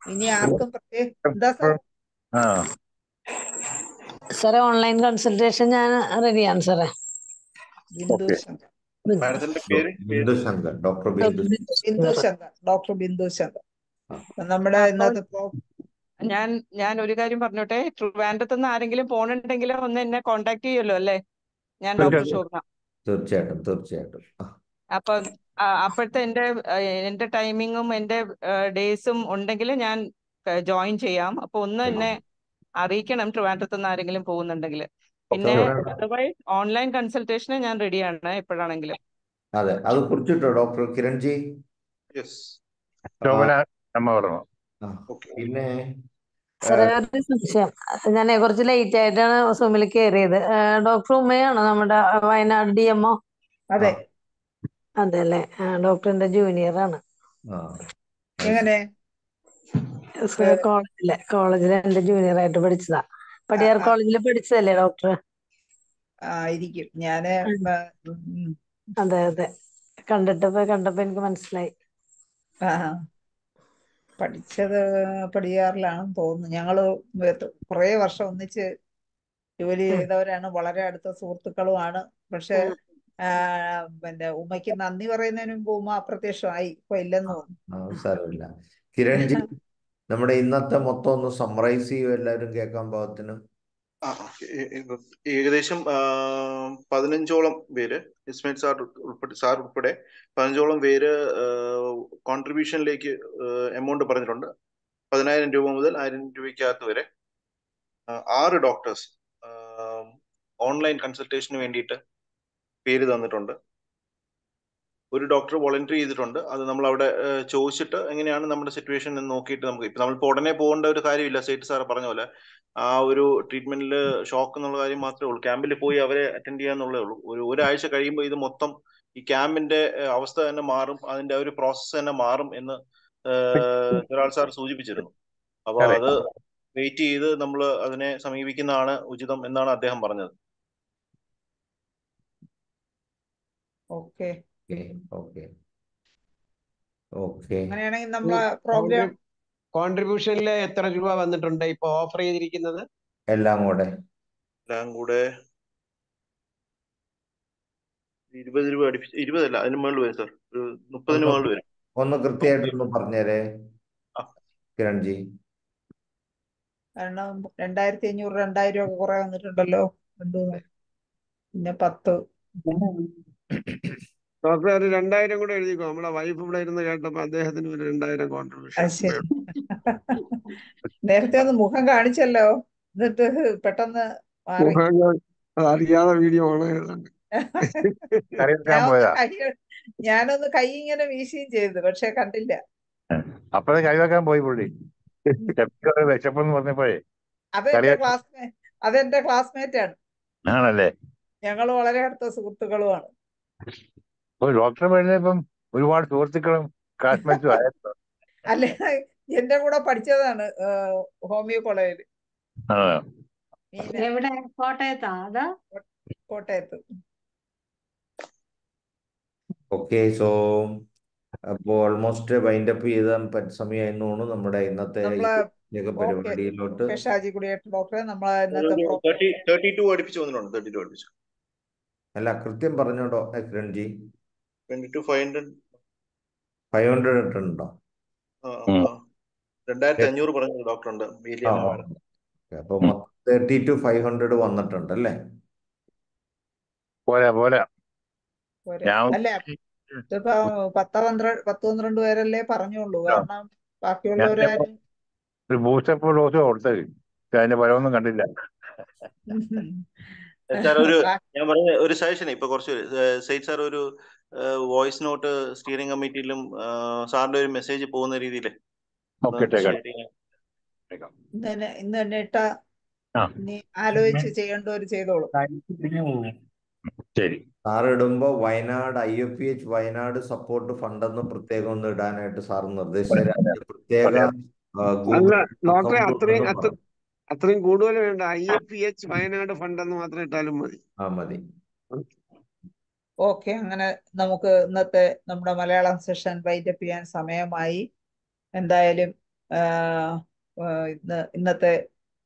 ഇനി ആർക്കും സാറെ ഓൺലൈൻ കൺസൾട്ടേഷൻ ഞാൻ റെഡിയാണ് സാറേ. ബിന്ദു ശങ്കർ. ഡോക്ടർ ബിന്ദു ശങ്കർ. നമ്മുടെ ഇന്നത്തെ ഞാൻ ഞാൻ ഒരു കാര്യം പറഞ്ഞോട്ടെ ട്രിവാൻഡ്രത്ത് നിന്ന് ആരെങ്കിലും പോണുണ്ടെങ്കിൽ ഒന്ന് എന്നെ കോണ്ടാക്ട് ചെയ്യുമല്ലോ അല്ലേ? ഞാൻ ഡോക്ടർ തീർച്ചയായിട്ടും ഷൂർണ തീർച്ചയായിട്ടും തീർച്ചയായിട്ടും. അപ്പൊ അപ്പോഴത്തെ എന്റെ എന്റെ എന്റെ ടൈമിങ്ങും എന്റെ ഡേയ്സും ഉണ്ടെങ്കിൽ ഞാൻ ജോയിൻ ചെയ്യാം. അപ്പൊ ഒന്ന് എന്നെ അറിയിക്കണം ട്രിവാൻഡ്രത്ത് നിന്ന് ആരെങ്കിലും പോകുന്നുണ്ടെങ്കിൽ. പിന്നെ അതർവൈസ് ഓൺലൈൻ കൺസൾട്ടേഷന് ഞാൻ റെഡിയാണ് എപ്പോഴാണെങ്കിലും. അതെ. അത് കുറിച്ചിട്ടോ ഡോക്ടർ കിരൺജി? പിന്നെ സംശയം. ഞാൻ കുറച്ച് ലേറ്റ് ആയിട്ടാണ് സൂമിൽ കയറിയത് ഡോക്ടർ ഉമ്മയാണോ നമ്മുടെ വയനാട് ഡി എം ഒ? അതെ. അതെ അല്ലേ ഡോക്ടറിന്റെ ജൂനിയർ ആണ് ആ. എങ്ങനെ? കോളേജിലെ കോളേജിലെ എന്റെ ജൂനിയർ ആയിട്ട് പഠിച്ചതാ. പടിയാർ കോളേജിൽ പഠിച്ചതല്ലേ ഡോക്ടർ? ആയിരിക്കും ഞാൻ അതെ അതെ. കണ്ടിട്ടപ്പോ കണ്ടപ്പോ എനിക്ക് മനസ്സിലായി. ആ, പഠിച്ചത് പടിയാറിലാണെന്ന് തോന്നുന്നു. ഞങ്ങൾ കുറെ വർഷം ഒന്നിച്ച് ജോലി ചെയ്തവരാണ്. വളരെ അടുത്ത സുഹൃത്തുക്കളുമാണ്. പക്ഷെ പിന്നെ ഉമ്മയ്ക്ക് നന്ദി പറയുന്നതിന് മുമ്പ് ഉമ്മ അപ്രത്യക്ഷമായി. ഇപ്പൊ ഇല്ലെന്ന് തോന്നുന്നു. സാരമില്ല. കിരൺജി നമ്മുടെ ഇന്നത്തെ മൊത്തം ഒന്ന് സമ്മറൈസ് ചെയ്യും എല്ലാവരും കേൾക്കാൻ പാകത്തിന്. ഏകദേശം പതിനഞ്ചോളം പേര് ഇസ്മായിൽ സാർ ഉൾപ്പെടെ സാർ ഉൾപ്പെടെ പതിനഞ്ചോളം പേര് കോൺട്രിബ്യൂഷനിലേക്ക് എമൗണ്ട് പറഞ്ഞിട്ടുണ്ട്. പതിനായിരം രൂപ മുതൽ ആയിരം രൂപയ്ക്കകത്ത് വരെ ആറ് ഡോക്ടേഴ്സ് ഓൺലൈൻ കൺസൾട്ടേഷന് വേണ്ടിയിട്ട് പേര് തന്നിട്ടുണ്ട്. ഒരു ഡോക്ടർ വോളണ്ടറി ചെയ്തിട്ടുണ്ട്. അത് നമ്മൾ അവിടെ ചോദിച്ചിട്ട് എങ്ങനെയാണ് നമ്മുടെ സിറ്റുവേഷൻ എന്ന് നോക്കിയിട്ട് നമുക്ക് ഇപ്പൊ നമ്മളിപ്പോൾ ഉടനെ പോകേണ്ട ഒരു കാര്യമില്ല. സേറ്റ് സാർ പറഞ്ഞ പോലെ ആ ഒരു ട്രീറ്റ്മെന്റിൽ ഷോക്ക് എന്നുള്ള കാര്യം മാത്രമേ ഉള്ളൂ. ക്യാമ്പിൽ പോയി അവരെ അറ്റൻഡ് ചെയ്യാന്നുള്ളേ ഉള്ളൂ. ഒരു ഒരാഴ്ച കഴിയുമ്പോൾ ഇത് മൊത്തം ഈ ക്യാമ്പിന്റെ അവസ്ഥ തന്നെ മാറും. അതിന്റെ ഒരു പ്രോസസ്സ് തന്നെ മാറും എന്ന് ഒരാൾ സാർ സൂചിപ്പിച്ചിരുന്നു. അപ്പൊ അത് വെയിറ്റ് ചെയ്ത് നമ്മൾ അതിനെ സമീപിക്കുന്നതാണ് ഉചിതം എന്നാണ് അദ്ദേഹം പറഞ്ഞത്. ഓക്കെ ഓക്കെ ഓക്കെ ഓക്കെ അങ്ങനെയാണെങ്കിൽ നമ്മളെ പ്രോഗ്രാം കോൺട്രിബ്യൂഷനിൽ എത്ര രൂപ വന്നിട്ടുണ്ട്? ഇപ്പൊ ഓഫർ ചെയ്തിരിക്കുന്നത്? എല്ലാം കൂടെ. എല്ലാം കൂടെ ഇരുപത് രൂപ അടുപ്പിച്ച് ഇരുപതല്ല അതിന് മുകളിൽ വരും സാർ മുപ്പതിന് മുകളിൽ വരും. ഒന്ന് കൃത്യമായിട്ടൊന്ന് പറഞ്ഞേരേ കിരൺജി. കാരണം രണ്ടായിരത്തി അഞ്ഞൂറ് രണ്ടായിരം ഒക്കെ കുറെ വന്നിട്ടുണ്ടല്ലോ. പിന്നെ പത്ത്. ഡോക്ടറെ അത് രണ്ടായിരം കൂടെ എഴുതിക്കോ. നമ്മളെ വൈഫ് ഇവിടെ ഇരുന്ന് കേട്ടപ്പോ അദ്ദേഹത്തിന് ഒരു രണ്ടായിരം കോൺട്രിബ്യൂഷൻ നേരത്തെ ഒന്ന് മുഖം കാണിച്ചല്ലോ. എന്നിട്ട് പെട്ടെന്ന് അറിയാതെ വീഡിയോ ഓൺ ഞാനൊന്ന് കൈ ഇങ്ങനെ വീശുകയും ചെയ്തു പക്ഷെ കണ്ടില്ല. അപ്പഴേ കറി വെക്കാൻ പോയി പുള്ളി. ചെപ്പിക്കൊരു വിശപ്പെന്ന് പറഞ്ഞപ്പോഴേ. അതെന്റെ കറി ക്ലാസ്മേ അതെന്റെ ക്ലാസ്മേറ്റ് ആണ്. ആണല്ലേ? ഞങ്ങൾ വളരെ അടുത്ത സുഹൃത്തുക്കളുമാണ്. ഇപ്പൊ ഡോക്ടർ ഇപ്പം ഒരുപാട് സുഹൃത്തുക്കളും ക്ലാസ്മേറ്റ്സും ആയിരുന്നു അല്ലെ എന്റെ കൂടെ പഠിച്ചതാണ് ഹോമിയോ കോളേജിൽ എവിടെ? കോട്ടയത്താ? അതാ? കോട്ടയത്ത്. ഓക്കെ സോ അപ്പോൾ ഓൾമോസ്റ്റ് വൈൻഡ് അപ്പ് പറ്റ സമയമായിരുന്നു തോന്നുന്നു നമ്മുടെ ഇന്നത്തെ പരിപാടിയിലോട്ട് ഷാജി കുടിയേറ്റ ഡോക്ടറെ നമ്മളെ ഇന്നത്തെ തേർട്ടി തേർട്ടി ടു അടുപ്പിച്ച് വന്നിട്ടുണ്ട് തേർട്ടി ടു അടുപ്പിച്ച് അല്ല കൃത്യം പറഞ്ഞോട്ടോ കിരൺജി ഫൈവ് ഹൺഡ്രഡ്. ഹൺഡ്രഡ് രണ്ടായിരത്തി അഞ്ഞൂറ് പറഞ്ഞ തേർട്ടി ടു ഫൈവ് ഹൺഡ്രഡ് വന്നിട്ടുണ്ട് അല്ലേ പോരാ. പോരാ. അല്ല ഇതിപ്പോ പത്ത് പന്ത്രണ്ട് പത്ത് പന്ത്രണ്ട് പേരല്ലേ പറഞ്ഞുള്ളൂ. കാരണം ഞാൻ ബാക്കിയുള്ളവരാരും ഒരു ബൂസ്റ്റപ്പ് ഡോസ് കൊടുത്തത് അതിന്റെ ഫലമൊന്നും കണ്ടില്ല. സാർ ഒരു ഞാൻ പറഞ്ഞ ഒരു സജഷൻ ഇപ്പൊ കുറച്ച് സൈറ്റ് സാർ ഒരു വോയിസ് നോട്ട് സ്റ്റിയറിംഗ് കമ്മിറ്റിയിലും സാറിന്റെ ഒരു മെസ്സേജ് പോകുന്ന രീതിയിൽ ഓക്കെ ഇട്ടേക്കാം ഇന്ന് തന്നെ ഇന്ന് തന്നെ ഇട്ട ആ. ഇനി ആലോചിച്ച് ചെയ്യേണ്ടവർ ചെയ്തോളൂ. ശരി. സാർ ഇടുമ്പോ Wayanad I F P H Wayanad support fund എന്ന് പ്രത്യേകം ഒന്ന് ഇടാനായിട്ട് സാർ നിർദ്ദേശിച്ചു. പ്രത്യേക അത്രയും അത്രയും കൂടുതൽ വേണ്ട. I A P H Wayanad fund എന്ന് മാത്രം ഇട്ടാലും മതി. ആ മതി. ഓക്കെ അങ്ങനെ നമുക്ക് ഇന്നത്തെ നമ്മുടെ മലയാളം സെഷൻ വൈൻഡപ്പ് ചെയ്യാൻ സമയമായി. എന്തായാലും ഇന്ന് ഇന്നത്തെ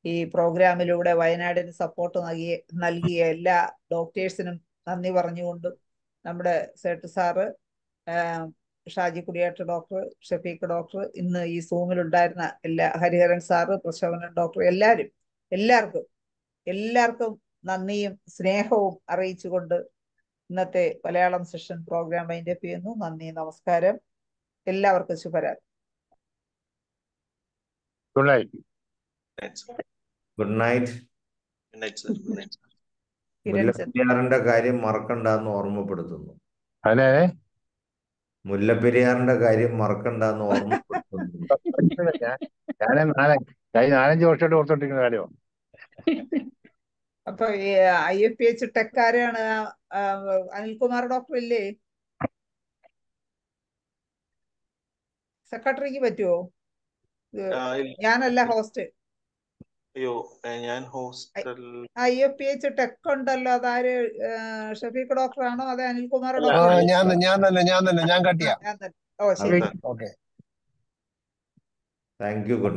ഈ പ്രോഗ്രാമിലൂടെ വയനാടിന് സപ്പോർട്ട് നൽകിയ നൽകിയ എല്ലാ ഡോക്ടേഴ്സിനും നന്ദി പറഞ്ഞുകൊണ്ട് നമ്മുടെ സേട്ട് സാറ് ഷാജി കുടിയേറ്റ ഡോക്ടർ ഷഫീഖ് ഡോക്ടർ ഇന്ന് ഈ സൂമിൽ ഉണ്ടായിരുന്ന എല്ലാ ഹരിഹരൻ സാറ് പ്രശോഭനൻ ഡോക്ടർ എല്ലാവരും എല്ലാവർക്കും എല്ലാവർക്കും നന്ദിയും സ്നേഹവും അറിയിച്ചുകൊണ്ട് ഇന്നത്തെ മലയാളം സെഷൻ പ്രോഗ്രാം വൈൻഡപ്പ് ചെയ്യുന്നു. നന്ദി നമസ്കാരം. എല്ലാവർക്കും ശുഭരാത്രി. Good night good night good night കാര്യം മറക്കണ്ടെന്ന് ഓർമ്മപ്പെടുത്തുന്നു. അതെ. മുല്ലപ്പെരിയാറിന്റെ കാര്യം മറക്കണ്ടെന്ന് ഓർമ്മപ്പെടുത്തുന്നു ഞാൻ കഴിഞ്ഞ നാലഞ്ച് വർഷമായിട്ട് ഓർത്തോണ്ടിരിക്കുന്ന കാര്യമോ അപ്പൊ ഈ ഐ എഫ് പി എച്ച് ടെക്കാരാണ് അനിൽകുമാർ ഡോക്ടർ ഇല്ലേ സെക്രട്ടറിക്ക് പറ്റുമോ. ഞാനല്ല ഹോസ്റ്റ്. അയ്യോ ഞാൻ hostel I A P H tech ഉണ്ടല്ലോ. അതാര് ഷഫീഖ് ഡോക്ടർ ആണോ അതെ അനിൽകുമാർ ഡോക്ടർ ഞാൻ ഞാൻ തന്നെ ഞാൻ തന്നെ ഞാൻ ആ കട്ടിയാ ഞാൻ ഓ ശരി. Okay. Thank you good night